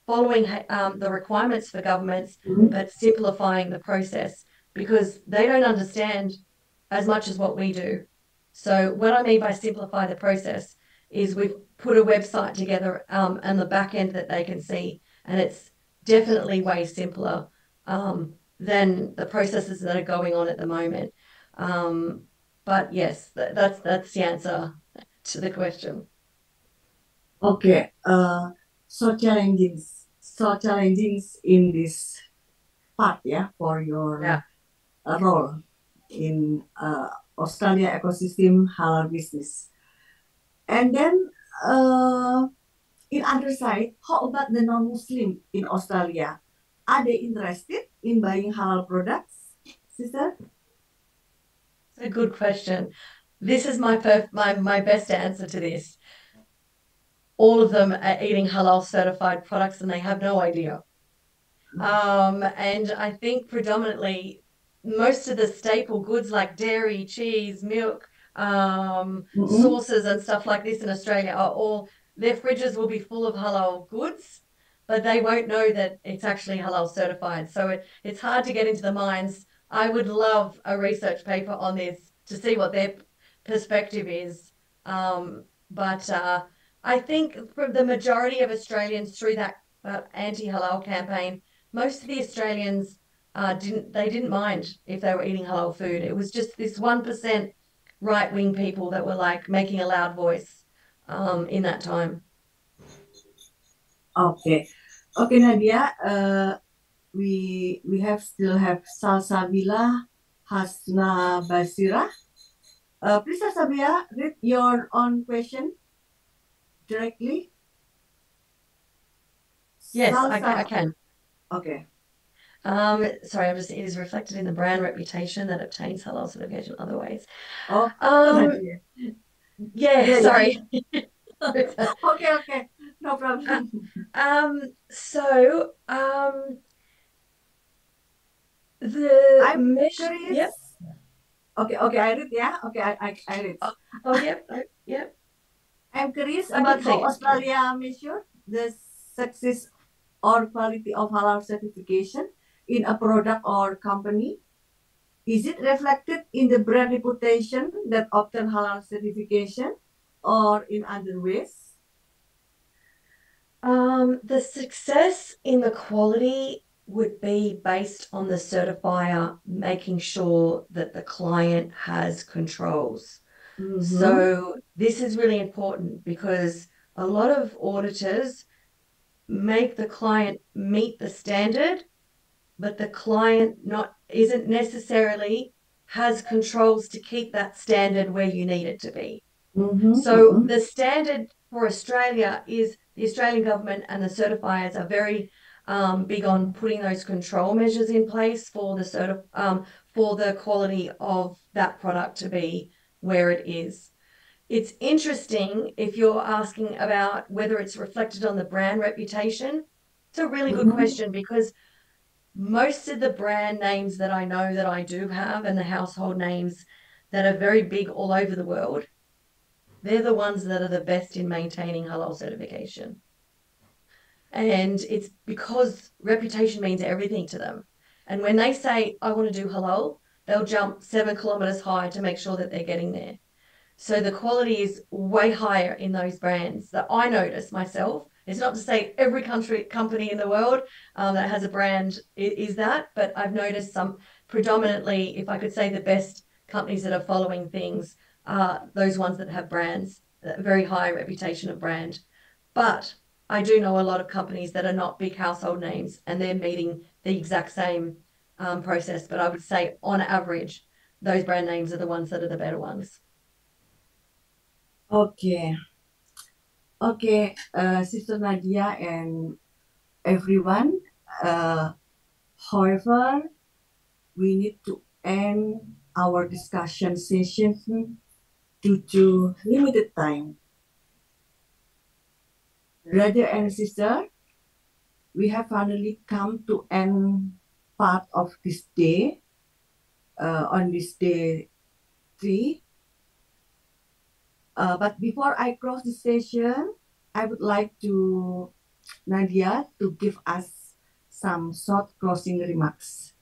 following um, the requirements for governments, mm-hmm. but simplifying the process because they don't understand as much as what we do. So what I mean by simplify the process is we've put a website together um, and the back end that they can see, and it's definitely way simpler um, than the processes that are going on at the moment. Um, but yes, th- that's that's the answer to the question. Okay. Uh, so challenges, so challenges in this part, yeah, for your yeah. uh, role in uh, Australia ecosystem halal business. And then uh, in other side, how about the non-Muslim in Australia? Are they interested in buying halal products, sister? It's a good question. This is my perf- my my best answer to this. All of them are eating halal certified products and they have no idea. Um, and I think predominantly most of the staple goods like dairy, cheese, milk, um, mm-hmm. sauces, and stuff like this in Australia are all their fridges will be full of halal goods, but they won't know that it's actually halal certified. So it, it's hard to get into the minds. I would love a research paper on this to see what their perspective is. Um, but uh, I think for the majority of Australians through that uh, anti halal campaign, most of the Australians uh, didn't they didn't mind if they were eating halal food. It was just this one percent right wing people that were like making a loud voice um, in that time. Okay, okay, Nadia. Uh, we we have still have Salsabila Hasna Basira. Uh, please, Salsabila, read your own question directly. Yes, I, I can. Okay. Um, sorry, I'm just, it is reflected in the brand reputation that obtains halal certification other ways. Oh, um, yeah, sorry. okay, okay, no problem. Uh, um, so, um, the I'm curious. Yep. Okay, okay, I read, yeah. Okay, I, I, I read. Oh, oh yep, oh, yep. I'm curious about how Australia measure the success or quality of halal certification in a product or company? Is it reflected in the brand reputation that obtain halal certification or in other ways? Um, the success in the quality would be based on the certifier making sure that the client has controls. Mm-hmm. So, this is really important because a lot of auditors make the client meet the standard but the client not isn't necessarily has controls to keep that standard where you need it to be. Mm-hmm, so mm-hmm. the standard for Australia is the Australian government and the certifiers are very um, big on putting those control measures in place for the certi- um, for the quality of that product to be where it is. It's interesting if you're asking about whether it's reflected on the brand reputation. It's a really good mm-hmm. question because most of the brand names that I know that I do have and the household names that are very big all over the world, they're the ones that are the best in maintaining halal certification. And it's because reputation means everything to them. And when they say, I want to do halal, they'll jump seven kilometers high to make sure that they're getting there. So the quality is way higher in those brands that I notice myself it's not to say every country company in the world um, that has a brand is, that, but I've noticed some predominantly, if I could say, the best companies that are following things are those ones that have brands, a very high reputation of brand. But I do know a lot of companies that are not big household names and they're meeting the exact same um, process. But I would say, on average, those brand names are the ones that are the better ones. Okay. Okay, uh, Sister Nadia and everyone. Uh, however, we need to end our discussion session due to limited time. Brother and sister, we have finally come to end part of this day. Uh, on this day three. Uh, but before I close the session, I would like to Nadia to give us some short closing remarks.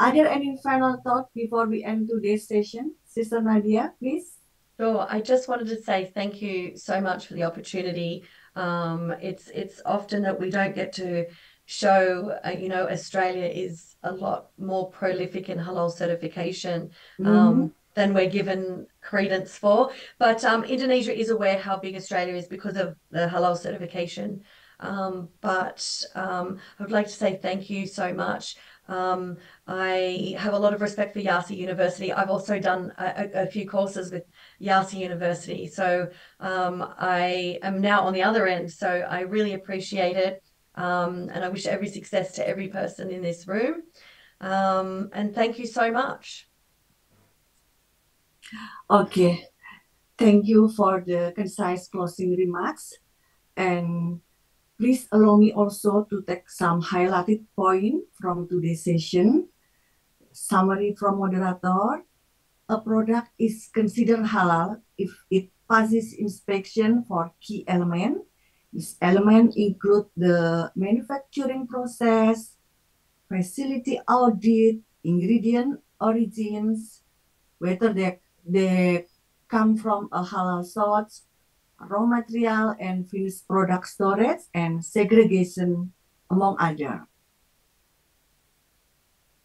Are there any final thoughts before we end today's session? Sister Nadia, please. Sure. I just wanted to say thank you so much for the opportunity. Um, it's it's often that we don't get to show, uh, you know, Australia is a lot more prolific in halal certification um, Mm-hmm. Than we're given credence for. But um, Indonesia is aware how big Australia is because of the halal certification. Um, but um, I would like to say thank you so much. Um, I have a lot of respect for Yarsi University. I've also done a, a, few courses with Yarsi University. So um, I am now on the other end. So I really appreciate it. Um, and I wish every success to every person in this room. Um, and thank you so much. Okay, thank you for the concise closing remarks. And please allow me also to take some highlighted point from today's session. Summary from moderator. A product is considered halal if it passes inspection for key element. This element include the manufacturing process, facility audit, ingredient origins, whether they they come from a halal source, raw material and finished product storage and segregation, among other.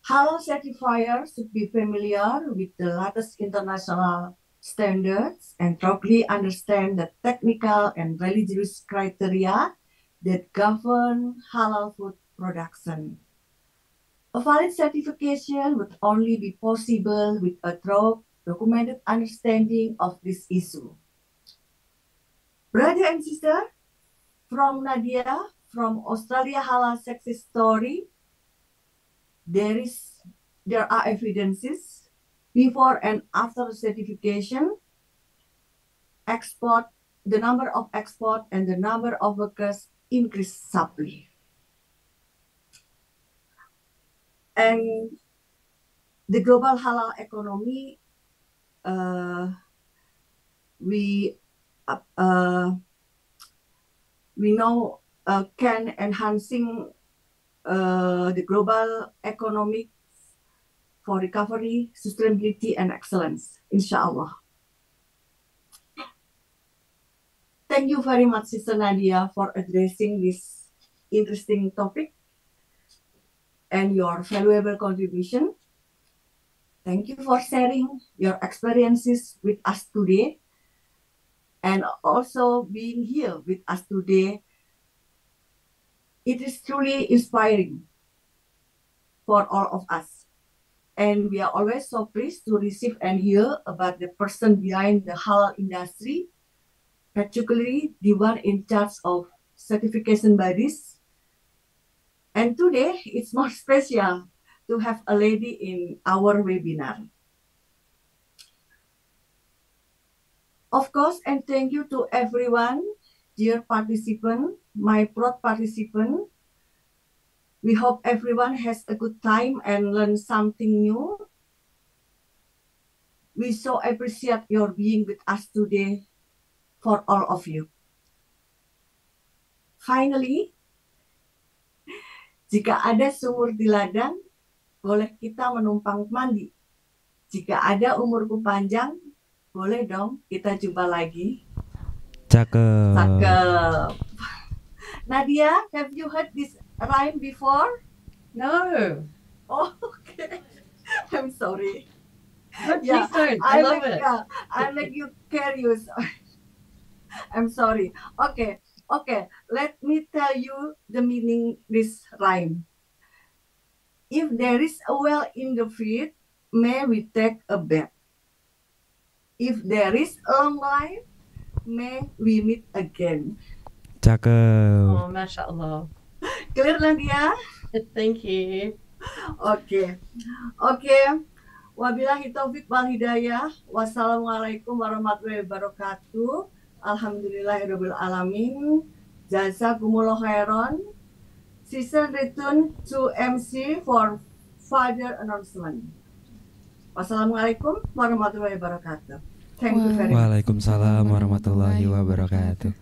Halal certifiers should be familiar with the latest international standards and properly understand the technical and religious criteria that govern halal food production. A valid certification would only be possible with a thorough documented understanding of this issue. Brother and sister, from Nadia, from Australia Halal Success Story, there is there are evidences before and after certification, export, the number of export and the number of workers increased sharply. And the global halal economy we uh, uh, we know uh, can enhancing uh, the global economic for recovery, sustainability, and excellence, inshallah. Thank you very much, Sister Nadia, for addressing this interesting topic and your valuable contribution. Thank you for sharing your experiences with us today and also being here with us today. It is truly inspiring for all of us. And we are always so pleased to receive and hear about the person behind the halal industry, particularly the one in charge of certification bodies. And today it's more special to have a lady in our webinar. Of course, and thank you to everyone, dear participant, my proud participant. We hope everyone has a good time and learn something new. We so appreciate your being with us today for all of you. Finally, jika ada sumur di ladang, boleh kita menumpang mandi. Jika ada umurku panjang, boleh dong kita jumpa lagi. Cakep. Cakep. Nadia, have you heard this rhyme before? No, Oh, okay. I'm sorry. please Yeah, don't. I, love make, it. Yeah, I make you curious. I'm sorry. Okay, okay. Let me tell you the meaning this rhyme. If there is a well in the field, may we take a bath. If there is a long life, May we meet again. Cakep. Oh, Masha Allah. Clear Nadia? Thank you. Oke. Oke. Wabillahi taufik wal hidayah. Wassalamualaikum warahmatullahi wabarakatuh. Alhamdulillahirabbil alamin. Jazakumullah khairan. Season return to MC for further announcement. Wassalamualaikum warahmatullahi wabarakatuh. Thank you very much. Waalaikumsalam warahmatullahi wabarakatuh.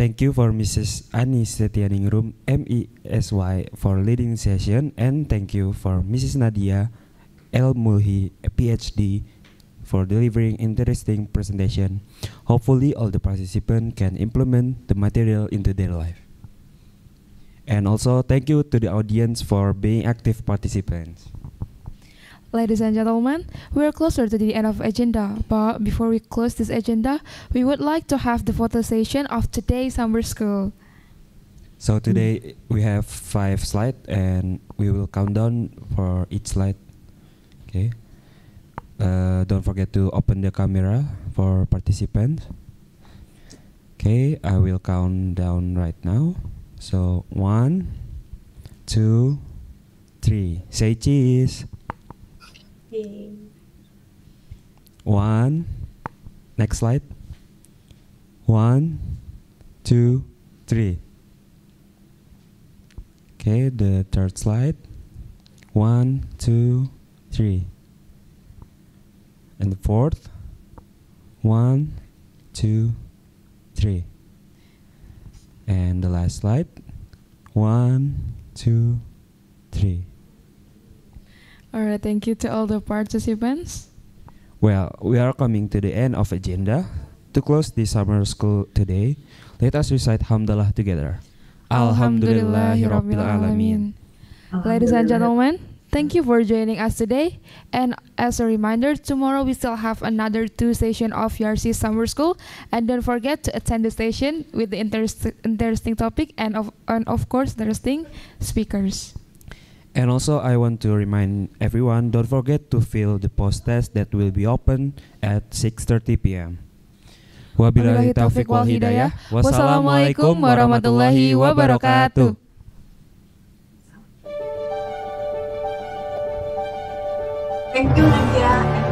Thank you for Mrs. Ani Setianingrum MESY for leading session and thank you for Mrs. Nadia El Mulhi PhD for delivering interesting presentation. Hopefully all the participants can implement the material into their life. And also thank you to the audience for being active participants. Ladies and gentlemen, we are closer to the end of agenda, but before we close this agenda, we would like to have the photo session of today's summer school. So today we have five slides and we will count down for each slide. Okay. Uh, don't forget to open the camera for participants. Okay, I will count down right now. So one, two, three. Say cheese. One. Next slide. One, two, three. Okay, the third slide. One, two, three. And the fourth. One, two, three. And the last slide. One, two, three. Alright, thank you to all the participants. Well, we are coming to the end of agenda. To close this summer school today, let us recite Hamdalah together. Alhamdulillahirabbil alamin. Ladies and gentlemen, thank you for joining us today. And as a reminder, tomorrow we still have another two session of YRC Summer School. And don't forget to attend the session with the interest, interesting topic and of, and of course interesting speakers. And also, I want to remind everyone: don't forget to fill the post test that will be open at 6:30 p.m. Wabillahi taufiq wal hidayah. Wassalamualaikum warahmatullahi wabarakatuh. Thank you Nadia